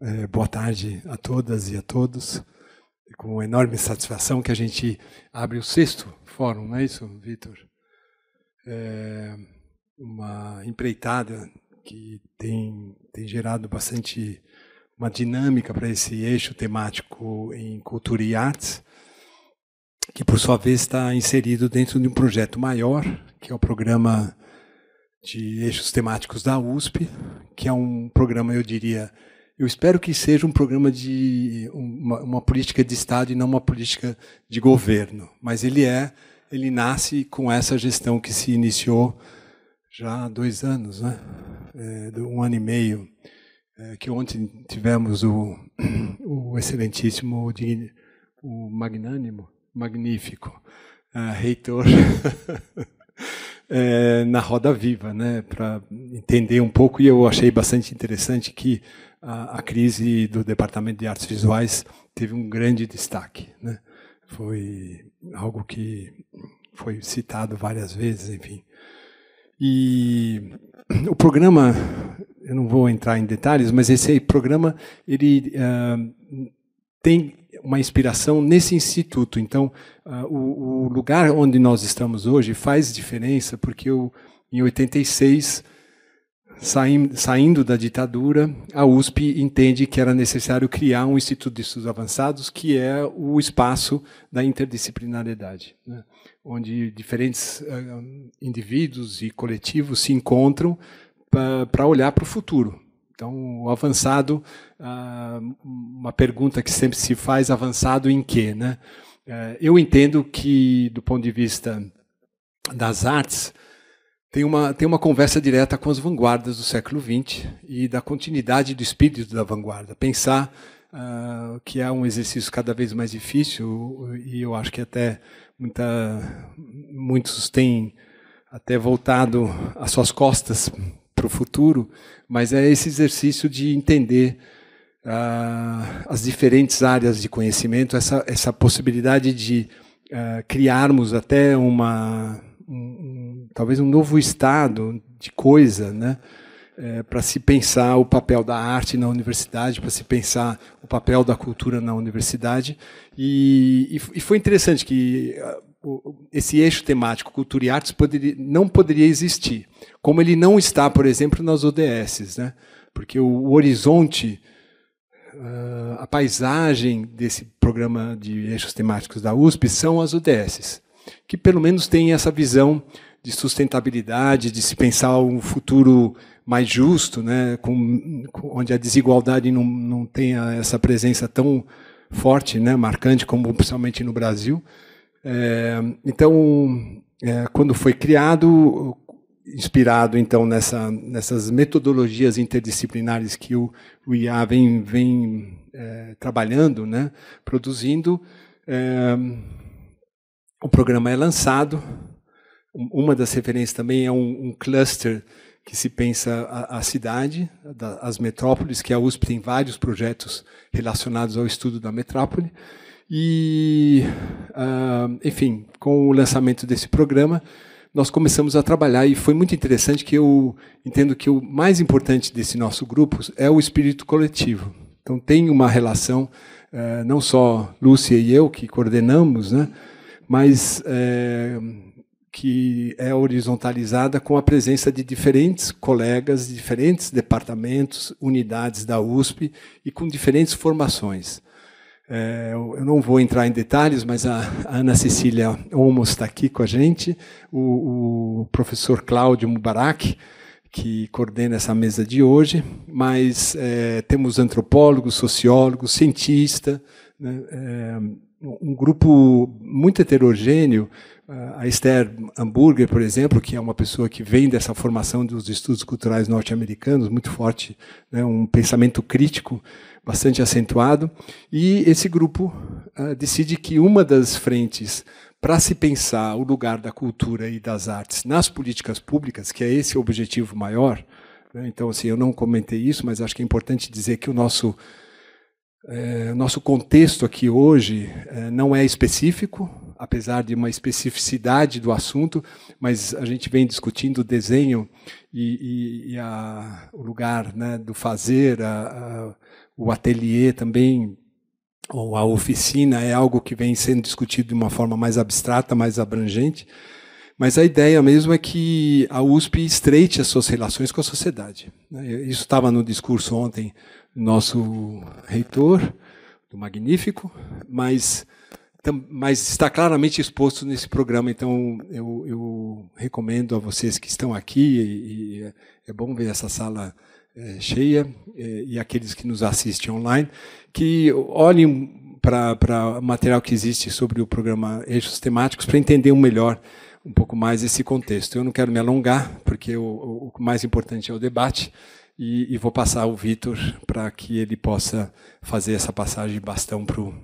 é, boa tarde a todas e a todos. É com enorme satisfação que a gente abre o sexto fórum, não é isso, Vitor? É uma empreitada que tem, tem gerado bastante uma dinâmica para esse eixo temático em cultura e artes, que por sua vez está inserido dentro de um projeto maior, que é o programa de eixos temáticos da USP, que é um programa, eu diria, eu espero que seja um programa de uma, uma, política de Estado e não uma política de governo, mas ele é, ele nasce com essa gestão que se iniciou já há dois anos, né? É, um ano e meio, é, que ontem tivemos o, o excelentíssimo, o magnânimo, magnífico, uh, reitor é, na Roda Viva, né, para entender um pouco, e eu achei bastante interessante que a, a, crise do Departamento de Artes Visuais teve um grande destaque. Né? Foi algo que foi citado várias vezes, enfim. E o programa, eu não vou entrar em detalhes, mas esse programa ele uh, tem uma inspiração nesse instituto. Então, uh, o, o, lugar onde nós estamos hoje faz diferença, porque eu, em 86, saindo, da ditadura, a USP entende que era necessário criar um Instituto de Estudos Avançados, que é o espaço da interdisciplinariedade, né? onde diferentes uh, indivíduos e coletivos se encontram para olhar para o futuro. Então, o avançado, ah, uma pergunta que sempre se faz, avançado em quê? Né? Eh, eu entendo que, do ponto de vista das artes, tem uma, tem uma conversa direta com as vanguardas do século XX e da continuidade do espírito da vanguarda. Pensar uh, que é um exercício cada vez mais difícil, e eu acho que até muita, muitos têm até voltado as suas costas para o futuro, mas é esse exercício de entender uh, as diferentes áreas de conhecimento, essa, essa possibilidade de uh, criarmos até uma um, talvez um novo estado de coisa, né? É, para se pensar o papel da arte na universidade, para se pensar o papel da cultura na universidade. E, e, e foi interessante que esse eixo temático cultura e artes poderia, não poderia existir, como ele não está, por exemplo, nas ODS, né? porque o, o horizonte, uh, a paisagem desse programa de eixos temáticos da USP são as ODS, que pelo menos têm essa visão de sustentabilidade, de se pensar um futuro mais justo, né? Com, onde a desigualdade não, não tenha essa presença tão forte, né? marcante, como principalmente no Brasil. É, então, é, quando foi criado, inspirado então nessa, nessas metodologias interdisciplinares que o, o IA vem, vem é, trabalhando, né, produzindo, é, o programa é lançado. Uma das referências também é um, um cluster que se pensa a, a cidade, da, as metrópoles, que a USP tem vários projetos relacionados ao estudo da metrópole. E, uh, enfim, com o lançamento desse programa, nós começamos a trabalhar e foi muito interessante que eu entendo que o mais importante desse nosso grupo é o espírito coletivo. Então tem uma relação, uh, não só Lúcia e eu que coordenamos, né, mas uh, que é horizontalizada com a presença de diferentes colegas de diferentes departamentos, unidades da USP e com diferentes formações. É, eu não vou entrar em detalhes, mas a, Ana Cecília Olmos está aqui com a gente, o, o, professor Cláudio Mubarak, que coordena essa mesa de hoje, mas é, temos antropólogos, sociólogos, cientistas, né, é, um grupo muito heterogêneo. A Esther Hamburger, por exemplo, que é uma pessoa que vem dessa formação dos estudos culturais norte-americanos, muito forte, né, um pensamento crítico bastante acentuado, e esse grupo uh, decide que uma das frentes para se pensar o lugar da cultura e das artes nas políticas públicas, que é esse o objetivo maior, né? então assim, eu não comentei isso, mas acho que é importante dizer que o nosso é, nosso contexto aqui hoje é, não é específico, apesar de uma especificidade do assunto, mas a gente vem discutindo o desenho e, e, e a, o lugar né, do fazer, a, a, o ateliê também, ou a oficina, é algo que vem sendo discutido de uma forma mais abstrata, mais abrangente. Mas a ideia mesmo é que a USP estreite as suas relações com a sociedade. Né? Isso estava no discurso ontem do nosso reitor, do Magnífico, mas, mas está claramente exposto nesse programa. Então, eu, eu recomendo a vocês que estão aqui, e, e é bom ver essa sala é, cheia, é, e aqueles que nos assistem online, que olhem para o material que existe sobre o programa Eixos Temáticos para entender melhor um pouco mais esse contexto. Eu não quero me alongar, porque o, o mais importante é o debate, e, e vou passar o Vitor para que ele possa fazer essa passagem de bastão para o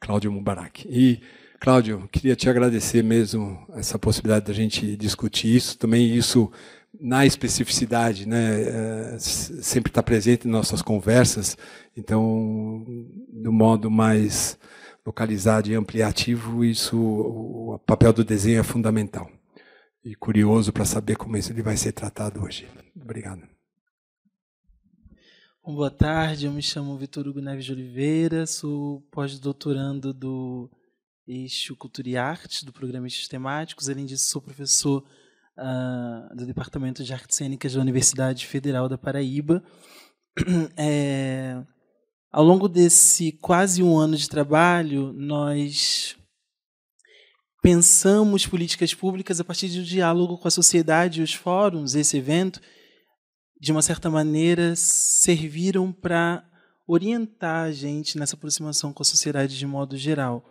Cláudio Mubarak. E, Cláudio, queria te agradecer mesmo essa possibilidade da gente discutir isso, também isso na especificidade, né, é, sempre está presente em nossas conversas, então, do modo mais localizado e ampliativo, isso, o papel do desenho é fundamental. E curioso para saber como isso ele vai ser tratado hoje. Obrigado. Boa tarde, eu me chamo Vitor Hugo Neves de Oliveira, sou pós-doutorando do Eixo Cultura e Arte, do programa Eixos Temáticos. Além disso, sou professor uh, do Departamento de Artes Cênicas da Universidade Federal da Paraíba. É, ao longo desse quase um ano de trabalho, nós pensamos políticas públicas a partir do diálogo com a sociedade e os fóruns. Esse evento, de uma certa maneira, serviram para orientar a gente nessa aproximação com a sociedade de modo geral.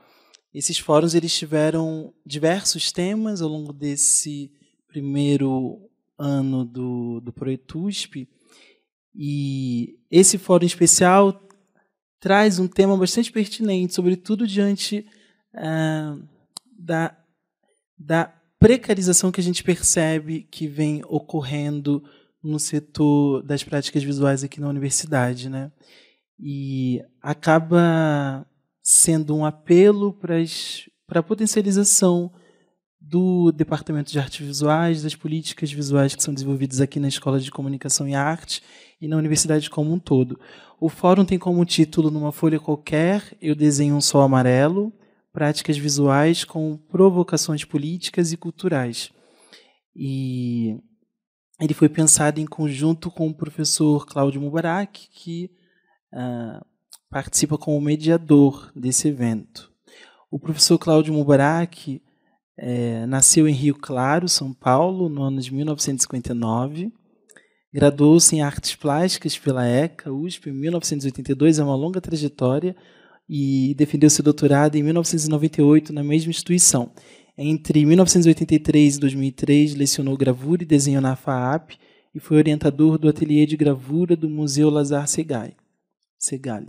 Esses fóruns eles tiveram diversos temas ao longo desse primeiro ano do, do Proetusp, e esse fórum especial traz um tema bastante pertinente, sobretudo diante ah, da, da precarização que a gente percebe que vem ocorrendo no setor das práticas visuais aqui na universidade, né? E acaba sendo um apelo para a potencialização do Departamento de Artes Visuais, das políticas visuais que são desenvolvidas aqui na Escola de Comunicação e Arte e na universidade como um todo. O fórum tem como título, numa folha qualquer, Eu desenho um sol amarelo, práticas visuais com provocações políticas e culturais. E ele foi pensado em conjunto com o professor Cláudio Mubarak, que uh, participa como mediador desse evento. O professor Cláudio Mubarak é, nasceu em Rio Claro, São Paulo, no ano de 1959 Graduou-se em Artes Plásticas pela ECA, USP, em 1982, é uma longa trajetória, e defendeu seu doutorado em 1998 na mesma instituição. Entre 1983 e 2003, lecionou gravura e desenho na FAAP e foi orientador do ateliê de gravura do Museu Lazar Segali, Segali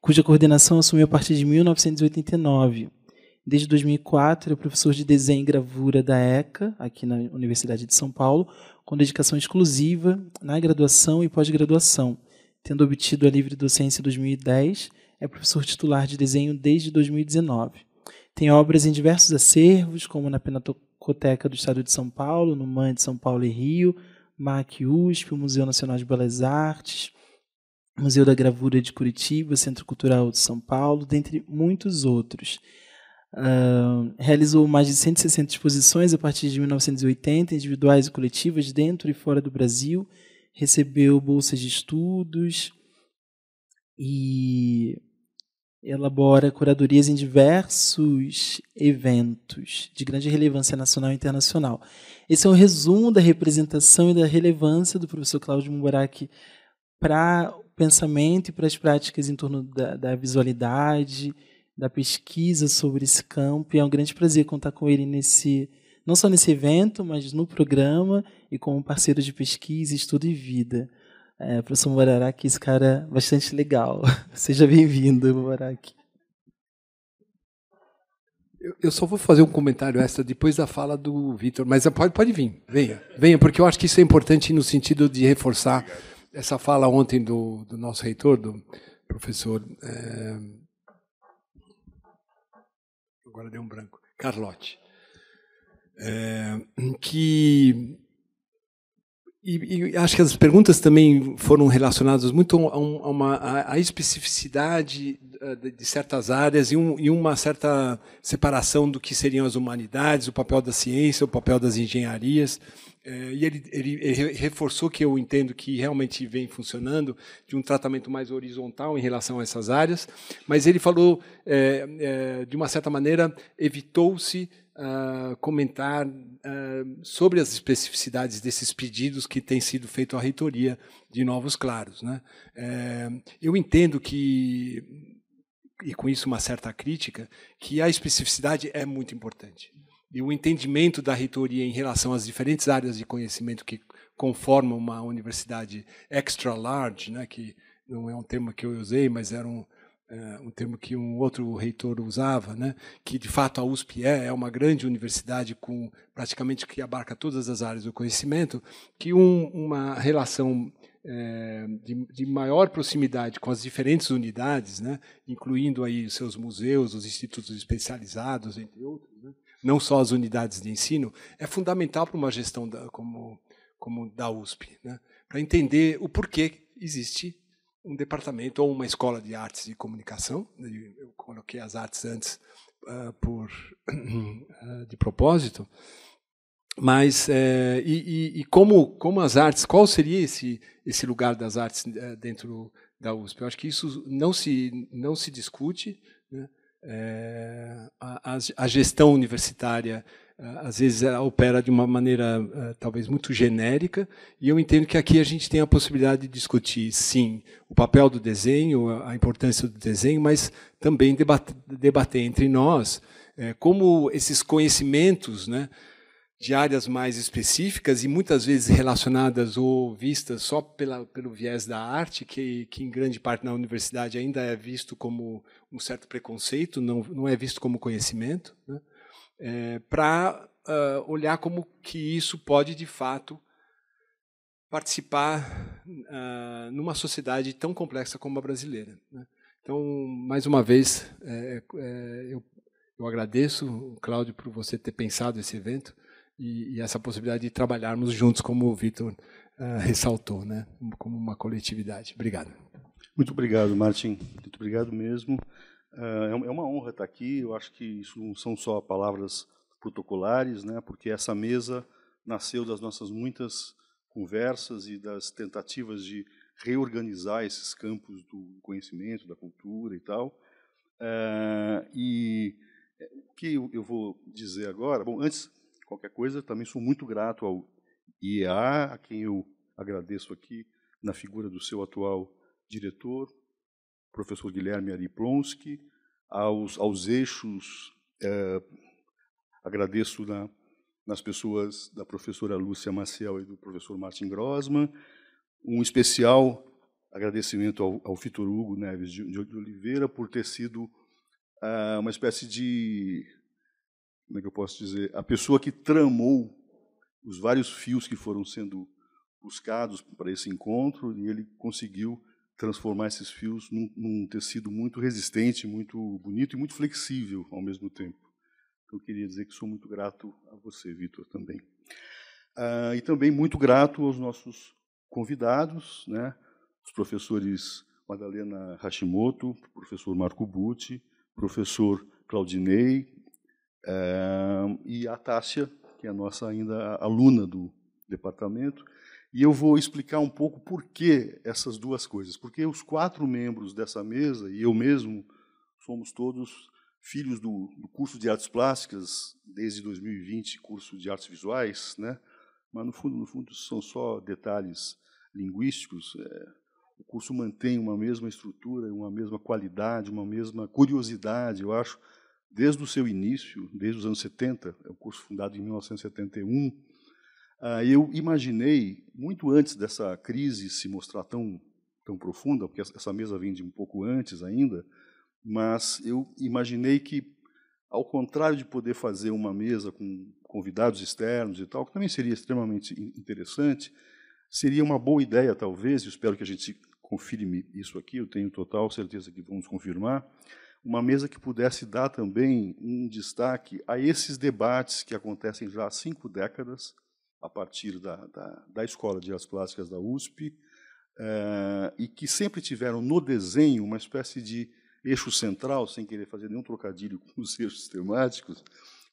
cuja coordenação assumiu a partir de 1989. Desde 2004, é professor de desenho e gravura da ECA, aqui na Universidade de São Paulo, com dedicação exclusiva na graduação e pós-graduação. Tendo obtido a livre docência em 2010, é professor titular de desenho desde 2019. Tem obras em diversos acervos, como na Pinacoteca do Estado de São Paulo, no MAN de São Paulo e Rio, MAC USP, Museu Nacional de Belas Artes, Museu da Gravura de Curitiba, Centro Cultural de São Paulo, dentre muitos outros. Uh, realizou mais de 160 exposições a partir de 1980, individuais e coletivas, dentro e fora do Brasil. Recebeu bolsas de estudos e elabora curadorias em diversos eventos de grande relevância nacional e internacional. Esse é um resumo da representação e da relevância do professor Cláudio Mubarak para o pensamento e para as práticas em torno da, da visualidade, da pesquisa sobre esse campo e é um grande prazer contar com ele nesse não só nesse evento, mas no programa e como parceiro de pesquisa, estudo e vida. É, professor Mubarak, esse cara é bastante legal. Seja bem-vindo, Mubarak. Eu, eu só vou fazer um comentário extra depois da fala do Vitor, mas pode, pode vir, venha, venha, porque eu acho que isso é importante no sentido de reforçar essa fala ontem do, do nosso reitor, do professor é, agora deu um branco, Carlotti, é, que e, e, acho que as perguntas também foram relacionadas muito a, uma, a, a especificidade eh, de certas áreas e, um, e, uma certa separação do que seriam as humanidades, o papel da ciência, o papel das engenharias. É, e ele, ele, ele, reforçou que eu entendo que realmente vem funcionando de um tratamento mais horizontal em relação a essas áreas, mas ele falou, é, é, de uma certa maneira, evitou-se uh, comentar uh, sobre as especificidades desses pedidos que têm sido feitos à reitoria de Novos Claros. Né? É, eu entendo que e com isso uma certa crítica, que a especificidade é muito importante. E o entendimento da reitoria em relação às diferentes áreas de conhecimento que conformam uma universidade extra large, né, que não é um termo que eu usei, mas era um, é, um termo que um outro reitor usava, né, que de fato a USP é, é uma grande universidade com praticamente que abarca todas as áreas do conhecimento, que um, uma relação é, de, de, maior proximidade com as diferentes unidades, né, incluindo aí os seus museus, os institutos especializados, entre outros, né, não só as unidades de ensino, é fundamental para uma gestão da, como, como da USP, né, para entender o porquê existe um departamento ou uma escola de artes e comunicação. Né, eu coloquei as artes antes uh, por uh, de propósito mas é, e, e, como como as artes qual seria esse esse lugar das artes é, dentro da USP eu acho que isso não se não se discute né? é, a, a, gestão universitária às vezes opera de uma maneira talvez muito genérica e eu entendo que aqui a gente tem a possibilidade de discutir sim o papel do desenho a importância do desenho mas também debater, debater entre nós como esses conhecimentos né de áreas mais específicas e muitas vezes relacionadas ou vistas só pela, pelo viés da arte, que, que em grande parte na universidade ainda é visto como um certo preconceito, não, não é visto como conhecimento, né? É, para uh, ah, olhar como que isso pode de fato participar uh, numa sociedade tão complexa como a brasileira. Né? Então, mais uma vez, é, é, eu, eu agradeço, Cláudio, por você ter pensado esse evento e, e essa possibilidade de trabalharmos juntos, como o Vitor uh, ressaltou, né, como uma coletividade. Obrigado. Muito obrigado, Martin. Muito obrigado mesmo. Uh, é uma honra estar aqui. Eu acho que isso não são só palavras protocolares, né, porque essa mesa nasceu das nossas muitas conversas e das tentativas de reorganizar esses campos do conhecimento, da cultura e tal. Uh, e o que eu vou dizer agora? Bom, antes qualquer coisa, também sou muito grato ao IEA, a quem eu agradeço aqui na figura do seu atual diretor, professor Guilherme Ariplonsky, aos, aos eixos, é, agradeço na, nas pessoas da professora Lúcia Maciel e do professor Martin Grossman, um especial agradecimento ao, ao Hugo Neves de, de Oliveira por ter sido uh, uma espécie de como é que eu posso dizer, a pessoa que tramou os vários fios que foram sendo buscados para esse encontro e ele conseguiu transformar esses fios num, num, tecido muito resistente, muito bonito e muito flexível ao mesmo tempo. Então, eu queria dizer que sou muito grato a você, Vitor, também. Ah, e também muito grato aos nossos convidados, né, os professores Madalena Hashimoto, professor Marco Butti, professor Claudinei, e a Tássia, que é a nossa ainda aluna do departamento, e eu vou explicar um pouco por que essas duas coisas. Porque os quatro membros dessa mesa, e eu mesmo, somos todos filhos do, do curso de artes plásticas, desde 2020, curso de artes visuais, né? mas no fundo, no fundo são só detalhes linguísticos. É, o curso mantém uma mesma estrutura, uma mesma qualidade, uma mesma curiosidade, eu acho, desde o seu início, desde os anos 70, é um curso fundado em 1971, ah, eu imaginei, muito antes dessa crise se mostrar tão, tão profunda, porque essa mesa vem de um pouco antes ainda, mas eu imaginei que, ao contrário de poder fazer uma mesa com convidados externos e tal, que também seria extremamente interessante, seria uma boa ideia, talvez, e espero que a gente confirme isso aqui, eu tenho total certeza que vamos confirmar, uma mesa que pudesse dar também um destaque a esses debates que acontecem já há cinco décadas a partir da, da, da Escola de Artes Plásticas da USP, é, e que sempre tiveram no desenho uma espécie de eixo central, sem querer fazer nenhum trocadilho com os eixos temáticos,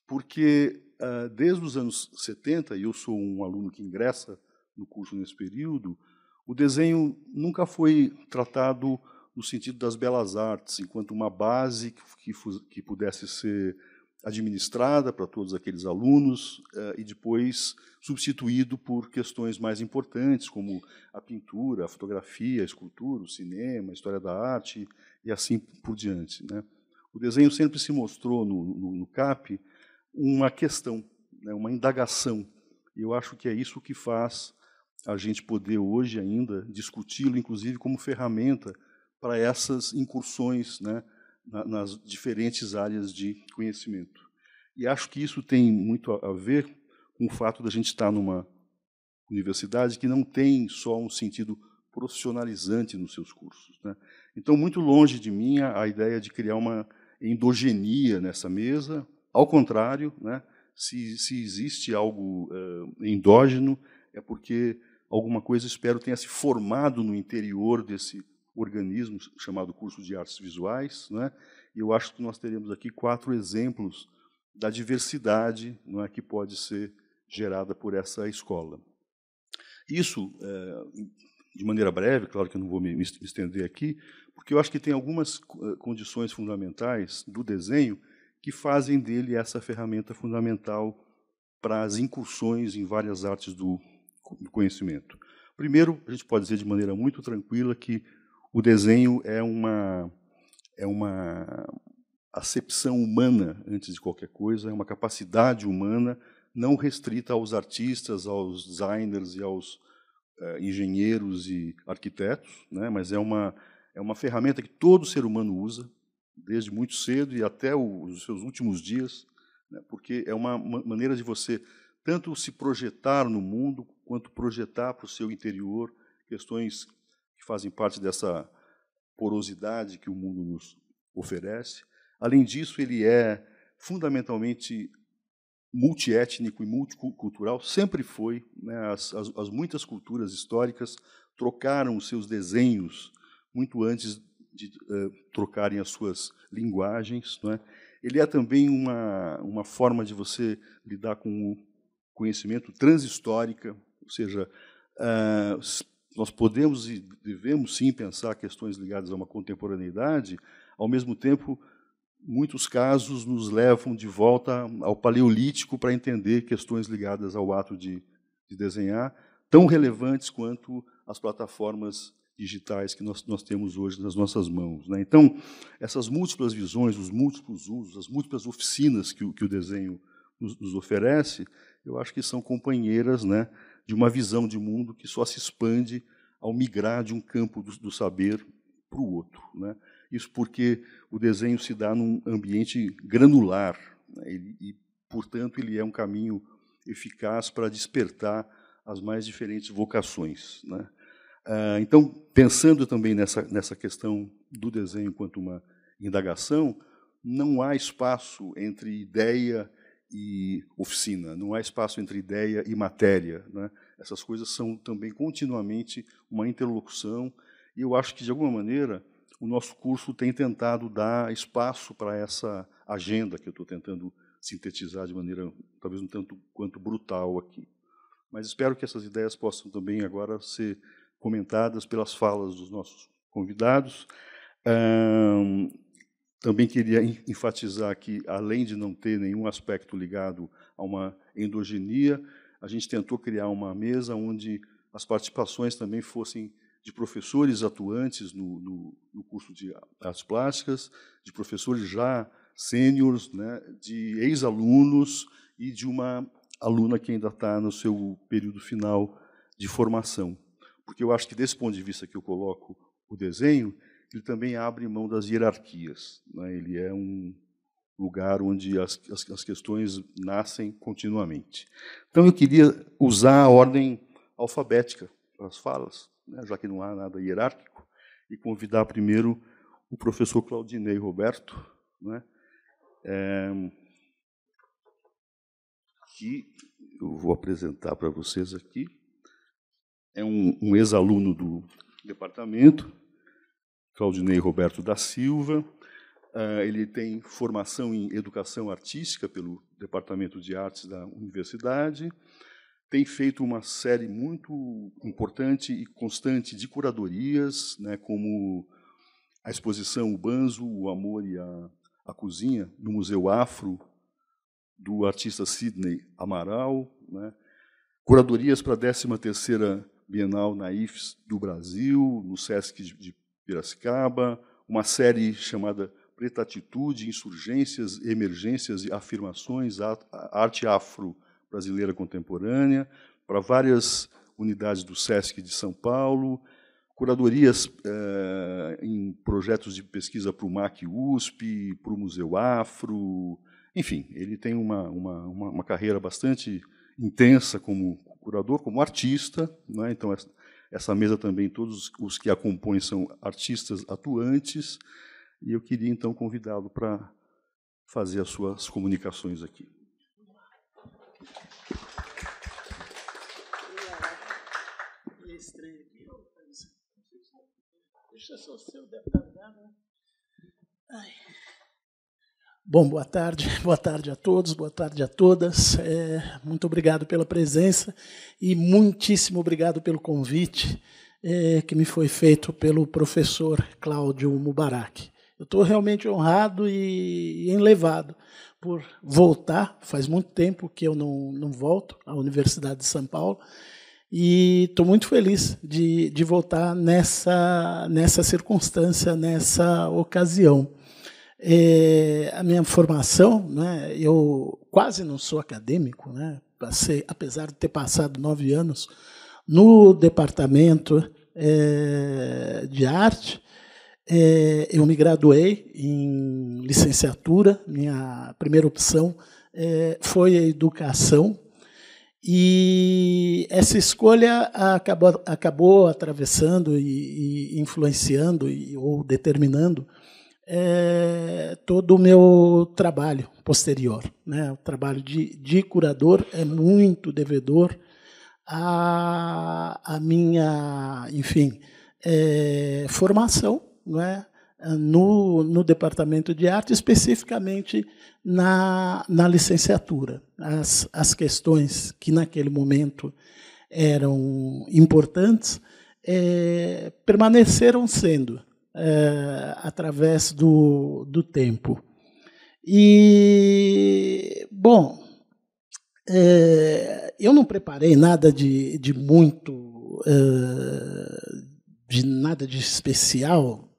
porque é, desde os anos 70, e eu sou um aluno que ingressa no curso nesse período, o desenho nunca foi tratado no sentido das belas artes, enquanto uma base que, que pudesse ser administrada para todos aqueles alunos eh, e depois substituído por questões mais importantes, como a pintura, a fotografia, a escultura, o cinema, a história da arte e assim por diante. Né? O desenho sempre se mostrou no, no, no CAP uma questão, né, uma indagação. E eu acho que é isso que faz a gente poder hoje ainda discuti-lo, inclusive como ferramenta para essas incursões né, nas diferentes áreas de conhecimento. E acho que isso tem muito a ver com o fato da gente estar numa universidade que não tem só um sentido profissionalizante nos seus cursos. Né? Então, muito longe de mim a ideia de criar uma endogenia nessa mesa. Ao contrário, né, se, se existe algo uh, endógeno, é porque alguma coisa, espero, tenha se formado no interior desse organismo chamado curso de artes visuais. Né? E eu acho que nós teremos aqui quatro exemplos da diversidade não é, que pode ser gerada por essa escola. Isso, é, de maneira breve, claro que eu não vou me, estender aqui, porque eu acho que tem algumas eh, condições fundamentais do desenho que fazem dele essa ferramenta fundamental para as incursões em várias artes do conhecimento. Primeiro, a gente pode dizer de maneira muito tranquila que o desenho é uma é uma acepção humana antes de qualquer coisa, é uma capacidade humana não restrita aos artistas, aos designers e aos uh, engenheiros e arquitetos, né? mas é uma é uma ferramenta que todo ser humano usa desde muito cedo e até os seus últimos dias, né? porque é uma maneira de você tanto se projetar no mundo quanto projetar para o seu interior questões fazem parte dessa porosidade que o mundo nos oferece. Além disso, ele é fundamentalmente multiétnico e multicultural, sempre foi. Né? As, as, as, muitas culturas históricas trocaram os seus desenhos muito antes de uh, trocarem as suas linguagens. É? Ele é também uma, uma forma de você lidar com o conhecimento transhistórica, ou seja, uh, nós podemos e devemos sim pensar questões ligadas a uma contemporaneidade, ao mesmo tempo, muitos casos nos levam de volta ao paleolítico para entender questões ligadas ao ato de, de desenhar, tão relevantes quanto as plataformas digitais que nós, nós temos hoje nas nossas mãos. Né? Então, essas múltiplas visões, os múltiplos usos, as múltiplas oficinas que o, que o desenho nos, nos oferece, eu acho que são companheiras né, de uma visão de mundo que só se expande ao migrar de um campo do, do saber para o outro. Né? Isso porque o desenho se dá num ambiente granular né? e, portanto, ele é um caminho eficaz para despertar as mais diferentes vocações. Né? Ah, então, pensando também nessa, nessa questão do desenho enquanto uma indagação, não há espaço entre ideia e oficina, não há espaço entre ideia e matéria. Né? Essas coisas são também continuamente uma interlocução, e eu acho que, de alguma maneira, o nosso curso tem tentado dar espaço para essa agenda que eu estou tentando sintetizar de maneira talvez um tanto quanto brutal aqui. Mas espero que essas ideias possam também agora ser comentadas pelas falas dos nossos convidados. Também queria enfatizar que, além de não ter nenhum aspecto ligado a uma endogenia, a gente tentou criar uma mesa onde as participações também fossem de professores atuantes no, no, no curso de artes plásticas, de professores já sêniores, né, de ex-alunos e de uma aluna que ainda está no seu período final de formação. Porque eu acho que, desse ponto de vista que eu coloco o desenho, ele também abre mão das hierarquias. Né? Ele é um lugar onde as, as, as, questões nascem continuamente. Então, eu queria usar a ordem alfabética para as falas, né? já que não há nada hierárquico, e convidar primeiro o professor Claudinei Roberto, né? é, que eu vou apresentar para vocês aqui. É um, um ex-aluno do departamento, Claudinei Roberto da Silva. Uh, ele tem formação em educação artística pelo Departamento de Artes da Universidade. Tem feito uma série muito importante e constante de curadorias, né, como a exposição O Banzo, o Amor e a, a Cozinha, no Museu Afro, do artista Sidney Amaral, né? curadorias para a 13ª Bienal na IFES do Brasil, no SESC de Piracicaba, uma série chamada Preta Atitude, Insurgências, Emergências e Afirmações, Arte Afro-Brasileira Contemporânea, para várias unidades do SESC de São Paulo, curadorias eh, em projetos de pesquisa para o MAC USP, para o Museu Afro, enfim, ele tem uma, uma, uma, carreira bastante intensa como curador, como artista. Né? Então, essa, mesa também, todos os que a compõem são artistas atuantes. E eu queria, então, convidá-lo para fazer as suas comunicações aqui. Deixa só ser o deputado, né? Ai. Bom, boa tarde, boa tarde a todos, boa tarde a todas. É, muito obrigado pela presença e muitíssimo obrigado pelo convite é, que me foi feito pelo professor Cláudio Mubarak. Eu estou realmente honrado e enlevado por voltar. Faz muito tempo que eu não, não volto à Universidade de São Paulo e estou muito feliz de, de voltar nessa, nessa circunstância, nessa ocasião. É, a minha formação, né, eu quase não sou acadêmico, né, passei, apesar de ter passado nove anos no departamento é, de arte, é, eu me graduei em licenciatura, minha primeira opção é, foi a educação, e essa escolha acabou, acabou atravessando e, e influenciando e, ou determinando é, todo o meu trabalho posterior. Né? O trabalho de, de curador é muito devedor à, à minha, enfim, é, formação né? no, no departamento de arte, especificamente na, na licenciatura. As, as questões que naquele momento eram importantes é, permaneceram sendo é, através do, do tempo. E, bom, é, eu não preparei nada de, de muito, é, de nada de especial,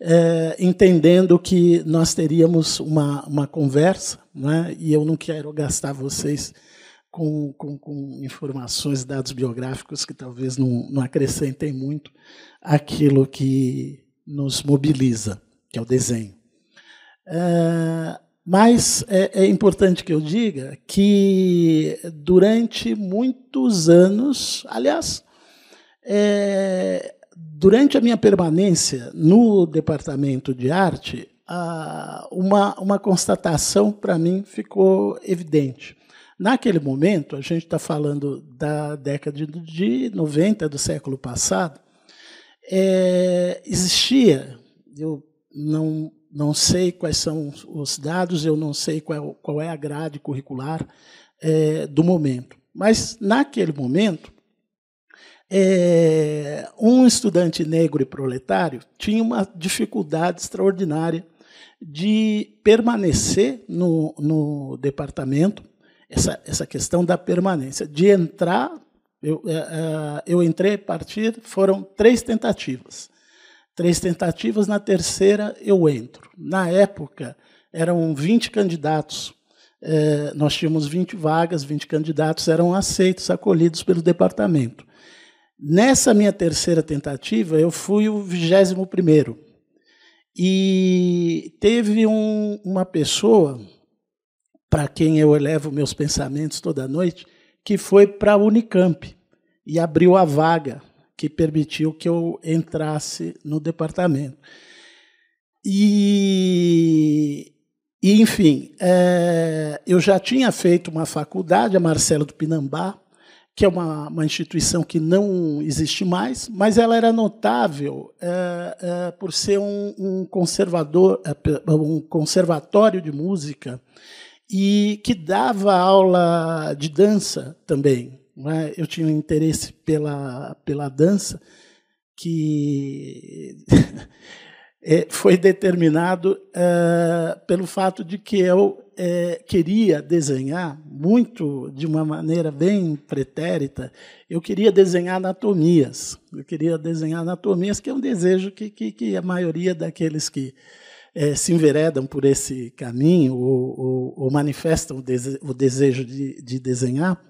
é, entendendo que nós teríamos uma, uma conversa, né, e eu não quero gastar vocês com, com, com, informações, dados biográficos que talvez não, não acrescentem muito aquilo que nos mobiliza, que é o desenho. É, mas é, é, importante que eu diga que durante muitos anos, aliás, é, durante a minha permanência no departamento de arte, uma, uma constatação para mim ficou evidente. Naquele momento, a gente está falando da década de 90 do século passado, é, existia, eu não, não sei quais são os dados, eu não sei qual, qual é a grade curricular é, do momento, mas naquele momento, é, um estudante negro e proletário tinha uma dificuldade extraordinária de permanecer no, no departamento, essa, essa questão da permanência, de entrar eu, é, é, eu entrei a partir, foram três tentativas. Três tentativas, na terceira eu entro. Na época, eram 20 candidatos. É, nós tínhamos 20 vagas, 20 candidatos eram aceitos, acolhidos pelo departamento. Nessa minha terceira tentativa, eu fui o vigésimo primeiro. E teve um, uma pessoa, para quem eu elevo meus pensamentos toda noite, que foi para a Unicamp e abriu a vaga que permitiu que eu entrasse no departamento. E, E, enfim, é, eu já tinha feito uma faculdade, a Marcelo do Pinambá, que é uma, uma instituição que não existe mais, mas ela era notável é, é, por ser um, um conservador, é, um conservatório de música e que dava aula de dança também. É? Eu tinha um interesse pela, pela dança que é, foi determinado é, pelo fato de que eu é, queria desenhar muito de uma maneira bem pretérita. Eu queria desenhar anatomias. Eu queria desenhar anatomias, que é um desejo que, que, que a maioria daqueles que é, se enveredam por esse caminho ou, ou, ou manifestam o, dese o desejo de, de desenhar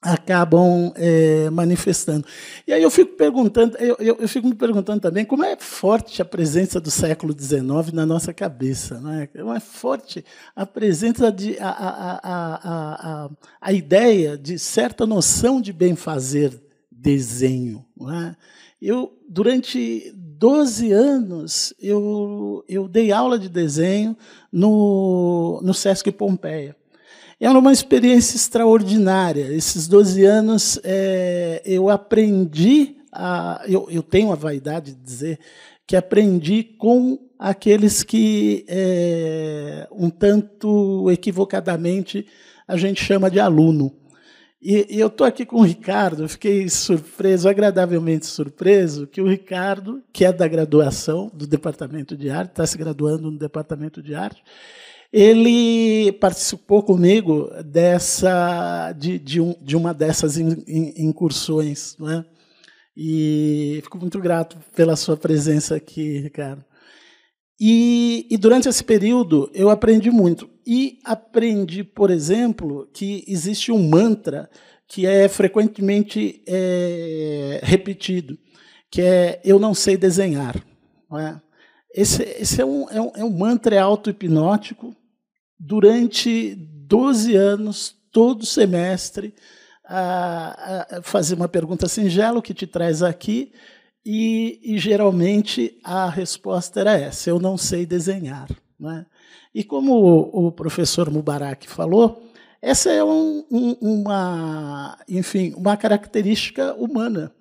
acabam é, manifestando. E aí eu fico perguntando, eu, eu, eu, fico me perguntando também como é forte a presença do século XIX na nossa cabeça, não é? Como é forte a presença de a, a, a, a, a ideia de certa noção de bem fazer desenho, não é? Eu durante 12 anos eu, eu dei aula de desenho no, no Sesc Pompeia. É uma experiência extraordinária. Esses 12 anos é, eu aprendi, a, eu, eu, tenho a vaidade de dizer que aprendi com aqueles que, é, um tanto equivocadamente, a gente chama de aluno. E, e eu estou aqui com o Ricardo, fiquei surpreso, agradavelmente surpreso, que o Ricardo, que é da graduação do Departamento de Arte, está se graduando no Departamento de Arte, ele participou comigo dessa de, de, um, de uma dessas incursões, né? E fico muito grato pela sua presença aqui, Ricardo. E, e, durante esse período eu aprendi muito. E aprendi, por exemplo, que existe um mantra que é frequentemente é, repetido, que é eu não sei desenhar. Não é? Esse, esse é, um, é, um, é um mantra auto-hipnótico. Durante 12 anos, todo semestre, a, a fazer uma pergunta singela, o que te traz aqui, e, e, geralmente a resposta era essa: eu não sei desenhar. Né? E como o, professor Mubarak falou, essa é um, um, uma, enfim, uma característica humana.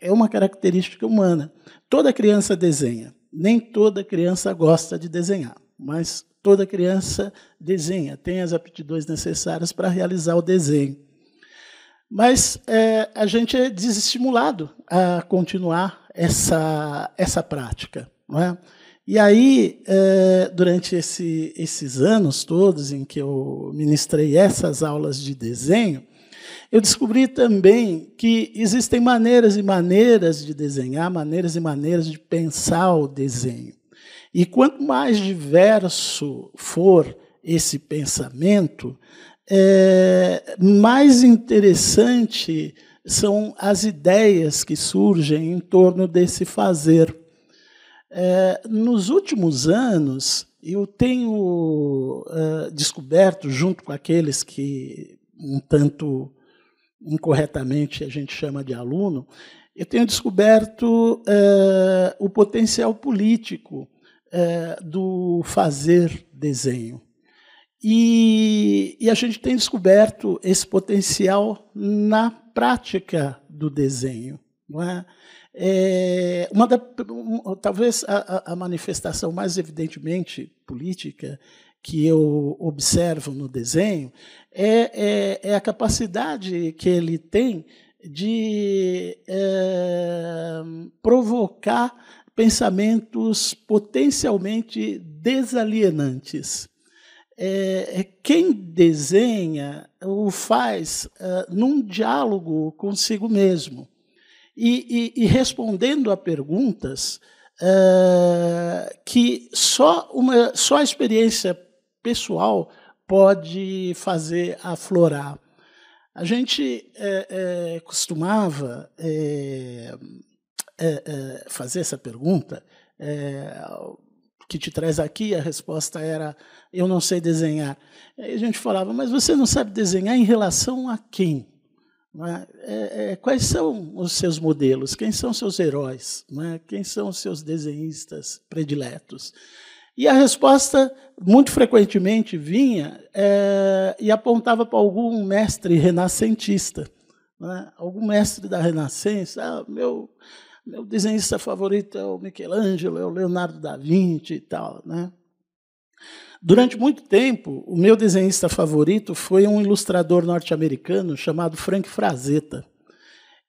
É? é uma característica humana. Toda criança desenha nem toda criança gosta de desenhar, mas toda criança desenha, tem as aptidões necessárias para realizar o desenho. Mas é, a gente é desestimulado a continuar essa, essa prática. Não é? E aí, é, durante esse, esses anos todos em que eu ministrei essas aulas de desenho, eu descobri também que existem maneiras e maneiras de desenhar, maneiras e maneiras de pensar o desenho. E quanto mais diverso for esse pensamento, é, mais interessante são as ideias que surgem em torno desse fazer. É, nos últimos anos, eu tenho é, descoberto, junto com aqueles que um tanto incorretamente a gente chama de aluno, eu tenho descoberto é, o potencial político é, do fazer desenho. E, e, a gente tem descoberto esse potencial na prática do desenho. Não é? É, uma da, um, talvez a, a manifestação mais evidentemente política que eu observo no desenho é, é, é a capacidade que ele tem de é, provocar pensamentos potencialmente desalienantes. É, é quem desenha o faz é, num diálogo consigo mesmo e, e, e respondendo a perguntas é, que só, uma, só a experiência pessoal pode fazer aflorar. A gente é, é, costumava é, é, fazer essa pergunta, que te traz aqui, a resposta era: eu não sei desenhar. Aí a gente falava, mas você não sabe desenhar em relação a quem? Quais são os seus modelos? Quem são seus heróis? Quem são os seus desenhistas prediletos? E a resposta, muito frequentemente, vinha é, e apontava para algum mestre renascentista. Algum mestre da Renascença. Ah, meu, meu desenhista favorito é o Michelangelo, é o Leonardo da Vinci e tal. Né? Durante muito tempo, o meu desenhista favorito foi um ilustrador norte-americano chamado Frank Frazetta.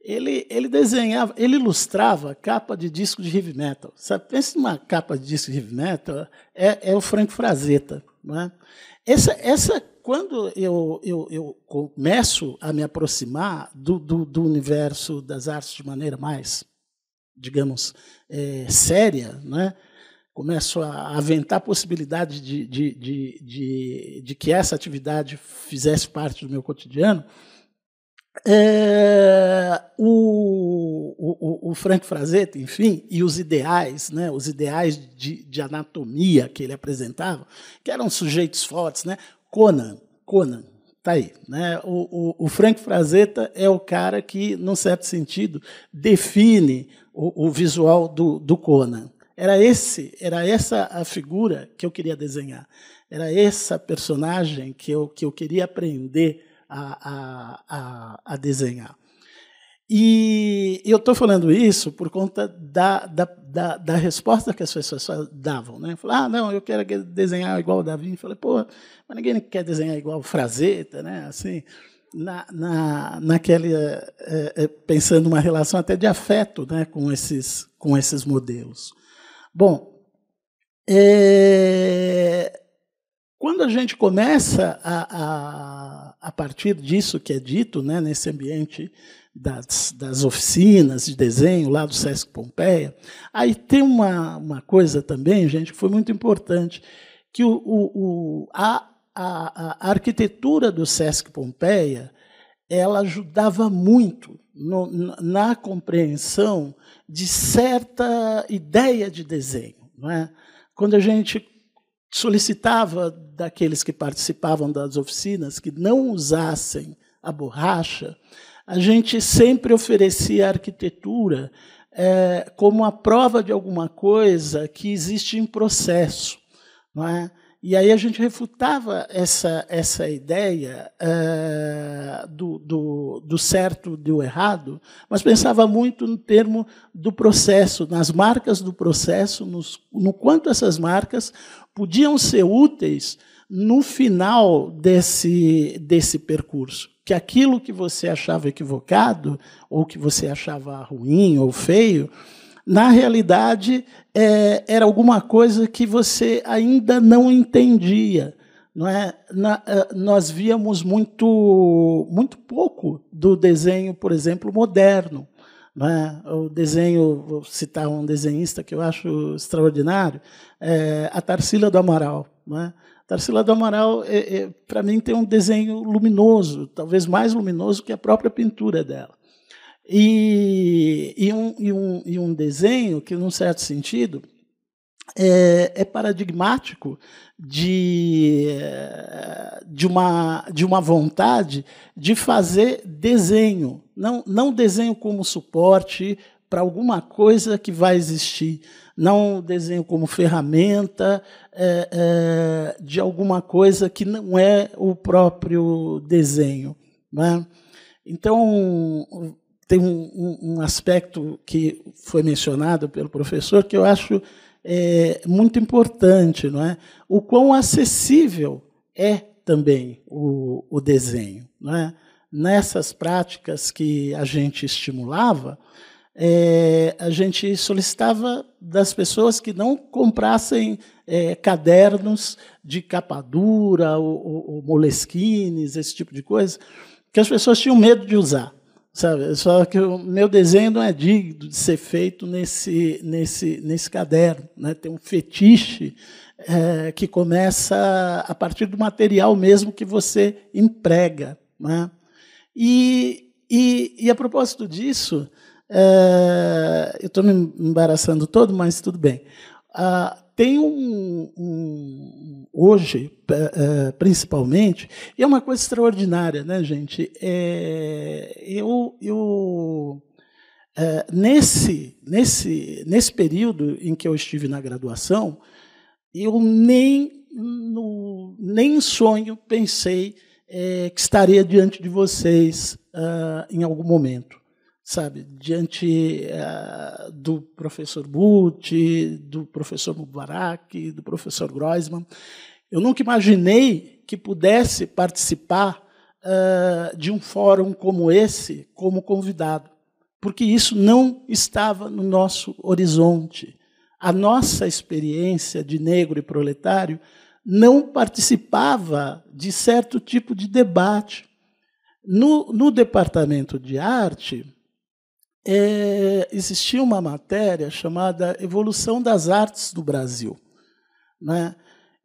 Ele, ele desenhava, ele ilustrava capa de disco de heavy metal. Sabe, pensa numa capa de disco de heavy metal, é, é o Frank Frazetta. Não é? Essa, essa, quando eu, eu, eu começo a me aproximar do, do, do universo das artes de maneira mais, digamos, é, séria, né? Começo a aventar a possibilidade de, de, de, de, de que essa atividade fizesse parte do meu cotidiano, é, o, o, o, Frank Frazetta, enfim, e os ideais, né, os ideais de, de, anatomia que ele apresentava, que eram sujeitos fortes, né? Conan, Conan, tá aí, né? O, o, Frank Frazetta é o cara que, num certo sentido, define o, o visual do, do Conan. Era esse, era essa a figura que eu queria desenhar. Era essa personagem que eu, que eu queria aprender a, a, a, a desenhar. E eu estou falando isso por conta da, da, da, da, resposta que as pessoas davam. Né? Falaram, ah, não, eu quero desenhar igual o Davi. Eu falei, pô, mas ninguém quer desenhar igual o Frazetta, né? assim, na, na, naquele, é, é, pensando uma relação até de afeto né, com, esses, com esses modelos. Bom, é, quando a gente começa a, a, a, partir disso que é dito, né, nesse ambiente das, das oficinas de desenho lá do Sesc Pompeia, aí tem uma, uma coisa também, gente, que foi muito importante, que o, o, a, a, a arquitetura do Sesc Pompeia ela ajudava muito no, na compreensão de certa ideia de desenho. Não é? Quando a gente solicitava daqueles que participavam das oficinas que não usassem a borracha, a gente sempre oferecia a arquitetura é, como a prova de alguma coisa que existe em processo. Não é? E aí a gente refutava essa, essa ideia uh, do, do, do, certo do errado, mas pensava muito no termo do processo, nas marcas do processo, nos, no quanto essas marcas podiam ser úteis no final desse, desse percurso. Que aquilo que você achava equivocado, ou que você achava ruim ou feio, na realidade, é, era alguma coisa que você ainda não entendia. Não é? Na, é, nós víamos muito, muito pouco do desenho, por exemplo, moderno. É? O desenho, vou citar um desenhista que eu acho extraordinário, é a Tarsila do Amaral. Não é? Tarsila do Amaral, é, é, para mim, tem um desenho luminoso, talvez mais luminoso que a própria pintura dela. E, e, um, e, um, e um desenho que, num certo sentido, é, é, paradigmático de, de, uma, de uma vontade de fazer desenho, não, não desenho como suporte para alguma coisa que vai existir, não desenho como ferramenta é, é, de alguma coisa que não é o próprio desenho. Né? Então, tem um, um, aspecto que foi mencionado pelo professor que eu acho é, muito importante, não é? O quão acessível é também o, o desenho, não é? Nessas práticas que a gente estimulava, é, a gente solicitava das pessoas que não comprassem é, cadernos de capa dura ou, ou, ou moleskines, esse tipo de coisa, que as pessoas tinham medo de usar. Sabe? Só que o meu desenho não é digno de ser feito nesse, nesse, nesse caderno. Né? Tem um fetiche é, que começa a partir do material mesmo que você emprega. Né? E, e, e, a propósito disso, é, eu estou me embaraçando todo, mas tudo bem. Ah, tem um, um hoje, é, é, principalmente, e é uma coisa extraordinária, né, gente? É, eu, eu é, nesse, nesse, nesse período em que eu estive na graduação, eu nem no, nem em sonho pensei é, que estaria diante de vocês uh, em algum momento, sabe? Diante uh, do professor Butti, do professor Mubarak, do professor Groisman. Eu nunca imaginei que pudesse participar uh, de um fórum como esse, como convidado, porque isso não estava no nosso horizonte. A nossa experiência de negro e proletário não participava de certo tipo de debate. No, no departamento de arte, é, existia uma matéria chamada Evolução das Artes do Brasil. Né?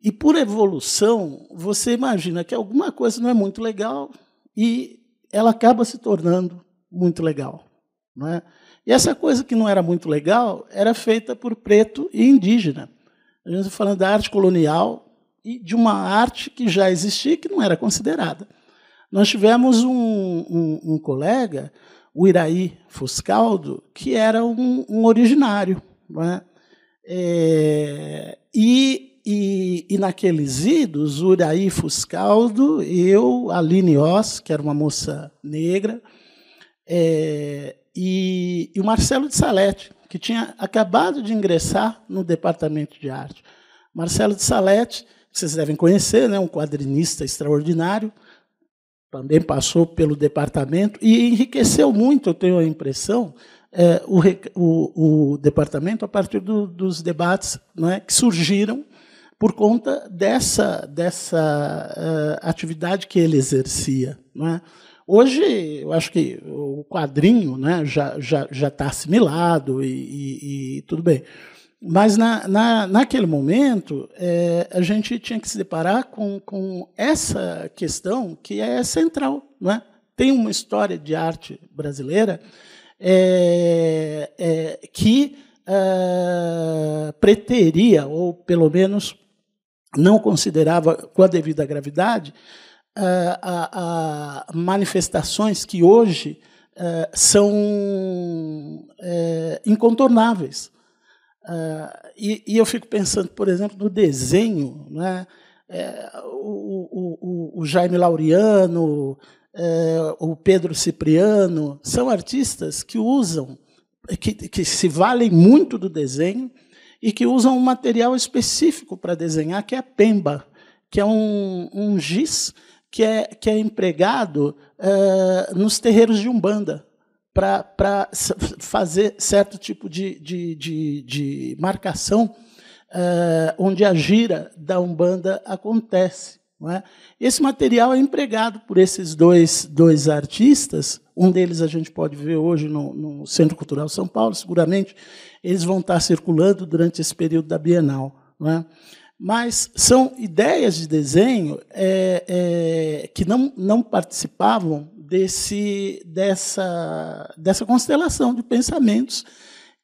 E por evolução, você imagina que alguma coisa não é muito legal e ela acaba se tornando muito legal. Né? E essa coisa que não era muito legal era feita por preto e indígena. A gente está falando da arte colonial, e de uma arte que já existia e que não era considerada. Nós tivemos um, um, um colega, o Iraí Fuscaldo, que era um, um originário. É? É, e, e, e, naqueles idos, o Iraí Fuscaldo, eu, Aline Oss, que era uma moça negra, é, e, e o Marcelo de Salete, que tinha acabado de ingressar no departamento de arte. Marcelo de Salete vocês devem conhecer, né, um quadrinista extraordinário, também passou pelo departamento e enriqueceu muito, eu tenho a impressão, é, o, o, o, departamento a partir do, dos debates é, que surgiram por conta dessa, dessa uh, atividade que ele exercia. É? Hoje, eu acho que o quadrinho né, já está já, já tá assimilado e, e, e tudo bem. Mas na, na, naquele momento, é, a gente tinha que se deparar com, com essa questão que é central. É? Tem uma história de arte brasileira é, é, que é, preteria, ou pelo menos não considerava com a devida gravidade, é, a, a manifestações que hoje é, são incontornáveis. Uh, e, e, eu fico pensando, por exemplo, no desenho, né? O, o, o, Jaime Laureano, o Pedro Cipriano, são artistas que usam, que, que se valem muito do desenho e que usam um material específico para desenhar, que é pemba, que é um, um giz que é, que é empregado é, nos terreiros de Umbanda para fazer certo tipo de, de, de, de marcação uh, onde a gira da Umbanda acontece. É? Esse material é empregado por esses dois, dois artistas, um deles a gente pode ver hoje no, no, Centro Cultural São Paulo, seguramente eles vão estar circulando durante esse período da Bienal. Não é? Mas são ideias de desenho é, é, que não, não participavam desse, dessa, dessa constelação de pensamentos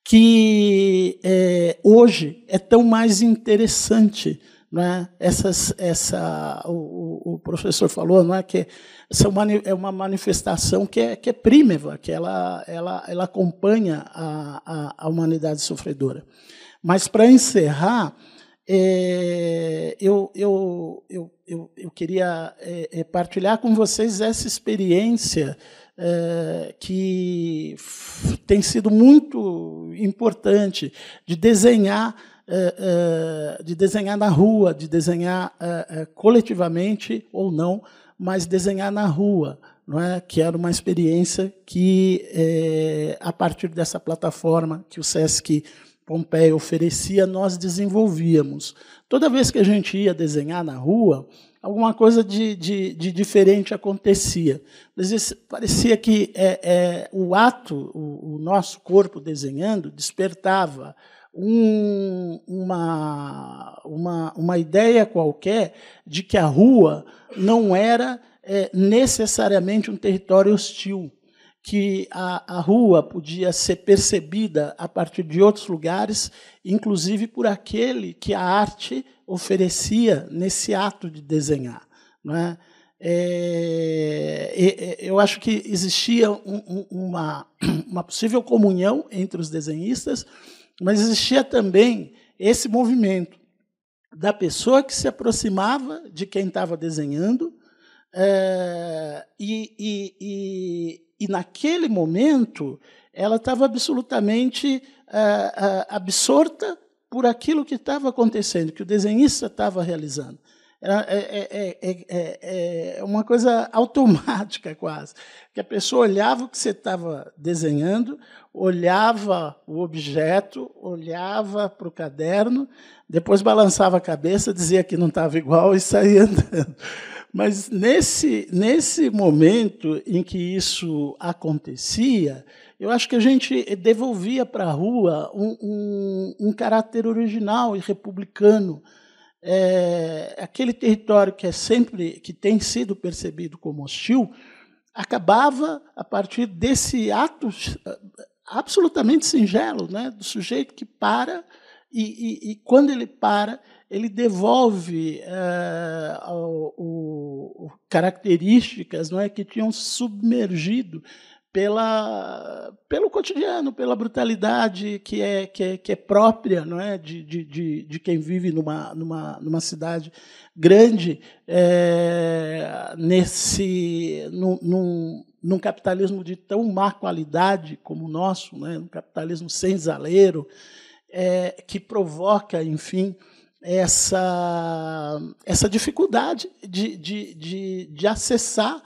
que é, hoje é tão mais interessante. Né? Essas, essa, o, o, professor falou não é, que essa é uma manifestação que é, que é prímeva, que ela, ela, ela acompanha a, a, a humanidade sofredora. Mas, para encerrar, é, eu, eu, eu, eu, eu queria é, é partilhar com vocês essa experiência é, que tem sido muito importante de desenhar é, é, de desenhar na rua, de desenhar coletivamente ou não, mas desenhar na rua, não é? Que era uma experiência que, a partir dessa plataforma que o SESC Pompeia oferecia, nós desenvolvíamos. Toda vez que a gente ia desenhar na rua, alguma coisa de, de, de diferente acontecia. Vezes parecia que é, é, o ato, o, o, nosso corpo desenhando, despertava um, uma, uma, uma ideia qualquer de que a rua não era é, necessariamente um território hostil que a, a rua podia ser percebida a partir de outros lugares, inclusive por aquele que a arte oferecia nesse ato de desenhar. Não é? É, eu acho que existia um, uma, uma possível comunhão entre os desenhistas, mas existia também esse movimento da pessoa que se aproximava de quem estava desenhando, é, e, e, e, e, naquele momento ela estava absolutamente é, é, absorta por aquilo que estava acontecendo, que o desenhista estava realizando. É, é, é, é, uma coisa automática, quase. Que a pessoa olhava o que você estava desenhando, olhava o objeto, olhava para o caderno, depois balançava a cabeça, dizia que não estava igual e saía andando. Mas nesse, nesse momento em que isso acontecia, eu acho que a gente devolvia para a rua um, um, um caráter original e republicano é, aquele território que é sempre que tem sido percebido como hostil acabava a partir desse ato absolutamente singelo, né, do sujeito que para e, e, e quando ele para ele devolve é, o, o, características não é que tinham submergido pela, pelo cotidiano, pela brutalidade que é, que é, que é própria não é? de, de, de, quem vive numa, numa, numa cidade grande, é, nesse, num, num, num, capitalismo de tão má qualidade como o nosso, né? um capitalismo sem zaleiro, é, que provoca, enfim, essa, essa dificuldade de, de, de, de acessar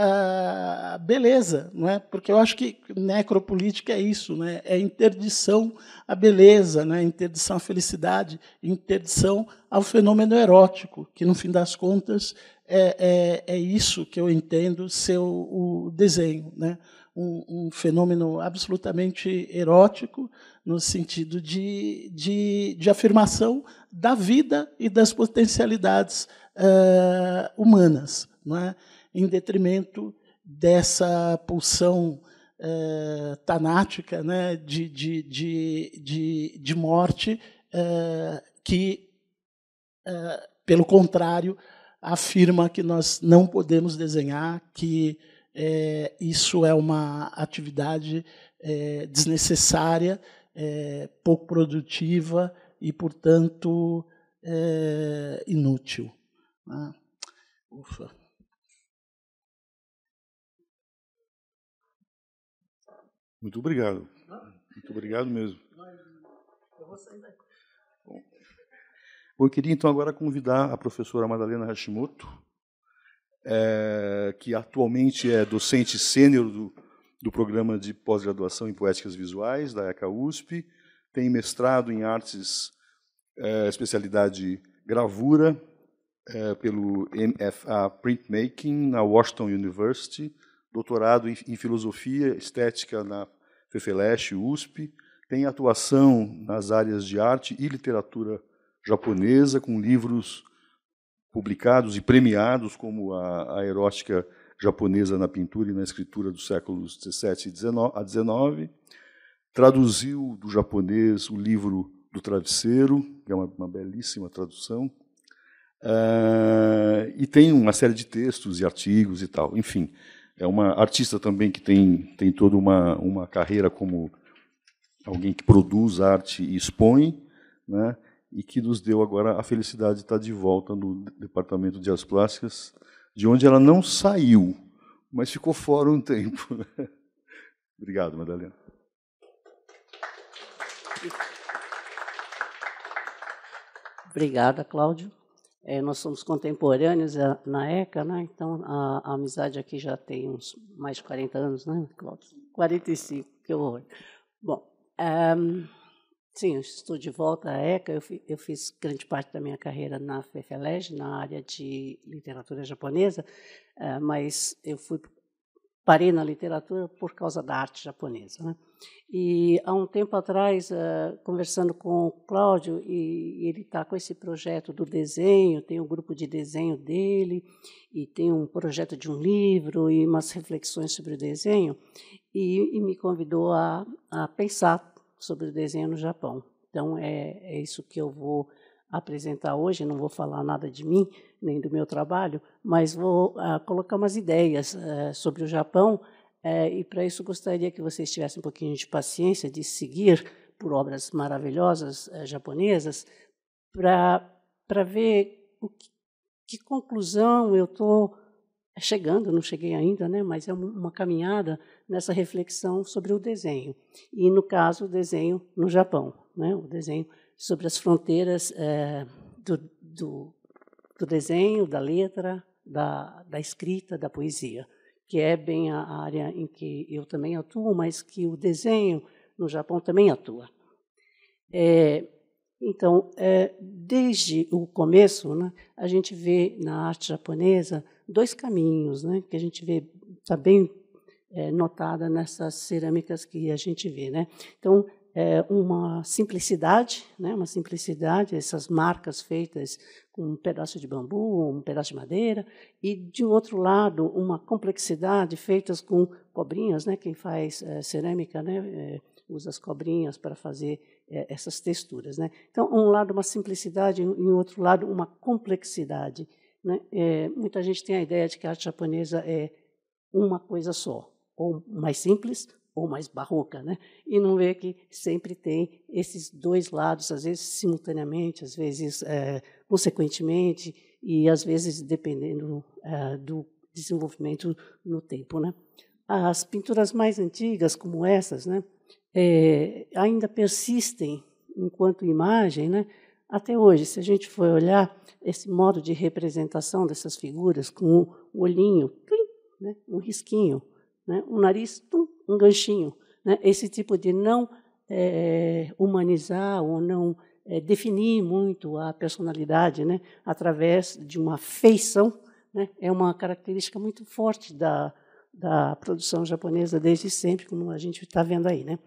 a beleza, não é? Porque eu acho que necropolítica é isso, né? É interdição à beleza, né? Interdição à felicidade, interdição ao fenômeno erótico, que no fim das contas é, é, é isso que eu entendo ser o, o desenho, né? Um, um, fenômeno absolutamente erótico no sentido de, de, de afirmação da vida e das potencialidades uh, humanas, não é? Em detrimento dessa pulsão é, tanática né, de, de, de, de, de morte, é, que, é, pelo contrário, afirma que nós não podemos desenhar, que isso é uma atividade desnecessária, pouco produtiva e, portanto, inútil. Ah, ufa. Muito obrigado. Muito obrigado mesmo. Bom, eu queria então agora convidar a professora Madalena Hashimoto, é, que atualmente é docente sênior do, do programa de pós-graduação em Poéticas Visuais da ECA USP, tem mestrado em artes, é, especialidade gravura, é, pelo MFA Printmaking na Washington University, doutorado em, filosofia estética na FEFELESH, USP, tem atuação nas áreas de arte e literatura japonesa, com livros publicados e premiados, como a, a erótica japonesa na pintura e na escritura dos séculos 17 a 19. Traduziu do japonês o livro do travesseiro, que é uma, uma belíssima tradução, uh, e tem uma série de textos e artigos e tal. Enfim, é uma artista também que tem, tem toda uma, uma carreira como alguém que produz arte e expõe, né? e que nos deu agora a felicidade de estar de volta no Departamento de Artes Plásticas, de onde ela não saiu, mas ficou fora um tempo. Obrigado, Madalena. Obrigada, Cláudio. É, nós somos contemporâneos na ECA, né? então a, a, amizade aqui já tem uns mais de 40 anos, né, Cláudio? 45, que horror. Bom, um, sim, eu estou de volta à ECA, eu, fi, eu, fiz grande parte da minha carreira na FEFELEG, na área de literatura japonesa, uh, mas eu fui parei na literatura por causa da arte japonesa. Né? E há um tempo atrás, uh, conversando com o Cláudio, e, e ele está com esse projeto do desenho, tem um grupo de desenho dele, e tem um projeto de um livro e umas reflexões sobre o desenho, e, e me convidou a, a, pensar sobre o desenho no Japão. Então, é, é isso que eu vou apresentar hoje, não vou falar nada de mim, nem do meu trabalho, mas vou uh, colocar umas ideias uh, sobre o Japão, uh, e para isso gostaria que vocês tivessem um pouquinho de paciência de seguir por obras maravilhosas japonesas, para ver que, que conclusão eu estou chegando, não cheguei ainda, né, mas é uma caminhada nessa reflexão sobre o desenho. E, no caso, o desenho no Japão, né, o desenho sobre as fronteiras é, do, do, do, desenho, da letra, da, da, escrita, da poesia, que é bem a área em que eu também atuo, mas que o desenho no Japão também atua. É, então, é, desde o começo, né, a gente vê na arte japonesa dois caminhos, né, que a gente vê está bem é, notada nessas cerâmicas que a gente vê, né. Então, é uma simplicidade, né, uma simplicidade, essas marcas feitas com um pedaço de bambu, um pedaço de madeira, e de outro lado uma complexidade feitas com cobrinhas, né, quem faz é, cerâmica, né, é, usa as cobrinhas para fazer é, essas texturas. Né? Então, um lado uma simplicidade, e em outro lado uma complexidade. Né? É, muita gente tem a ideia de que a arte japonesa é uma coisa só, ou mais simples ou mais barroca, né? E não vê que sempre tem esses dois lados, às vezes simultaneamente, às vezes é, consequentemente e às vezes dependendo é, do desenvolvimento no tempo, né? As pinturas mais antigas, como essas, né? é, ainda persistem enquanto imagem, né? até hoje, se a gente for olhar esse modo de representação dessas figuras, com o olhinho, né? um risquinho, né? um nariz, um ganchinho, né? esse tipo de não é, humanizar ou não é, definir muito a personalidade né? através de uma feição, né? é uma característica muito forte da, da produção japonesa desde sempre, como a gente está vendo aí. Né?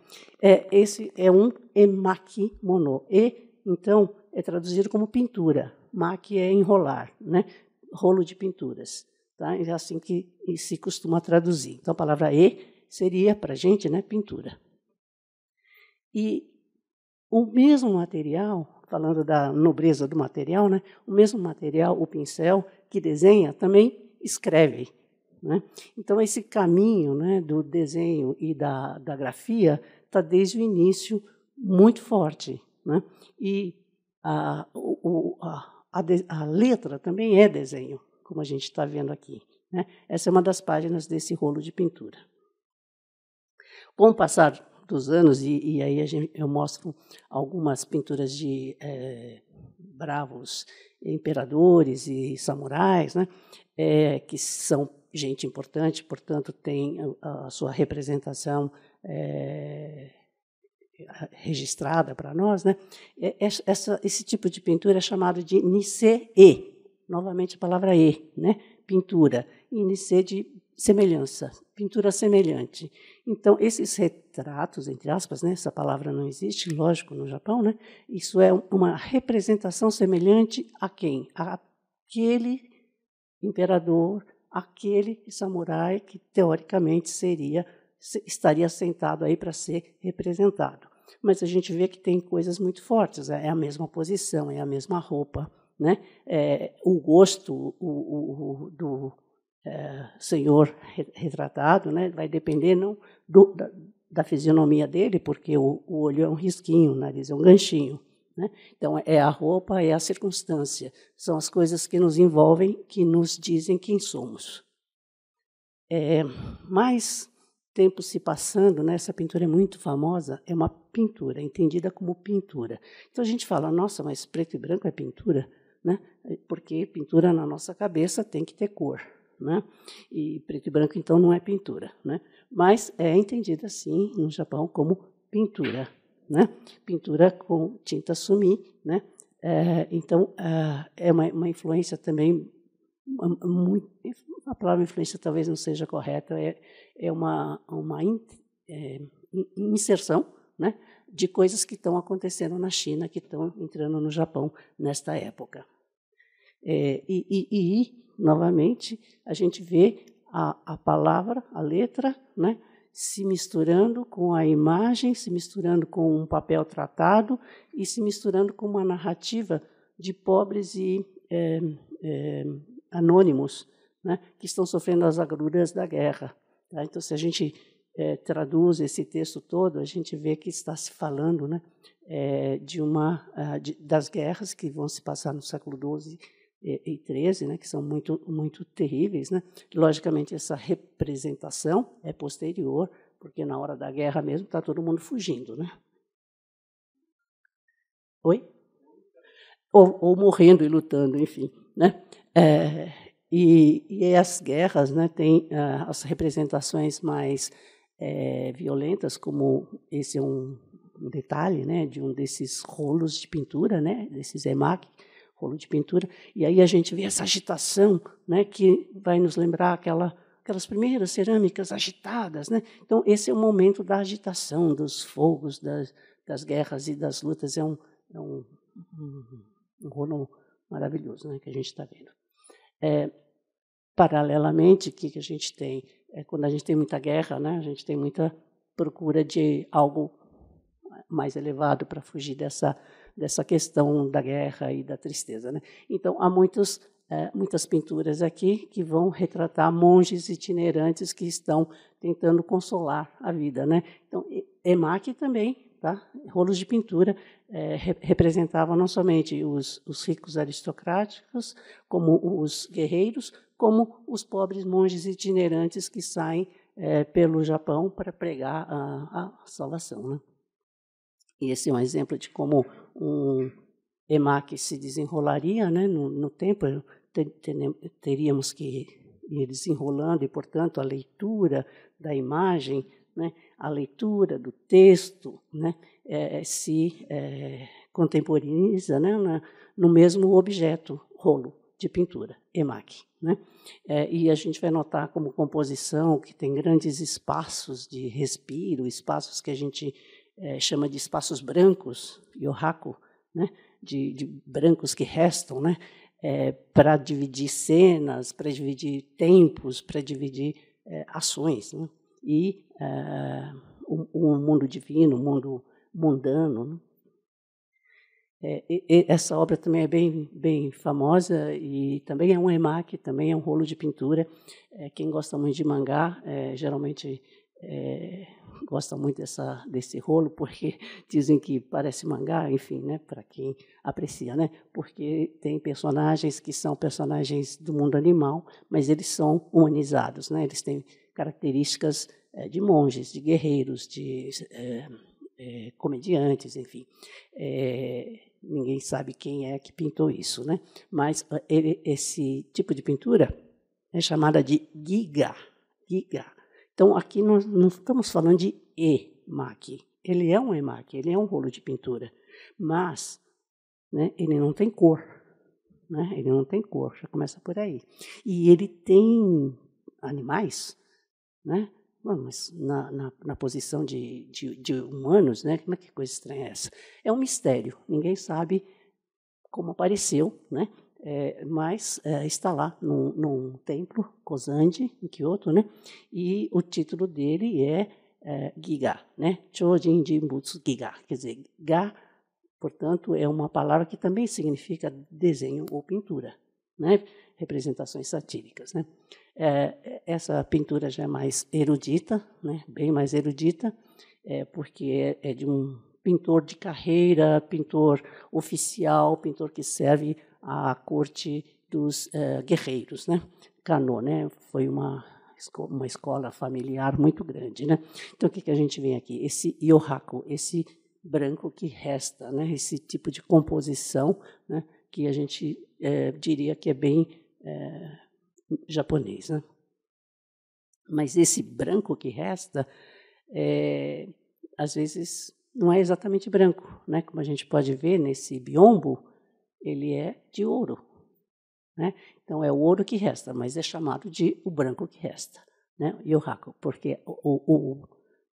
É, esse é um emakimono. E, então, é traduzido como pintura. Maki é enrolar, né? rolo de pinturas. Tá? É assim que se costuma traduzir. Então, a palavra e seria, para a gente, né, pintura. E o mesmo material, falando da nobreza do material, né, o mesmo material, o pincel, que desenha, também escreve. Né? Então, esse caminho né, do desenho e da, da grafia está desde o início muito forte. Né? E a, o, a, a, letra também é desenho, como a gente está vendo aqui. Né? Essa é uma das páginas desse rolo de pintura. Com o passar dos anos, e, e aí gente, eu mostro algumas pinturas de é, bravos imperadores e samurais, né, é, que são gente importante, portanto, tem a, sua representação é, registrada para nós. Né? Essa, esse tipo de pintura é chamado de Nisse-e, novamente a palavra E, né? pintura, e Nisse de semelhança, pintura semelhante. Então, esses retratos, entre aspas, né, essa palavra não existe, lógico, no Japão, né, isso é uma representação semelhante a quem? Aquele imperador, aquele samurai que teoricamente seria estaria sentado aí para ser representado. Mas a gente vê que tem coisas muito fortes, é a mesma posição, é a mesma roupa, né? É, o gosto o, o, o, do é, senhor retratado né, vai depender não do, da, da, fisionomia dele, porque o, o, olho é um risquinho, o nariz é um ganchinho. Né? Então, é a roupa, é a circunstância. São as coisas que nos envolvem, que nos dizem quem somos. É, mais tempo se passando, né, essa pintura é muito famosa, é uma pintura, entendida como pintura. Então a gente fala, nossa, mas preto e branco é pintura? Né? Porque pintura na nossa cabeça tem que ter cor. Né? E preto e branco, então, não é pintura. Né? Mas é entendida, sim, no Japão, como pintura. Né? Pintura com tinta sumi. Né? É, então, é, uma, uma influência também muito, a palavra influência talvez não seja correta, é, é uma, uma in, é, inserção né, de coisas que estão acontecendo na China, que estão entrando no Japão nesta época. É, e, e, e, novamente, a gente vê a, a palavra, a letra, né, se misturando com a imagem, se misturando com um papel tratado e se misturando com uma narrativa de pobres e é, é, anônimos né, que estão sofrendo as agruras da guerra. Tá? Então, se a gente é, traduz esse texto todo, a gente vê que está se falando né, de uma de, das guerras que vão se passar no século XII e, e XIII, né, que são muito muito terríveis. Né? Logicamente, essa representação é posterior, porque na hora da guerra mesmo está todo mundo fugindo. Né? Oi? Ou, ou morrendo e lutando, enfim. Né? É, e, e, as guerras né, têm uh, as representações mais é, violentas, como esse é um, um, detalhe né, de um desses rolos de pintura, né, desses EMAC, rolo de pintura, e aí a gente vê essa agitação né, que vai nos lembrar aquela, aquelas primeiras cerâmicas agitadas. Né? Então, esse é o momento da agitação, dos fogos, das, das guerras e das lutas. É um, é um, um, rolo maravilhoso né, que a gente está vendo. É, paralelamente, o que, que a gente tem? É, quando a gente tem muita guerra, né, a gente tem muita procura de algo mais elevado para fugir dessa, dessa questão da guerra e da tristeza. Né? Então, há muitos, é, muitas pinturas aqui que vão retratar monges itinerantes que estão tentando consolar a vida. Né? Então, Emaque também Tá? Rolos de pintura é, representavam não somente os, os, ricos aristocráticos, como os guerreiros, como os pobres monges itinerantes que saem é, pelo Japão para pregar a, a salvação. Né? E esse é um exemplo de como um emaki se desenrolaria né, no, no tempo. Teríamos que ir desenrolando, e, portanto, a leitura da imagem né, a leitura do texto né, é, se é, contemporiza né, na, no mesmo objeto, rolo de pintura, emaque. Né? É, e a gente vai notar como composição que tem grandes espaços de respiro, espaços que a gente é, chama de espaços brancos, yohaku, né? de, de brancos que restam, né? É, para dividir cenas, para dividir tempos, para dividir é, ações. Né? e o, o, mundo divino, o mundo mundano. Né? É, e, essa obra também é bem, bem famosa e também é um emaki, também é um rolo de pintura. É, quem gosta muito de mangá, é, geralmente é, gosta muito dessa, desse rolo, porque dizem que parece mangá, enfim, né, para quem aprecia, né, porque tem personagens que são personagens do mundo animal, mas eles são humanizados, né, eles têm características é, de monges, de guerreiros, de é, é, comediantes, enfim. ninguém sabe quem é que pintou isso, né? Mas ele, esse tipo de pintura é chamada de giga. giga. Então, aqui nós não estamos falando de emaki. Ele é um emaki, ele é um rolo de pintura, mas né, ele não tem cor. Né? Ele não tem cor, já começa por aí. E ele tem animais né? mas na, na, na posição de, de, de, humanos, né? Como é que coisa estranha é essa? É um mistério. Ninguém sabe como apareceu, né? É, mas é, está lá num, num, templo, Kozandi, em Kyoto, né? E o título dele é, é Giga, né? Chojin Jimbutsu Giga, quer dizer, Ga, portanto, é uma palavra que também significa desenho ou pintura, né? Representações satíricas, né? É, essa pintura já é mais erudita, né, bem mais erudita, é, porque é, é, de um pintor de carreira, pintor oficial, pintor que serve à corte dos é, guerreiros. Né? Kano né, foi uma, uma escola familiar muito grande. Né? Então, o que, que a gente vê aqui? Esse yohaku, esse branco que resta, né? esse tipo de composição né? que a gente é, diria que é bem é, japonês. Né? Mas esse branco que resta, é, às vezes, não é exatamente branco. Né? Como a gente pode ver nesse biombo, ele é de ouro. Né? Então, é o ouro que resta, mas é chamado de o branco que resta. Né? Yohaku, porque o, o,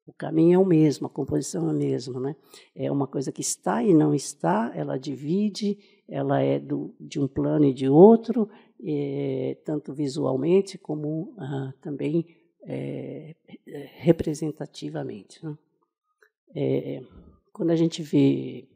o caminho é o mesmo, a composição é a mesma. Né? É uma coisa que está e não está, ela divide, ela é do, de um plano e de outro, é, tanto visualmente como ah, também é, representativamente. Né? É, quando a gente vê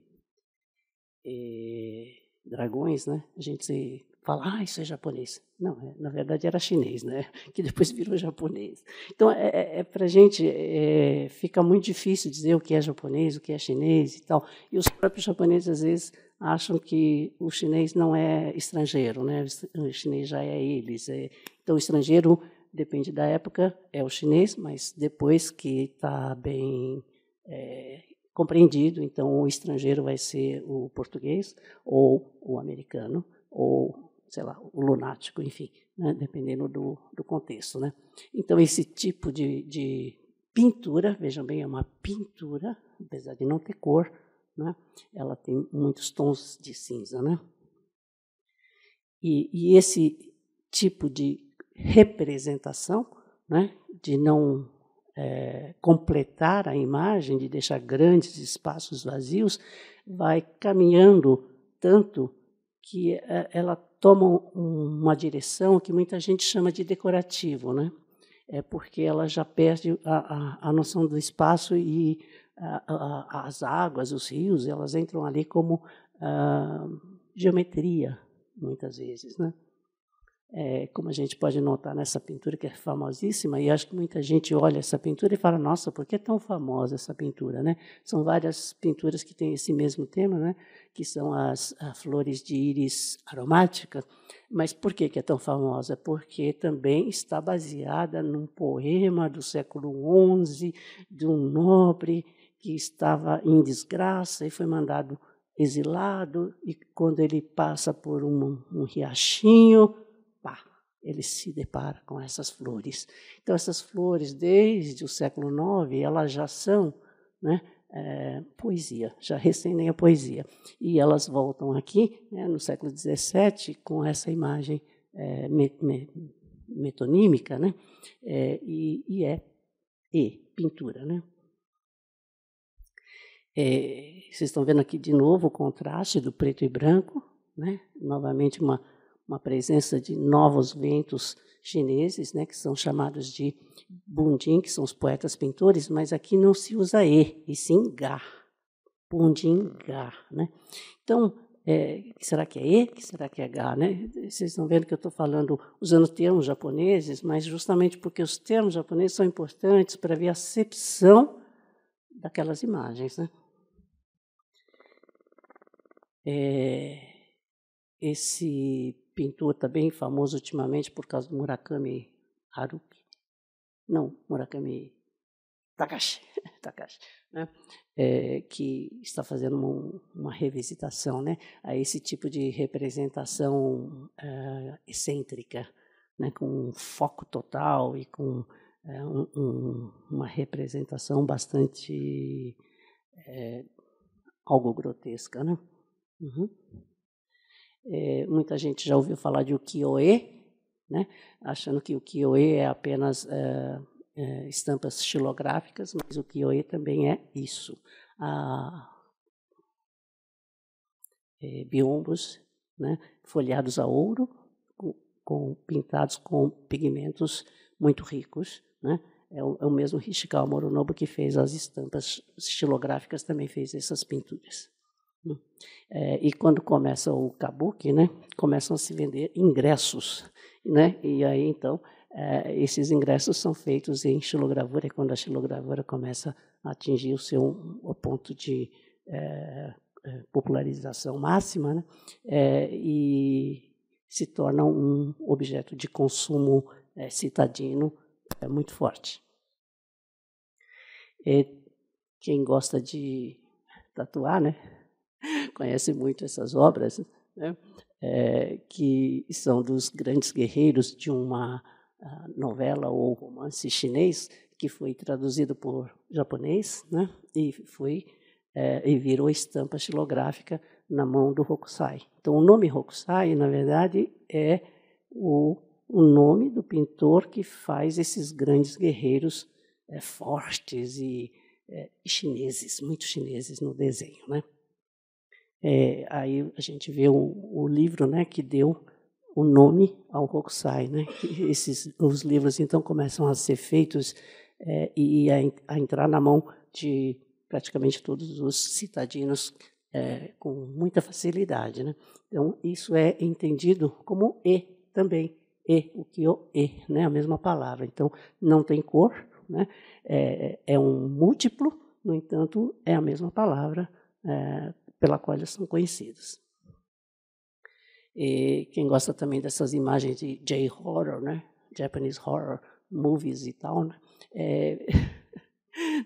dragões, né, a gente fala, ah, isso é japonês. Não, é, na verdade era chinês, né? que depois virou japonês. Então, é, é, é para a gente, é, fica muito difícil dizer o que é japonês, o que é chinês e tal. E os próprios japoneses, às vezes, acham que o chinês não é estrangeiro, né? o chinês já é eles. É. Então, o estrangeiro, depende da época, é o chinês, mas depois que está bem é, compreendido, então o estrangeiro vai ser o português, ou o americano, ou sei lá, o lunático, enfim, né, dependendo do, do contexto. Né? Então, esse tipo de, de pintura, vejam bem, é uma pintura, apesar de não ter cor, né, ela tem muitos tons de cinza. Né? E, e esse tipo de representação, né, de não é, completar a imagem, de deixar grandes espaços vazios, vai caminhando tanto que é, ela toma uma direção que muita gente chama de decorativo, né? É porque ela já perde a, a, a noção do espaço e a, as águas, os rios, elas entram ali como ah, geometria, muitas vezes, né? É, como a gente pode notar nessa pintura que é famosíssima, e acho que muita gente olha essa pintura e fala: Nossa, por que é tão famosa essa pintura? Né? São várias pinturas que têm esse mesmo tema, né? que são as, as flores de íris aromática. Mas por que, que é tão famosa? Porque também está baseada num poema do século XI de um nobre que estava em desgraça e foi mandado exilado, e quando ele passa por um, um riachinho, ele se depara com essas flores. Então, essas flores, desde o século IX, elas já são né, é, poesia, já recendem a poesia. E elas voltam aqui, né, no século XVII, com essa imagem é, me, me, metonímica, né, é, e, e, é e pintura. Né. É, vocês estão vendo aqui de novo o contraste do preto e branco, né, novamente uma uma presença de novos ventos chineses, né, que são chamados de Bundin, que são os poetas pintores, mas aqui não se usa E, e sim Ga. Bundin Ga. Né? Então, é, será que é E? Que será que é Ga? Né? Vocês estão vendo que eu estou falando, usando termos japoneses, mas justamente porque os termos japoneses são importantes para ver a acepção daquelas imagens. Né? É, esse pintor também famoso ultimamente por causa do Murakami Haruki. Não, Murakami Takashi, Takashi né? É, que está fazendo uma, uma, revisitação né? a esse tipo de representação é, excêntrica, né? com um foco total e com é, um, um, uma representação bastante é, algo grotesca. Né? Uhum. É, muita gente já ouviu falar de ukiyo-e, né? achando que o ukiyo-e é apenas é, é, estampas xilográficas, mas o ukiyo-e também é isso. Ah, é, biombos né? folheados a ouro, com, com, pintados com pigmentos muito ricos. Né? É o, é o mesmo Hishikawa Moronobu que fez as estampas xilográficas, também fez essas pinturas. É, e quando começa o kabuki, né, começam a se vender ingressos, né? E aí então é, esses ingressos são feitos em xilogravura, e quando a xilogravura começa a atingir o seu o ponto de é, é popularização máxima, né, é, e se torna um objeto de consumo é, citadino muito forte. E quem gosta de tatuar, né? conhece muito essas obras, né? é, que são dos grandes guerreiros de uma ah, novela ou romance chinês que foi traduzido por japonês, né? E foi é, e virou estampa xilográfica na mão do Hokusai. Então, o nome Hokusai, na verdade, é o, o nome do pintor que faz esses grandes guerreiros é, fortes e, é, chineses, muito chineses no desenho, né? É, aí a gente vê o, o, livro né, que deu o nome ao Hokusai. Né? Esses, os livros então começam a ser feitos é, e a, a, entrar na mão de praticamente todos os citadinos é, com muita facilidade. Né? Então, isso é entendido como E também. E, o que o E, né? a mesma palavra. Então, não tem cor, né? é, é um múltiplo, no entanto, é a mesma palavra é, pela qual eles são conhecidos. E quem gosta também dessas imagens de J-horror, né? Japanese horror movies e tal, né? É,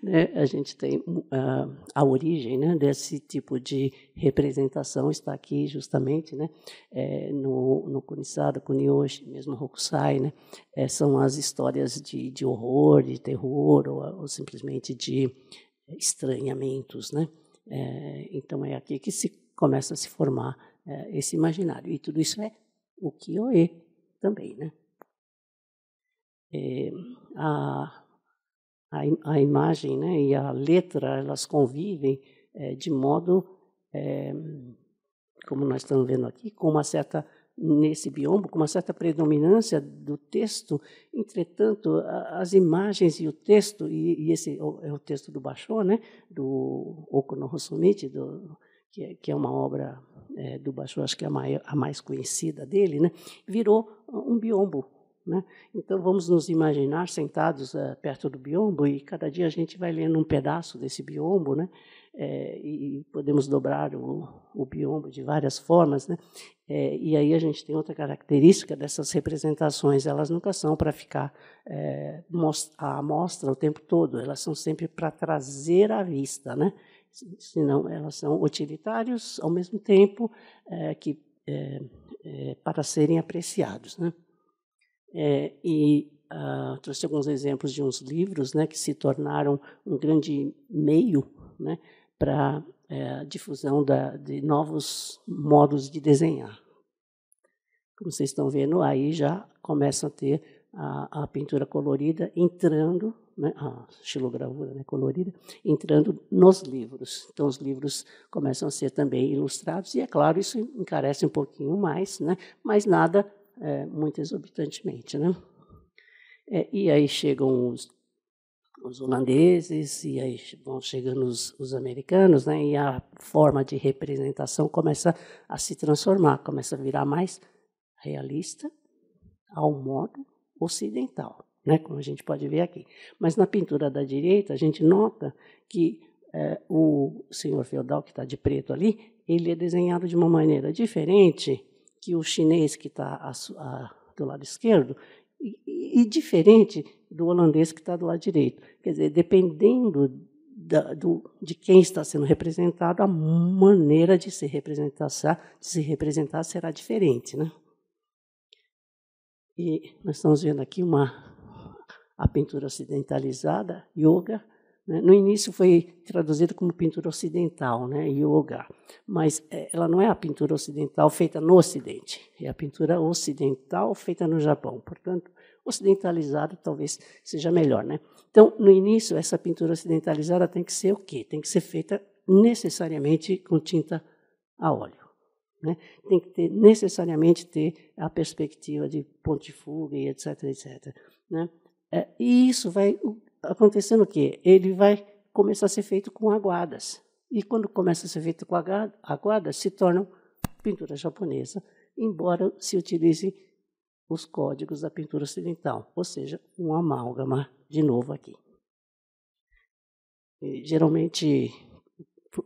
né? a gente tem uh, a origem né, desse tipo de representação está aqui justamente né, é, no, no Kunisada, Kuniyoshi, mesmo Hokusai, né, é, são as histórias de, de horror, de terror ou, ou simplesmente de estranhamentos. Né? É, então é aqui que se começa a se formar é, esse imaginário. E tudo isso é o Kyoe também. Né? É, a, a, a, imagem né, e a letra elas convivem é, de modo, é, como nós estamos vendo aqui, com uma certa nesse biombo com uma certa predominância do texto, entretanto, as imagens e o texto, e, e esse é o texto do Basho, né, do Okuno Hosomichi, do, que, é, que é uma obra é, do Basho, acho que é a, maior, a mais conhecida dele, né, virou um biombo. Né? Então, vamos nos imaginar sentados é, perto do biombo e cada dia a gente vai lendo um pedaço desse biombo, né? É, e podemos dobrar o, o, biombo de várias formas, né? É, e aí a gente tem outra característica dessas representações, elas nunca são para ficar é, à mostra o tempo todo, elas são sempre para trazer à vista, né? senão elas são utilitários ao mesmo tempo é, que é, é, para serem apreciados. Né? É, e uh, trouxe alguns exemplos de uns livros né, que se tornaram um grande meio né, para é, difusão da, de novos modos de desenhar. Como vocês estão vendo, aí já começa a ter a, a pintura colorida entrando né, a xilogravura né, colorida, entrando nos livros. Então, os livros começam a ser também ilustrados, e é claro, isso encarece um pouquinho mais, né, mas nada é, muito exorbitantemente. Né? É, e aí chegam os, os, holandeses, e aí vão chegando os, os americanos, né, e a forma de representação começa a se transformar, começa a virar mais realista ao modo ocidental né, como a gente pode ver aqui. Mas na pintura da direita, a gente nota que é, o senhor feudal que está de preto ali, ele é desenhado de uma maneira diferente que o chinês que está do lado esquerdo e, e, diferente do holandês que está do lado direito. Quer dizer, dependendo da, do, de quem está sendo representado, a maneira de se representar, de se representar será diferente, né? E nós estamos vendo aqui uma a pintura ocidentalizada, yoga. Né? No início foi traduzida como pintura ocidental, né? yoga, mas é, ela não é a pintura ocidental feita no Ocidente, é a pintura ocidental feita no Japão. Portanto, ocidentalizada talvez seja melhor. Né? Então, no início, essa pintura ocidentalizada tem que ser o quê? Tem que ser feita necessariamente com tinta a óleo. Né? Tem que ter, necessariamente ter a perspectiva de ponte de fuga e etc, etc. Né? É, e isso vai acontecendo o quê? Ele vai começar a ser feito com aguadas. E quando começa a ser feito com aguadas, se tornam pintura japonesa, embora se utilize os códigos da pintura ocidental, ou seja, um amálgama de novo aqui. E, geralmente,